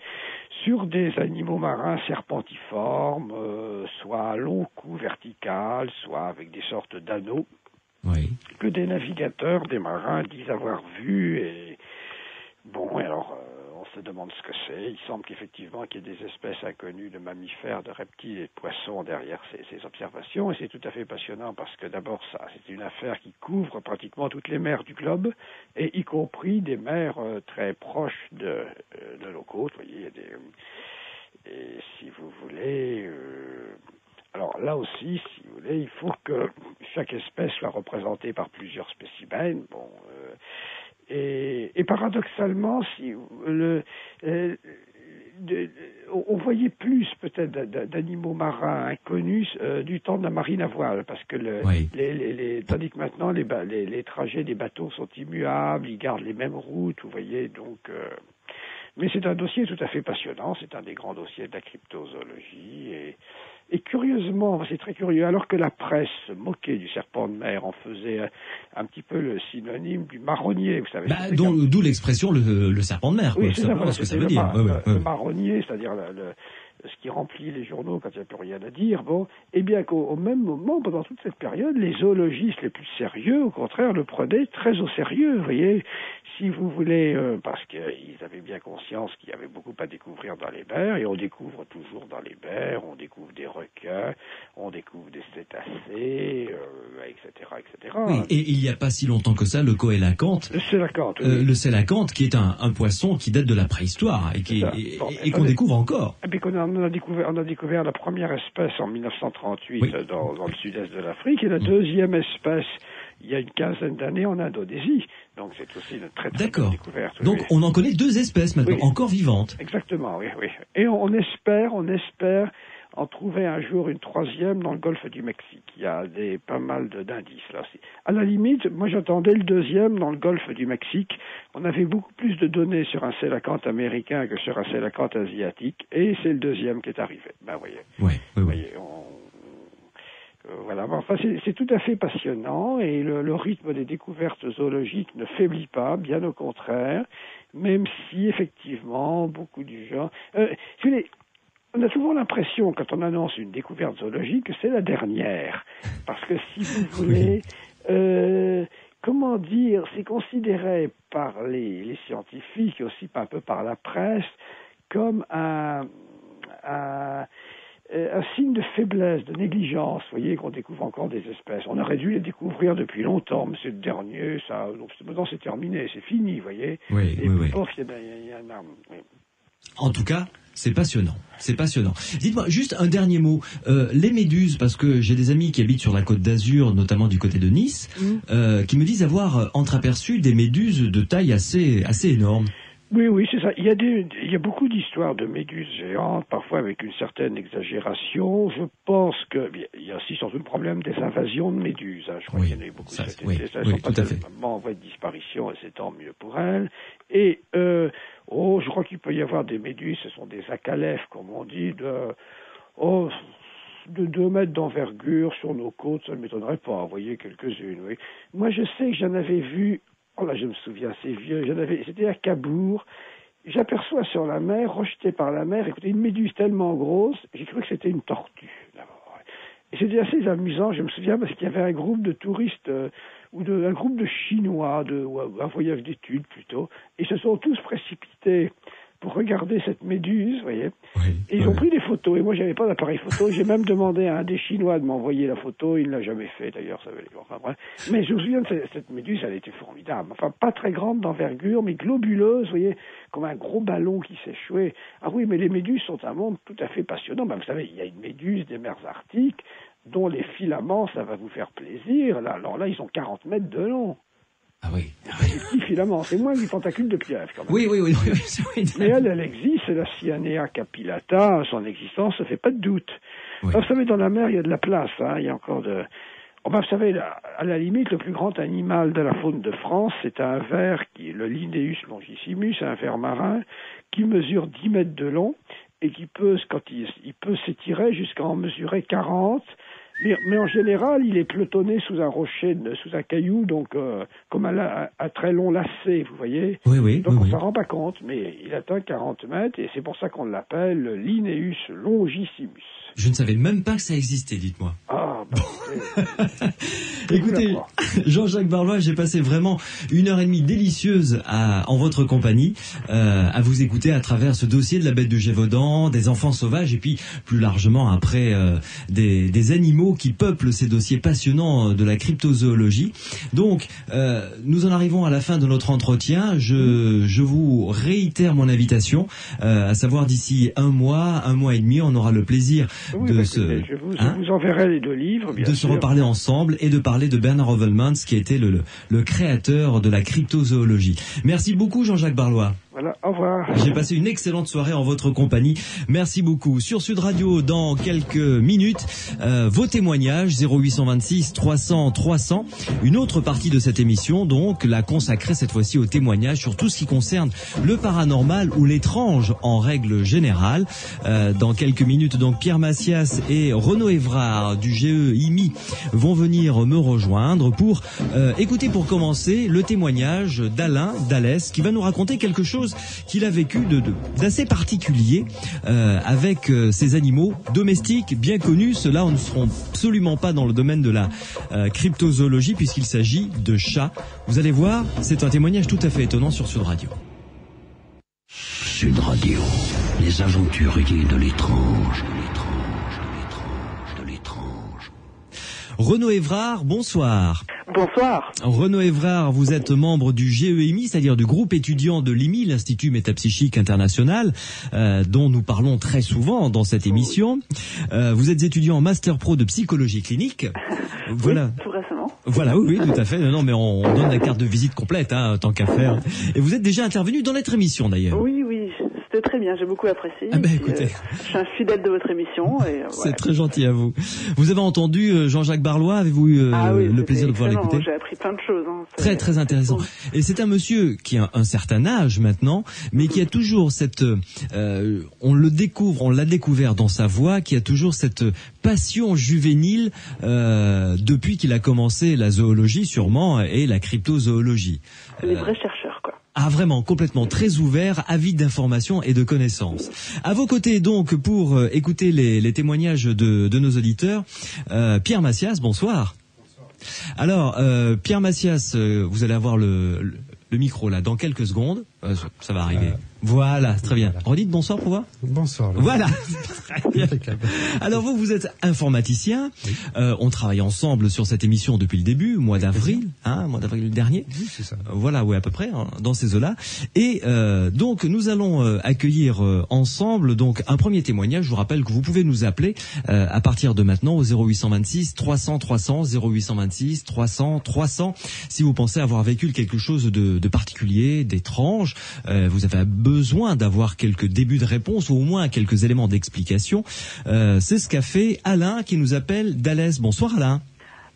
sur des animaux marins serpentiformes, euh, soit à long cou vertical, soit avec des sortes d'anneaux, Que des navigateurs, des marins disent avoir vus. Et bon, alors euh, on se demande ce que c'est. Il semble qu'effectivement qu'il y ait des espèces inconnues de mammifères, de reptiles et de poissons derrière ces, observations. Et c'est tout à fait passionnant parce que d'abord ça, c'est une affaire qui couvre pratiquement toutes les mers du globe, et y compris des mers euh, très proches de, euh, de nos côtes. Et si vous voulez, alors là aussi, si vous voulez, il faut que chaque espèce soit représentée par plusieurs spécimens. Bon, euh, et, et paradoxalement, si le, euh, de- on voyait plus peut-être d'a- d'a- d'animaux marins inconnus euh, du temps de la marine à voile, parce que le, Oui. les, les, les- tandis que maintenant les, les, les trajets des bateaux sont immuables, ils gardent les mêmes routes, vous voyez, donc. euh, mais c'est un dossier tout à fait passionnant, c'est un des grands dossiers de la cryptozoologie. Et, et curieusement, c'est très curieux, alors que la presse se moquait du serpent de mer, en faisait un, un petit peu le synonyme du marronnier, vous savez. Bah, D'où l'expression le, le serpent de mer, quoi, oui, c'est ça, ce que ça veut le dire. mar- Ouais, ouais, le marronnier, c'est-à-dire le- le- ce qui remplit les journaux quand il n'y a plus rien à dire. Bon, et bien qu'au au même moment, pendant toute cette période, les zoologistes les plus sérieux, au contraire, le prenaient très au sérieux. Vous voyez, si vous voulez, euh, parce qu'ils avaient bien conscience qu'il y avait beaucoup à découvrir dans les mers, et on découvre toujours dans les mers, on découvre des requins, on découvre des cétacés, euh, etc., etc. Oui, et il n'y a pas si longtemps que ça, le coélacanthe, Le sélacanthe, oui. euh, le sélacanthe, qui est un, un poisson qui date de la préhistoire et Bon, qu'on découvre encore. Et puis qu'on a- on a découvert, on a découvert la première espèce en 1938 Oui. euh, dans, dans le sud-est de l'Afrique et la deuxième espèce il y a une quinzaine d'années en Indonésie. Donc c'est aussi une très très D'accord. découverte. Donc oui. on en connaît deux espèces maintenant, Oui. encore vivantes. Exactement, oui, oui. Et on, on espère, on espère en trouver un jour une troisième dans le golfe du Mexique. Il y a des, pas mal d'indices là aussi. À la limite, moi j'attendais le deuxième dans le golfe du Mexique. On avait beaucoup plus de données sur un sélacanthe américain que sur un sélacanthe asiatique, et c'est le deuxième qui est arrivé. Ben, vous voyez. Ouais, ouais, ouais. voyez, on- euh, voilà, enfin, c'est tout à fait passionnant et le, le rythme des découvertes zoologiques ne faiblit pas, bien au contraire, même si effectivement beaucoup de gens. Euh, si vous voulez, on a souvent l'impression, quand on annonce une découverte zoologique, que c'est la dernière. Parce que si vous *laughs* voulez, euh, comment dire, c'est considéré par les, les scientifiques, aussi un peu par la presse, comme un, un, euh, un signe de faiblesse, de négligence, vous voyez, qu'on découvre encore des espèces. On aurait dû les découvrir depuis longtemps, mais c'est le dernier, ça, donc maintenant c'est terminé, c'est fini, vous voyez. Oui, Et oui, oui. il y a- il y a- oui. En tout cas, c'est passionnant. C'est passionnant. Dites-moi juste un dernier mot. Euh, les méduses, parce que j'ai des amis qui habitent sur la côte d'Azur, notamment du côté de Nice, euh, qui me disent avoir euh, entreaperçu des méduses de taille assez, assez énorme. Oui, oui, c'est ça. Il y a, des, il y a beaucoup d'histoires de méduses géantes, parfois avec une certaine exagération. Je pense que il y a aussi surtout le problème des invasions de méduses. hein. Je crois Oui, qu'il y en a eu beaucoup ça, cet oui, été. Ça, oui, pas tout à fait. en voie de disparition et c'est tant mieux pour elles. Et euh, oh, je crois qu'il peut y avoir des méduses, ce sont des acalèphes, comme on dit, de oh de 2 mètres d'envergure sur nos côtes, ça ne m'étonnerait pas. Vous voyez quelques-unes, oui. Moi, je sais que j'en avais vu. Oh là, je me souviens, c'est vieux. C'était à Cabourg. J'aperçois sur la mer, rejetée par la mer, écoutez, une méduse tellement grosse, j'ai cru que c'était une tortue. c'était assez amusant, je me souviens, parce qu'il y avait un groupe de touristes, euh, ou un groupe de Chinois, ou un voyage d'études plutôt, et ils se sont tous précipités pour regarder cette méduse, vous voyez. Et ils ont pris des photos, et moi j'avais pas d'appareil photo, j'ai même demandé à un des Chinois de m'envoyer la photo, il ne l'a jamais fait d'ailleurs, ça veut dire, enfin bref. Mais je me souviens de cette, cette méduse, elle était formidable, enfin pas très grande d'envergure, mais globuleuse, vous voyez, comme un gros ballon qui s'échouait. Ah oui, mais les méduses sont un monde tout à fait passionnant, ben, vous savez, il y a une méduse des mers arctiques, dont les filaments, ça va vous faire plaisir, là, alors là, ils ont 40 mètres de long. Ah oui. Filaments, c'est moins du tentacule de pieuvre quand même. Oui, oui, oui. oui, oui, oui. Mais elle, elle existe, c'est la Cyanea capillata, son existence, ça fait pas de doute. Alors, vous savez, dans la mer, il y a de la place, hein, il y a encore de... Oh, ben, vous savez, à la limite, le plus grand animal de la faune de France, c'est un ver, qui est le Linnaeus longissimus, un ver marin, qui mesure 10 mètres de long et qui peut, quand il, il peut s'étirer jusqu'à en mesurer 40, mais, mais en général, il est pelotonné sous un rocher, sous un caillou, donc euh, comme un, la- un très long lacet, vous voyez. Oui, oui, Donc oui, on oui. s'en rend pas compte, mais il atteint 40 mètres et c'est pour ça qu'on l'appelle le Linnaeus longissimus. Je ne savais même pas que ça existait, dites-moi. Ah, bah, *laughs* Écoutez. Jean-Jacques Barlois, j'ai passé vraiment une heure et demie délicieuse à, en votre compagnie, euh, à vous écouter à travers ce dossier de la bête de Gévaudan, des enfants sauvages, et puis plus largement après euh, des, des animaux qui peuplent ces dossiers passionnants de la cryptozoologie. Donc, euh, nous en arrivons à la fin de notre entretien. Je, je vous réitère mon invitation, à savoir d'ici un mois, un mois et demi, on aura le plaisir Oui, de se... je, vous, je hein vous enverrai les deux livres, bien de se reparler ensemble et de parler de Bernard Hovelmans qui était le, le, le créateur de la cryptozoologie. Merci beaucoup Jean-Jacques Barlois. Voilà, au revoir. J'ai passé une excellente soirée en votre compagnie. Merci beaucoup. Sur Sud Radio, dans quelques minutes, euh, vos témoignages 0826 300 300. Une autre partie de cette émission, donc, la consacrée cette fois-ci aux témoignages sur tout ce qui concerne le paranormal ou l'étrange en règle générale. Euh, dans quelques minutes, donc, Pierre Massias et Renaud Évrard du GE IMI vont venir me rejoindre pour euh, écouter pour commencer le témoignage d'Alain Dallès qui va nous raconter quelque chose qu'il a vécu d'assez particulier euh, avec euh, ces animaux domestiques bien connus. Ceux-là, ne seront absolument pas dans le domaine de la euh, cryptozoologie puisqu'il s'agit de chats. Vous allez voir, c'est un témoignage tout à fait étonnant sur Sud Radio. Sud Radio, les aventuriers de l'étrange, Renaud Évrard, bonsoir. Bonsoir. Renaud Évrard, vous êtes membre du GEMI, c'est-à-dire du groupe étudiant de l'IMI, l'Institut Métapsychique International, euh, dont nous parlons très souvent dans cette émission. Euh, vous êtes étudiant en Master Pro de psychologie clinique. *laughs* Voilà. Tout récemment. Voilà, oui, oui, tout à fait. Non, non, mais on, on donne la carte de visite complète, hein, tant qu'à faire. Et vous êtes déjà intervenu dans notre émission, d'ailleurs. Oui, oui, c'était très bien, j'ai beaucoup apprécié. Ah puis, écoutez. euh, je suis un fidèle de votre émission. Et, euh, C'est voilà. très gentil à vous. Vous avez entendu euh, Jean-Jacques Barlois Avez-vous eu ah oui, le plaisir de pouvoir l'écouter J'ai appris plein de choses. hein. Très très intéressant. Et c'est un monsieur qui a un certain âge maintenant, mais qui a toujours cette, euh, on le découvre, on l'a découvert dans sa voix, qui a toujours cette passion juvénile euh, depuis qu'il a commencé la zoologie sûrement et la cryptozoologie. Les vrais chercheurs. Ah vraiment, complètement très ouvert, avide d'informations et de connaissances. À vos côtés donc pour euh, écouter les, témoignages de, de nos auditeurs, euh, Pierre Massias, bonsoir. Alors, euh, Pierre Massias, vous allez avoir le, le micro là dans quelques secondes. Euh, ça- va arriver. Voilà, très bien. Redites bonsoir pour voir. Bonsoir. Laurent. Voilà. *laughs* Très bien. Alors vous, vous êtes informaticien. Euh, on travaille ensemble sur cette émission depuis le début, mois d'avril, hein, mois d'avril dernier. Oui, c'est ça. Euh, Voilà, oui, à peu près, hein, dans ces eaux-là. Et euh, donc, nous allons euh, accueillir euh, ensemble donc un premier témoignage. Je vous rappelle que vous pouvez nous appeler euh, à partir de maintenant au 0826 300 300 0826 300 300 si vous pensez avoir vécu quelque chose de, de particulier, d'étrange. Euh, vous avez besoin d'avoir quelques débuts de réponse ou au moins quelques éléments d'explication. Euh, C'est ce qu'a fait Alain qui nous appelle d'Alès. Bonsoir Alain.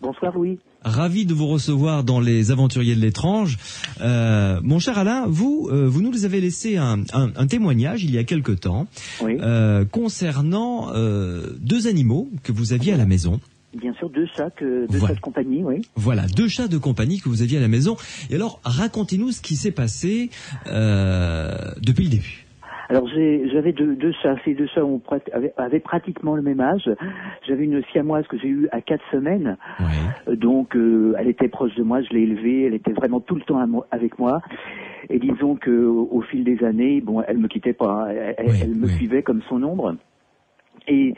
Bonsoir, oui. Ravi de vous recevoir dans les aventuriers de l'étrange. Euh, mon cher Alain, vous, euh, vous nous avez laissé un, un- un témoignage il y a quelque temps Oui. euh, concernant euh, deux animaux que vous aviez à la maison. Bien sûr, deux chats, que, deux Voilà. chats de compagnie, oui. Voilà, deux chats de compagnie que vous aviez à la maison. Et alors, racontez-nous ce qui s'est passé euh, depuis le début. Alors j'avais deux, deux chats. Ces deux chats ont avaient, avaient pratiquement le même âge. J'avais une siamoise que j'ai eue à quatre semaines. Ouais. Euh, Donc, euh, elle était proche de moi, je l'ai élevée, elle était vraiment tout le temps avec moi. Et disons que au, fil des années, bon, elle me quittait pas, hein. elle, elle- me suivait comme son ombre. Et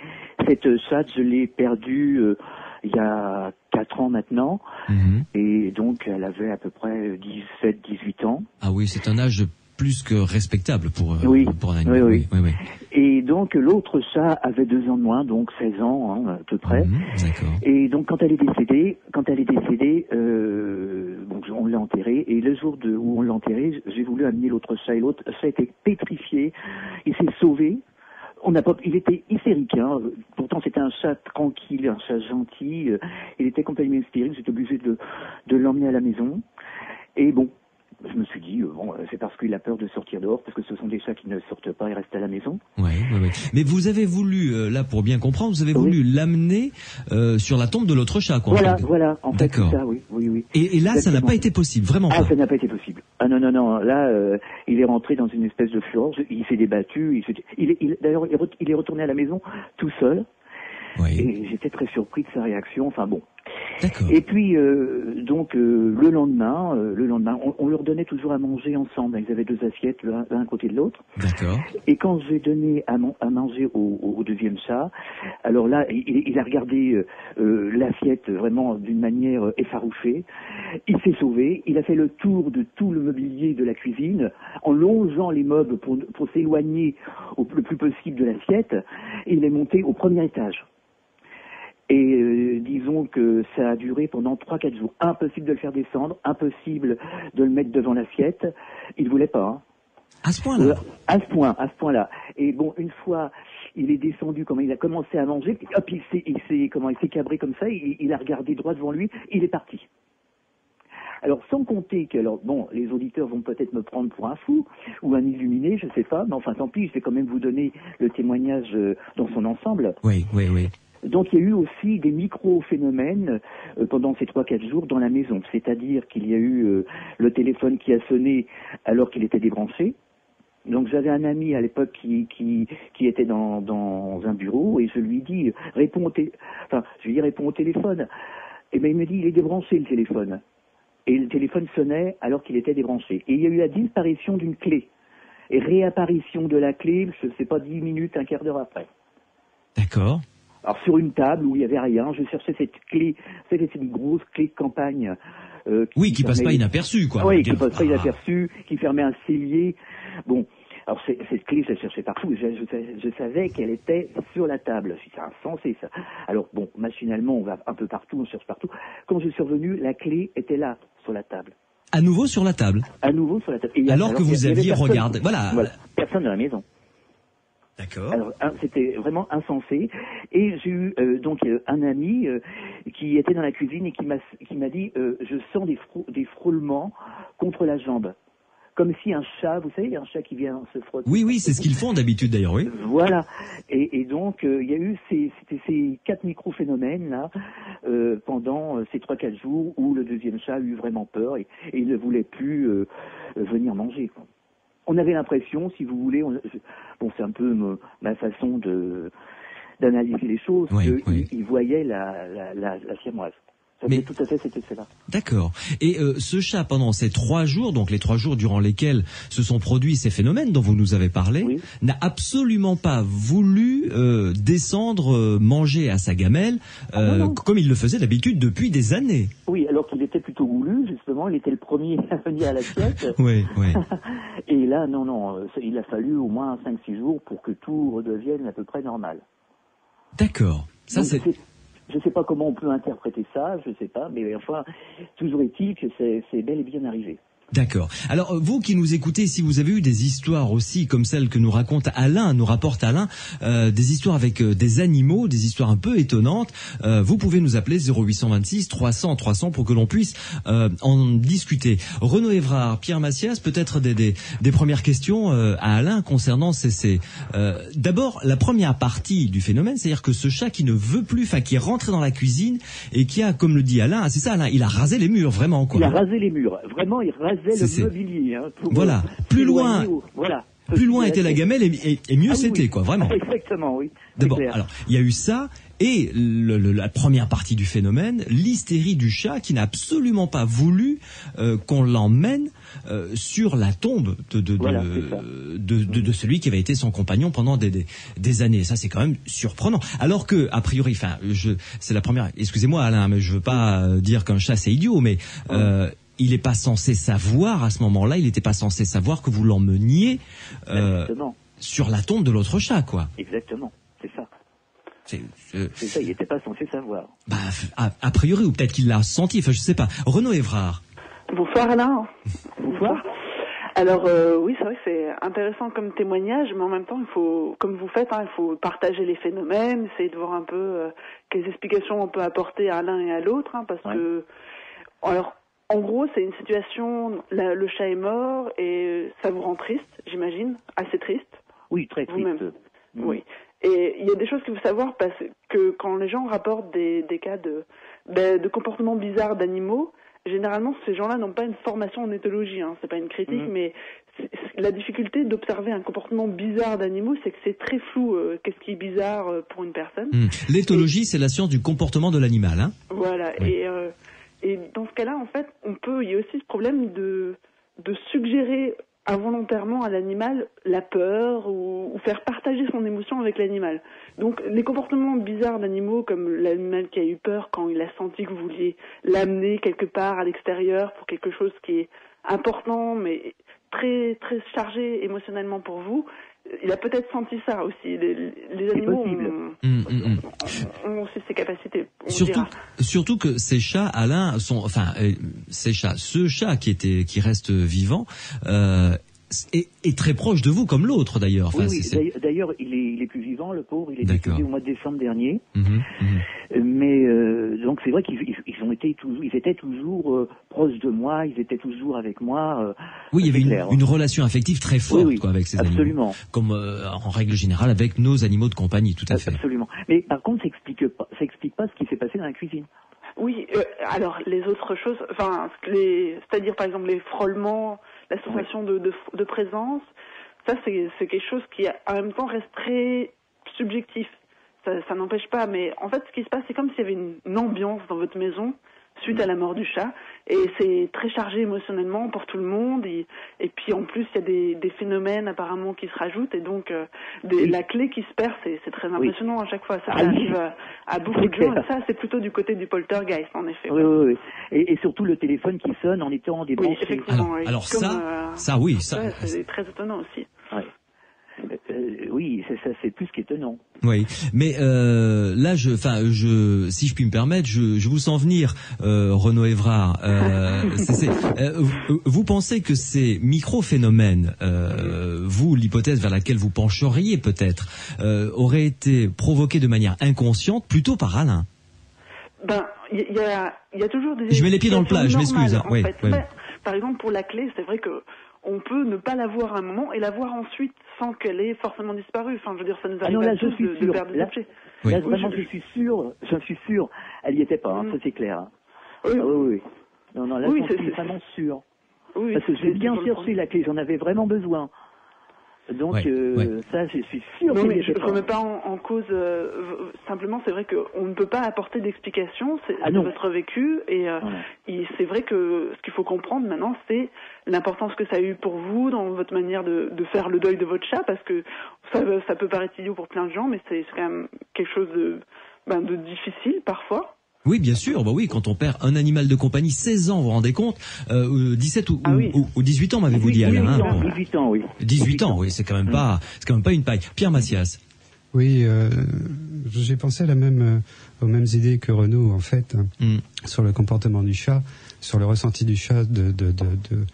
cette chatte, je l'ai perdue euh, il y a quatre ans maintenant. Mhm. Et donc, elle avait à peu près 17, 18 ans. Ah oui, c'est un âge plus que respectable pour, euh, Oui, pour un animal. oui, oui. oui, Et donc, l'autre chat avait deux ans de moins, donc 16 ans hein, à peu près. D'accord. Et donc quand elle est décédée, quand elle est décédée, euh, donc on l'a enterrée. Et le jour de, où on l'a enterrée, j'ai voulu amener l'autre chat et l'autre chat était pétrifié. Il s'est sauvé. On pas, il était hystérique. Hein. Pourtant c'était un chat tranquille, un chat gentil. Euh, Il était complètement hystérique. J'étais obligé de, de l'emmener à la maison. Et bon. Je me suis dit, euh, bon, euh, c'est parce qu'il a peur de sortir dehors, parce que ce sont des chats qui ne sortent pas et restent à la maison. Ouais, ouais, ouais. Mais vous avez voulu, euh, là pour bien comprendre, vous avez Oui. voulu l'amener euh, sur la tombe de l'autre chat, quoi. en Voilà, fait. voilà. En fait, D'accord. ça, oui, oui, oui. Et, et là, ça n'a pas été possible, vraiment Ah, pas. ça n'a pas été possible. Ah non, non, non. Là, euh, il est rentré dans une espèce de fjord. Il s'est débattu. Il, s'est- il, est- il- D'ailleurs, il est re- il est retourné à la maison tout seul. Oui, Et j'étais très surpris de sa réaction. Enfin bon. Et puis, euh, donc, euh, le lendemain, euh, le lendemain, on, on leur donnait toujours à manger ensemble. Ils avaient deux assiettes, l'un à côté de l'autre. D'accord. Et quand j'ai donné à, man- à manger au, au- au deuxième chat, alors là, il, il a regardé euh, euh, l'assiette vraiment d'une manière euh, effarouchée. Il s'est sauvé. Il a fait le tour de tout le mobilier de la cuisine en longeant les meubles pour, pour s'éloigner au, le plus possible de l'assiette. Et il est monté au premier étage. Et euh, disons que ça a duré pendant 3-4 jours. Impossible de le faire descendre, impossible de le mettre devant l'assiette. Il voulait pas. hein. À ce point-là. Euh, à ce point, à ce point-là. Et bon, une fois, il est descendu, comment il a commencé à manger, puis hop, il s'est, il s'est, comment il s'est cabré comme ça, il, il a regardé droit devant lui, il est parti. Alors, sans compter que, alors, bon, les auditeurs vont peut-être me prendre pour un fou ou un illuminé, je sais pas, mais enfin, tant pis, je vais quand même vous donner le témoignage euh, dans son ensemble. Oui, oui, oui. Donc il y a eu aussi des micro-phénomènes euh, pendant ces trois quatre jours dans la maison. C'est-à-dire qu'il y a eu euh, le téléphone qui a sonné alors qu'il était débranché. Donc j'avais un ami à l'époque qui, qui, était dans, dans un bureau et je lui dis réponds au enfin je lui dis réponds au téléphone. Et ben il me dit il est débranché le téléphone. Et le téléphone sonnait alors qu'il était débranché. Et il y a eu la disparition d'une clé. Et réapparition de la clé, je ne sais pas, dix minutes, un quart d'heure après. D'accord. Alors sur une table où il y avait rien, je cherchais cette clé, c'était cette grosse clé de campagne. euh, Oui, qui passe pas inaperçu, quoi. Oui, qui passe pas Ah. inaperçu, qui fermait un cellier. Bon, alors c'est- cette clé, je la cherchais partout. Je, je- je savais qu'elle était sur la table. C'est insensé ça. Alors bon, machinalement, on va un peu partout, on cherche partout. Quand je suis revenu, la clé était là, sur la table. À nouveau sur la table. À nouveau sur la table. Et Alors que vous aviez regardé- voilà. Personne dans la maison. D'accord. Alors, un- c'était vraiment insensé. Et j'ai eu euh, donc euh, un ami euh, qui était dans la cuisine et qui m'a qui m'a dit euh, je sens des, frô- des frôlements contre la jambe, comme si un chat, vous savez, un chat qui vient se frotter. Oui, oui, c'est ce qu'ils font d'habitude d'ailleurs, oui. Voilà. Et, et donc il y a eu ces, ces quatre micro-phénomènes là pendant ces trois quatre jours où le deuxième chat a eu vraiment peur et, et il ne voulait plus venir manger. quoi. On avait l'impression, si vous voulez, on- bon c'est un peu me- ma façon de d'analyser les choses, Oui, qu'il oui. il la, la, la, la siamoise. Mais- tout à fait cet effet-là. D'accord. Et euh, ce chat, pendant ces trois jours, donc les trois jours durant lesquels se sont produits ces phénomènes dont vous nous avez parlé, Oui. n'a absolument pas voulu euh, descendre euh, manger à sa gamelle, Ah, euh, non, non. comme il le faisait d'habitude depuis des années. Oui, alors qu'il était il était le premier *laughs* à venir à l'assiette. *laughs* Oui, oui. *laughs* Et là, non, non, euh, il a fallu au moins 5-6 jours pour que tout redevienne à peu près normal. D'accord. Ça, c'est. je ne sais pas comment on peut interpréter ça, je ne sais pas, mais enfin, toujours est-il que c'est bel et bien arrivé. D'accord. Alors euh, vous qui nous écoutez, si vous avez eu des histoires aussi comme celles que nous raconte Alain, nous rapporte Alain, euh, des histoires avec euh, des animaux, des histoires un peu étonnantes, euh, vous pouvez nous appeler 0826 300 300 pour que l'on puisse euh, en discuter. Renaud Évrard, Pierre Massias, peut-être des, des, des premières questions à Alain concernant ces... ces D'abord, la première partie du phénomène, c'est-à-dire que ce chat qui ne veut plus, enfin qui est rentré dans la cuisine et qui a, comme le dit Alain, c'est ça Alain, il a rasé les murs vraiment quoi. Il a rasé les murs, vraiment, il rasait Le mobilier. Hein, pour, Voilà. Plus loin- au- voilà. Plus loin était la gamelle et, et- et mieux Ah c'était oui. quoi, vraiment. *laughs* Exactement, oui. D'abord, alors il y a eu ça et le- le- la première partie du phénomène, l'hystérie du chat qui n'a absolument pas voulu euh, qu'on l'emmène euh, sur la tombe de de, de, Voilà, de, de- de celui qui avait été son compagnon pendant des, des, des années. Ça c'est quand même surprenant. Alors que a priori, enfin, c'est la première. Excusez-moi Alain, mais je veux pas euh, dire qu'un chat c'est idiot, mais euh, il n'est pas censé savoir à ce moment-là, il n'était pas censé savoir que vous l'emmeniez euh, sur la tombe de l'autre chat, quoi. exactement, c'est ça. C'est- C'est ça, il n'était pas censé savoir. bah, a, a priori, ou peut-être qu'il l'a senti, enfin je sais pas. Renaud Évrard. Bonsoir Alain. Bonsoir. Alors euh, oui, c'est vrai que c'est intéressant comme témoignage, mais en même temps, il faut, comme vous faites, hein, il faut partager les phénomènes, essayer de voir un peu euh, quelles explications on peut apporter à l'un et à l'autre, hein, parce Ouais. que, alors, en gros, c'est une situation, la- le chat est mort et ça vous rend triste, j'imagine, assez triste. Oui, très triste. Vous-même. Mm. Oui. Et il y a des choses qu'il faut savoir parce que quand les gens rapportent des, des cas de, ben, de comportements bizarres d'animaux, généralement ces gens-là n'ont pas une formation en éthologie. Hein. C'est pas une critique, Mhm. mais la difficulté d'observer un comportement bizarre d'animaux, c'est que c'est très flou. euh, Qu'est-ce qui est bizarre euh, pour une personne Hmm. L'éthologie, c'est la science du comportement de l'animal. Hein Voilà. Oui. Et, euh, et dans ce cas-là, en fait, on peut. Il y a aussi ce problème de suggérer involontairement à l'animal la peur ou, ou faire partager son émotion avec l'animal. Donc les comportements bizarres d'animaux comme l'animal qui a eu peur quand il a senti que vous vouliez l'amener quelque part à l'extérieur pour quelque chose qui est important mais très très chargé émotionnellement pour vous, il a peut-être senti ça aussi. Les, les animaux ont, hmm, hmm. ont aussi ces capacités. on Surtout, dira. surtout que ces chats, Alain, sont, enfin, euh, ces chats, ce chat qui était, qui reste vivant, euh, est, est très proche de vous, comme l'autre d'ailleurs. Enfin, oui, D'ailleurs- il est, il est plus vivant, le pauvre. Il est décédé au mois de décembre dernier. Mhm, mhm. Euh, Mais euh, donc c'est vrai qu'ils ils- ils ont été toujours, ils étaient toujours euh, proches de moi. Ils étaient toujours avec moi. euh, Oui, il y avait une, clair. une relation affective très forte Oui, oui, quoi, avec ces animaux. absolument. Comme euh, en règle générale avec nos animaux de compagnie, tout à fait. Absolument. Mais par contre, ça explique pas, ça explique pas ce qui s'est passé dans la cuisine. Oui, euh, alors les autres choses, enfin, c'est-à-dire par exemple les frôlements, la sensation de, de, de présence, ça c'est, c'est quelque chose qui en même temps reste très subjectif. Ça, ça n'empêche pas, mais en fait ce qui se passe, c'est comme s'il y avait une, une ambiance dans votre maison suite à la mort du chat. Et c'est très chargé émotionnellement pour tout le monde. Et, et puis en plus, il y a des, des phénomènes apparemment qui se rajoutent. Et donc, euh, des- la clé qui se perd, c'est très impressionnant à chaque fois. Ça, Ah ça oui. arrive à, à beaucoup de gens. ça, c'est plutôt du côté du poltergeist, en effet. Oui, oui, oui. Et, et surtout le téléphone qui sonne en étant débranché. effectivement, Alors, oui. alors Comme, ça, euh, ça oui, ça. c'est très étonnant aussi. Ouais. Euh, oui, c'est ça, c'est plus qu'étonnant. Oui, mais euh, là, je, enfin, je, si je puis me permettre, je, je vous sens venir, euh, Renaud Évrard. Euh, *laughs* c'est- c'est- euh, vous, vous pensez que ces micro-phénomènes, euh, vous, l'hypothèse vers laquelle vous pencheriez peut-être, euh, auraient été provoqués de manière inconsciente plutôt par Alain? Ben, il y, y a, il y a toujours des. Je mets les pieds dans le plat, je m'excuse, hein. Oui, par exemple, pour la clé, c'est vrai que on peut ne pas la voir à un moment et la voir ensuite sans qu'elle ait forcément disparu. Enfin, je veux dire, ça nous Ah arrive non, à là, je tous suis de, perdre des Là- objets. Oui. Là, Oui, vraiment, je- je suis sûr, je suis sûr. Elle y était pas, hein, Mm. ça c'est clair. hein. Oui. Ah oui, oui. Non, non, là, Oui, c'est- suis vraiment sûr. Oui, Parce que j'ai bien cherché la clé, j'en avais vraiment besoin. Donc, Ouais, euh, ouais. ça, je suis sûr Non, mais je ne remets pas en, en cause. euh, simplement, c'est vrai qu'on ne peut pas apporter d'explication. Ah non. votre vécu. Et, euh, c'est vrai que ce qu'il faut comprendre maintenant, c'est l'importance que ça a eu pour vous dans votre manière de, de faire le deuil de votre chat. Parce que ça, ça peut paraître idiot pour plein de gens, mais c'est c'est quand même quelque chose de, ben, de difficile parfois. Oui, bien sûr. Bah oui, quand on perd un animal de compagnie, 16 ans, vous vous rendez compte euh, euh, 17 ou, Ah oui. ou, ou 18 ans, m'avez-vous dit, Alain hein, 18 ans, bon. 18 ans, oui. 18 ans, oui, c'est quand même pas, c'est quand même pas une paille. Pierre Massias. Oui, euh, j'ai pensé à la même, euh, aux mêmes idées que Renaud, en fait, Hmm. sur le comportement du chat, sur le ressenti du chat, de, de, de, de,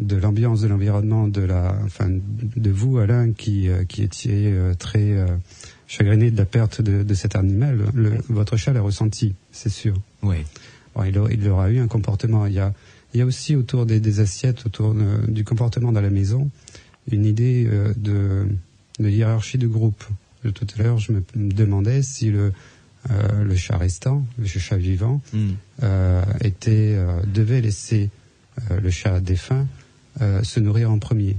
de l'ambiance, de l'environnement, de la, enfin, de vous, Alain, qui, euh, qui étiez euh, très euh, chagriné de la perte de, de cet animal. Le, votre chat l'a ressenti, c'est sûr. Oui. Bon, il, il aura eu un comportement. Il y a, il y a aussi autour des, des assiettes, autour de- du comportement dans la maison, une idée euh, de, de hiérarchie de groupe. De Tout à l'heure, je me demandais si le, euh, le chat restant, le chat vivant, Hmm. euh, était, euh, devait laisser euh, le chat défunt euh, se nourrir en premier.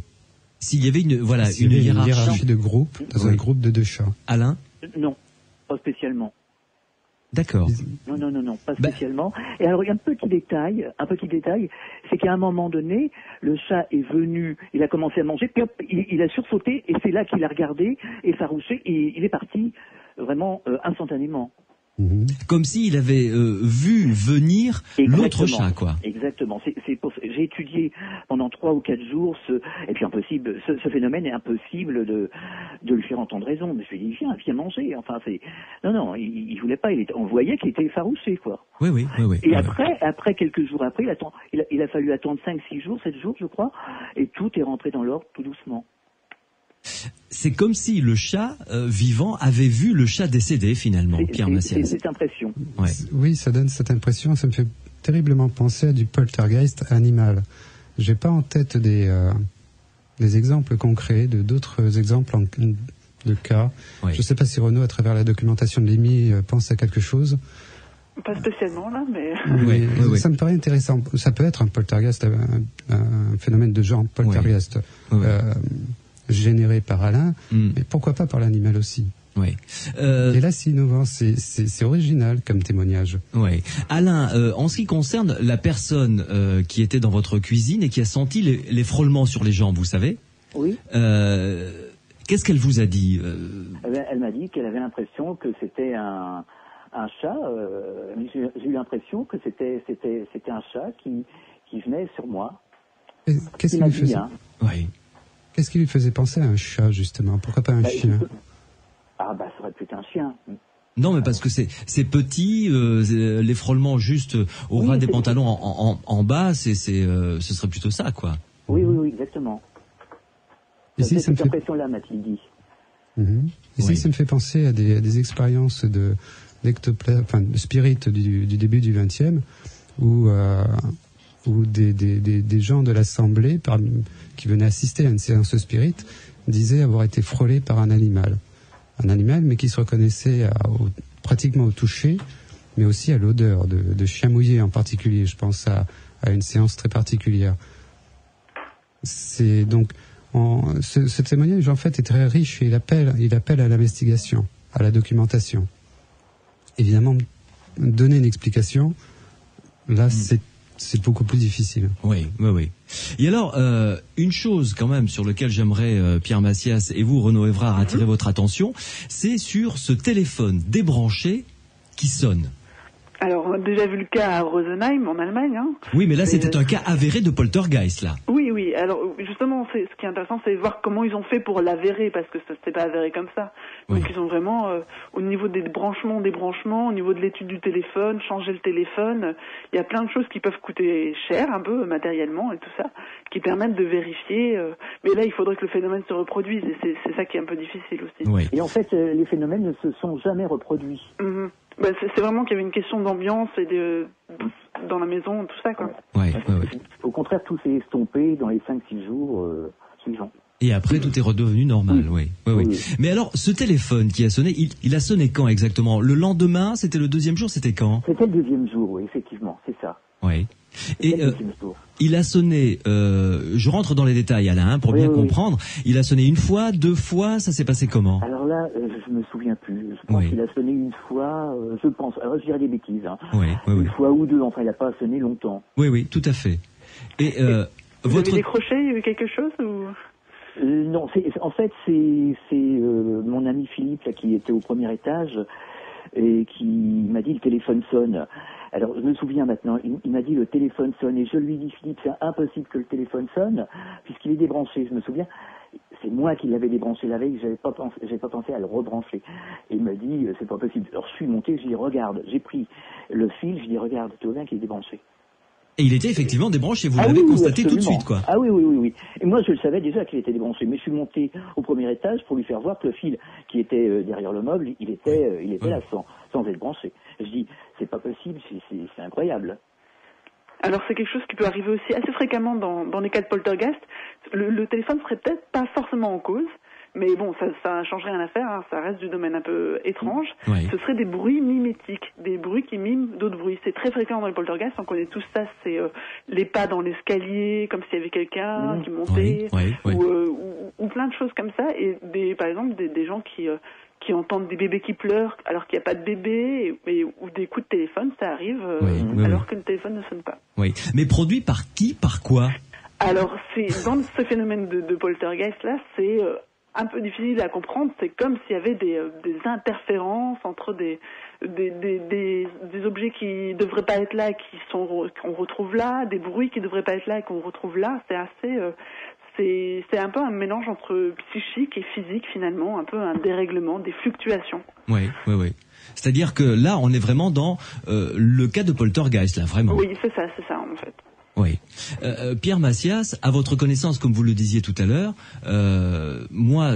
S'il y avait une, voilà, une hiérarchie. de groupe dans un groupe de deux chats. Alain, Non, pas spécialement. d'accord. Non, non, non, non, pas Bah- spécialement. Et alors, il y a un petit détail, un petit détail, c'est qu'à un moment donné, le chat est venu, il a commencé à manger, puis hop, il, il a sursauté, et c'est là qu'il a regardé, effarouché, et il est parti vraiment euh, instantanément. Mhm. Comme s'il avait euh, vu venir l'autre chat, quoi. Exactement. J'ai étudié pendant trois ou quatre jours ce, et puis impossible, ce, ce phénomène est impossible de, de lui faire entendre raison. Mais je lui ai dit, viens, viens manger. Enfin, c'est, non, non, il, il voulait pas, il était, on voyait qu'il était effarouché, quoi. Oui, oui, oui, oui. Et oui, après, après quelques jours après, il, attend, il, a, il a fallu attendre cinq, six jours, sept jours, je crois, et tout est rentré dans l'ordre tout doucement. C'est comme si le chat euh, vivant avait vu le chat décédé finalement, Pierre Massias. c'est cette impression. Ouais. Oui, ça donne cette impression. Ça me fait terriblement penser à du poltergeist animal. J'ai pas en tête des, euh, des exemples concrets, de d'autres exemples en- de cas. Oui. Je ne sais pas si Renaud, à travers la documentation de l'EMI, euh, pense à quelque chose. Pas spécialement là, mais Oui, Mais oui, oui. Ça me paraît intéressant. Ça peut être un poltergeist, un, un phénomène de genre poltergeist Oui, oui. euh, généré par Alain, Hmm, mais pourquoi pas par l'animal aussi. oui. Euh, Et là, c'est innovant, c'est- c'est c'est original comme témoignage. Ouais. Alain, euh, en ce qui concerne la personne euh, qui était dans votre cuisine et qui a senti les, les frôlements sur les jambes, vous savez, Oui. euh, qu'est-ce qu'elle vous a dit euh, Eh elle m'a dit qu'elle avait l'impression que c'était un, un chat. euh, j'ai eu l'impression que c'était c'était c'était un chat qui qui venait sur moi. Et Qu'est-ce Il qui, m'a lui dit, faisait- hein. Oui. Qu'est-ce qui lui faisait penser à un chat, justement? Pourquoi pas un Bah, chien? Ah bah ça aurait pu être un chien. Non, mais parce que c'est c'est petit, euh, c'est- les frôlements juste au Oui, ras des pantalons en, en, en bas, c'est c'est euh, ce serait plutôt ça, quoi. Oui oui oui exactement. Ici, C'est ça me cette fait dit. Mhm. Ici, Oui. ça me fait penser à des, à des expériences de enfin, de spirit du, du début du XXe, où, euh, où des, des, des, des gens de l'assemblée qui venaient assister à une séance spirit disaient avoir été frôlés par un animal. Un animal, mais qui se reconnaissait à- au- pratiquement au toucher, mais aussi à l'odeur de, de chien mouillé en particulier. Je pense à, à une séance très particulière. C'est donc en- ce, ce témoignage en fait est très riche et il appelle, il appelle à l'investigation, à la documentation. Évidemment, donner une explication, Là, c'est c'est beaucoup plus difficile. Oui, oui, oui. Et alors, euh, une chose quand même sur laquelle j'aimerais, euh, Pierre Massias et vous, Renaud Evrard, attirer votre attention, c'est sur ce téléphone débranché qui sonne. Alors, on a déjà vu le cas à Rosenheim, en Allemagne. Hein. Oui, mais là, c'était euh, un cas avéré de poltergeist, là. Oui, oui. Alors, justement, c'est- ce qui est intéressant, c'est de voir comment ils ont fait pour l'avérer, parce que ça s'est pas avéré comme ça. Donc, Oui. ils ont vraiment, euh, au niveau des branchements, des branchements, au niveau de l'étude du téléphone, changer le téléphone, euh, il y a plein de choses qui peuvent coûter cher, un peu, matériellement et tout ça, qui permettent de vérifier. euh, mais là, il faudrait que le phénomène se reproduise, et c'est c'est ça qui est un peu difficile aussi. Oui. Et en fait, euh, les phénomènes ne se sont jamais reproduits. Mhm. Bah, c'est vraiment qu'il y avait une question d'ambiance et de dans la maison, tout ça, quoi. Ouais, ouais, ouais. Au contraire, tout s'est estompé dans les 5-6 jours euh, suivants. Et après, tout est redevenu normal, oui. Oui, oui. Oui. Mais alors, ce téléphone qui a sonné, il, il a sonné quand exactement? Le lendemain C'était le deuxième jour C'était quand? C'était le deuxième jour, oui, effectivement, c'est ça. Oui. Et euh, il a sonné, euh, je rentre dans les détails Alain, hein, pour Oui, bien oui, oui. comprendre, il a sonné une fois, deux fois, ça s'est passé comment? Alors là, euh, je me souviens plus. Je pense qu'il a sonné une fois, euh, je pense, alors je dirais des bêtises, hein. Une fois ou deux, enfin il n'a pas sonné longtemps. Oui, oui, tout à fait. Et euh, Vous votre... avez décroché, il y a eu quelque chose ou... Non, en fait, c'est, mon ami Philippe là, qui était au premier étage et qui m'a dit le téléphone sonne. Alors, je me souviens maintenant, il, il m'a dit le téléphone sonne et je lui dis Philippe, c'est impossible que le téléphone sonne puisqu'il est débranché. Je me souviens, c'est moi qui l'avais débranché la veille, j'avais pas pensé, j'avais pas pensé à le rebrancher. Et il m'a dit euh, c'est pas possible. Alors, je suis monté, je dis regarde, j'ai pris le fil, je dis regarde, tu vois bien qu'il est débranché. Et il était effectivement débranché, vous Ah l'avez oui, constaté tout de suite, quoi. Ah oui, oui, oui, oui. Et moi, je le savais déjà qu'il était débranché, mais je suis monté au premier étage pour lui faire voir que le fil qui était euh, derrière le meuble, il était, euh, il était là sans, sans être branché. Je dis, c'est pas possible, c'est- incroyable. Alors c'est quelque chose qui peut arriver aussi assez fréquemment dans, dans les cas de poltergeist. Le, le téléphone serait peut-être pas forcément en cause, mais bon, ça, ça ne change rien à faire, hein, ça reste du domaine un peu étrange. Oui. Ce seraient des bruits mimétiques, des bruits qui miment d'autres bruits. C'est très fréquent dans les poltergeists, on connaît tous ça, c'est euh, les pas dans l'escalier, comme s'il y avait quelqu'un Mhm. qui montait, Oui, oui, oui. Ou, euh, ou, ou plein de choses comme ça, et des, par exemple des, des gens qui... euh, qui entendent des bébés qui pleurent alors qu'il n'y a pas de bébé, et, et- ou des coups de téléphone, ça arrive euh, Oui, oui, alors oui. que le téléphone ne sonne pas. Oui. Mais produit par qui, par quoi? Alors, c'est dans ce phénomène de, de poltergeist là, c'est euh, un peu difficile à comprendre. C'est comme s'il y avait des, euh, des interférences entre des des, des, des, des objets qui devraient pas être là et qui sont qu'on retrouve là, des bruits qui devraient pas être là et qu'on retrouve là. C'est assez c'est c'est un peu un mélange entre psychique et physique finalement, un peu un dérèglement, des fluctuations. Oui, oui, oui. C'est-à-dire que là, on est vraiment dans euh, le cas de poltergeist, là, vraiment. Oui, c'est ça, c'est ça en fait. Oui. Euh, euh, Pierre Massias, à votre connaissance, comme vous le disiez tout à l'heure, euh, moi,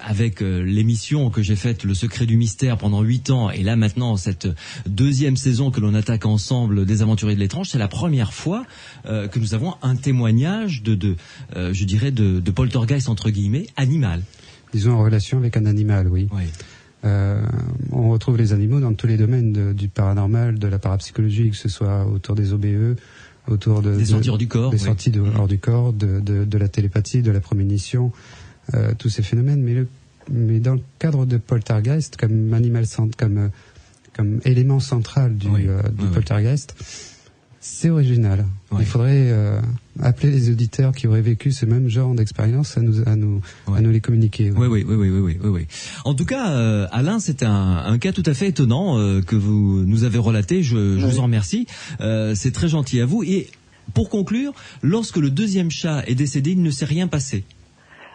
avec euh, l'émission que j'ai faite, Le Secret du Mystère, pendant huit ans, et là maintenant cette deuxième saison que l'on attaque ensemble des Aventuriers de l'étrange, c'est la première fois euh, que nous avons un témoignage de, de euh, je dirais, de, de poltergeist entre guillemets animal. Disons en relation avec un animal, oui. Oui. Euh, on retrouve les animaux dans tous les domaines de- du paranormal, de la parapsychologie, que ce soit autour des OBE, autour de, Des de- sorties hors du corps, des oui. sorties de- hors du corps, de, de- de la télépathie, de la prémonition, euh, tous ces phénomènes. Mais, le- mais dans le cadre de poltergeist, comme animal comme euh, comme élément central du, Oui, euh, du oui, oui. poltergeist, c'est original. Il faudrait euh, appeler les auditeurs qui auraient vécu ce même genre d'expérience à nous à nous Ouais. à nous les communiquer. Oui, oui, oui, oui, oui, oui, oui, oui. En tout cas, euh, Alain, c'est un, un cas tout à fait étonnant euh, que vous nous avez relaté. Je, je vous en remercie. Euh, c'est très gentil à vous. Et pour conclure, lorsque le deuxième chat est décédé, il ne s'est rien passé.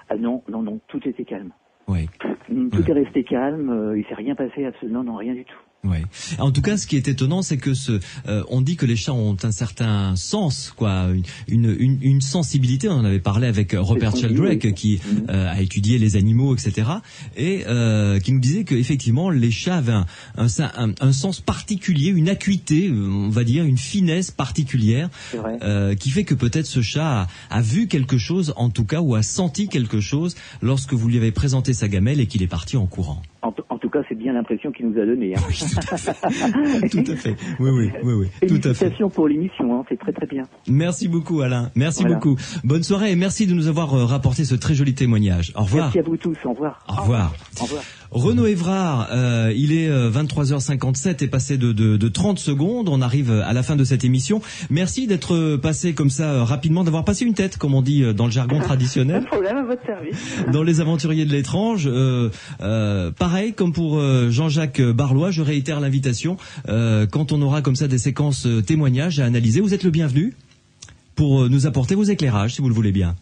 Ah non, non, non, tout était calme. Oui. Tout Ouais. est resté calme, euh, il s'est rien passé, absolument, non, rien du tout. Oui. En tout cas, ce qui est étonnant, c'est que ce, euh, on dit que les chats ont un certain sens, quoi, une, une, une, sensibilité. On en avait parlé avec Robert Sheldrake, qui Mhm. euh, a étudié les animaux, etc., et euh, qui nous disait que effectivement, les chats avaient un, un, un, un sens particulier, une acuité, on va dire, une finesse particulière, euh, qui fait que peut-être ce chat a, a vu quelque chose, en tout cas, ou a senti quelque chose lorsque vous lui avez présenté sa gamelle et qu'il est parti en courant. En, bien l'impression qu'il nous a donnée. Hein. *laughs* tout à fait. Oui, oui, oui, oui. Tout à fait. Félicitations pour l'émission, hein, c'est très très bien. Merci beaucoup Alain, merci Voilà. beaucoup. Bonne soirée et merci de nous avoir euh, rapporté ce très joli témoignage. Au revoir. Merci à vous tous, au revoir. Au revoir. Au revoir. Renaud Évrard, euh, il est euh, 23h57 et passé de, de, de 30 secondes. On arrive à la fin de cette émission. Merci d'être passé comme ça euh, rapidement, d'avoir passé une tête, comme on dit euh, dans le jargon *laughs* Pas traditionnel. de problème, à votre service. Dans les aventuriers de l'étrange, euh, euh, pareil comme pour euh, Jean-Jacques Barlois, je réitère l'invitation. euh, quand on aura comme ça des séquences euh, témoignages à analyser, vous êtes le bienvenu pour euh, nous apporter vos éclairages, si vous le voulez bien.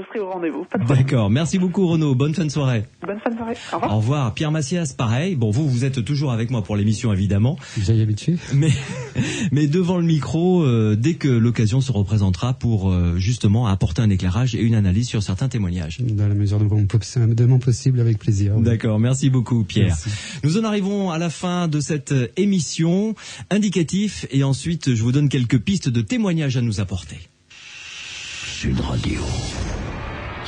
Je serai au rendez-vous. *laughs* D'accord. Merci beaucoup Renaud. Bonne fin de soirée. Bonne fin de soirée. Au revoir. Au revoir. Pierre Massias, pareil. Bon, vous, vous êtes toujours avec moi pour l'émission, évidemment. J'ai habitué. Mais, *laughs* mais devant le micro, euh, dès que l'occasion se représentera pour euh, justement apporter un éclairage et une analyse sur certains témoignages. Dans la mesure de mon, de mon possible, avec plaisir. oui. D'accord, merci beaucoup Pierre. Merci. Nous en arrivons à la fin de cette euh, émission, indicatif, et ensuite je vous donne quelques pistes de témoignages à nous apporter. Sud Radio.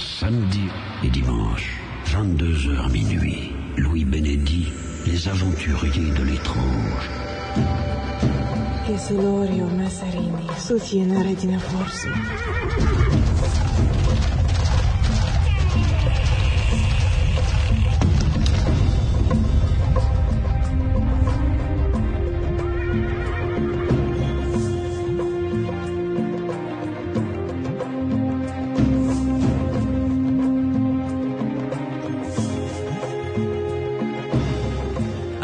Samedi et dimanche, 22h minuit. Louis Bénédit, les aventuriers de l'étrange.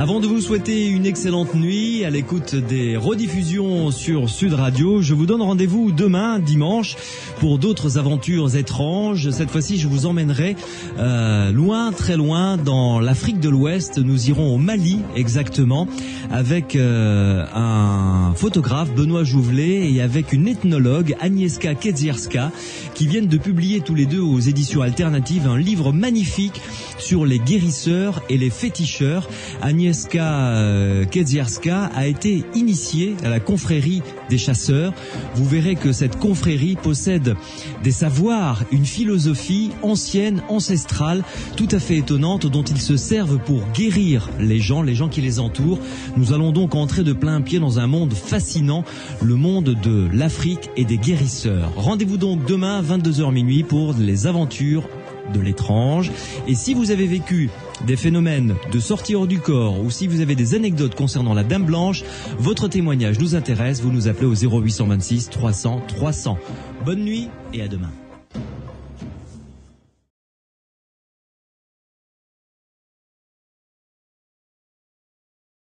Avant de vous souhaiter une excellente nuit à l'écoute des rediffusions sur Sud Radio, je vous donne rendez-vous demain, dimanche, pour d'autres aventures étranges. Cette fois-ci, je vous emmènerai euh, loin, très loin, dans l'Afrique de l'Ouest. Nous irons au Mali, exactement, avec euh, un photographe, Benoît Jouvelet, et avec une ethnologue, Agnieszka Kedzierska, qui viennent de publier tous les deux aux éditions alternatives un livre magnifique sur les guérisseurs et les féticheurs. Agnieszka euh, Kedzierska a été initiée à la confrérie des chasseurs. Vous verrez que cette confrérie possède des savoirs, une philosophie ancienne, ancestrale, tout à fait étonnante, dont ils se servent pour guérir les gens, les gens qui les entourent. Nous allons donc entrer de plein pied dans un monde fascinant, le monde de l'Afrique et des guérisseurs. Rendez-vous donc demain, 22h minuit, pour les aventures de l'étrange. Et si vous avez vécu des phénomènes de sortie hors du corps ou si vous avez des anecdotes concernant la Dame Blanche, votre témoignage nous intéresse. Vous nous appelez au 0826 300 300. Bonne nuit et à demain.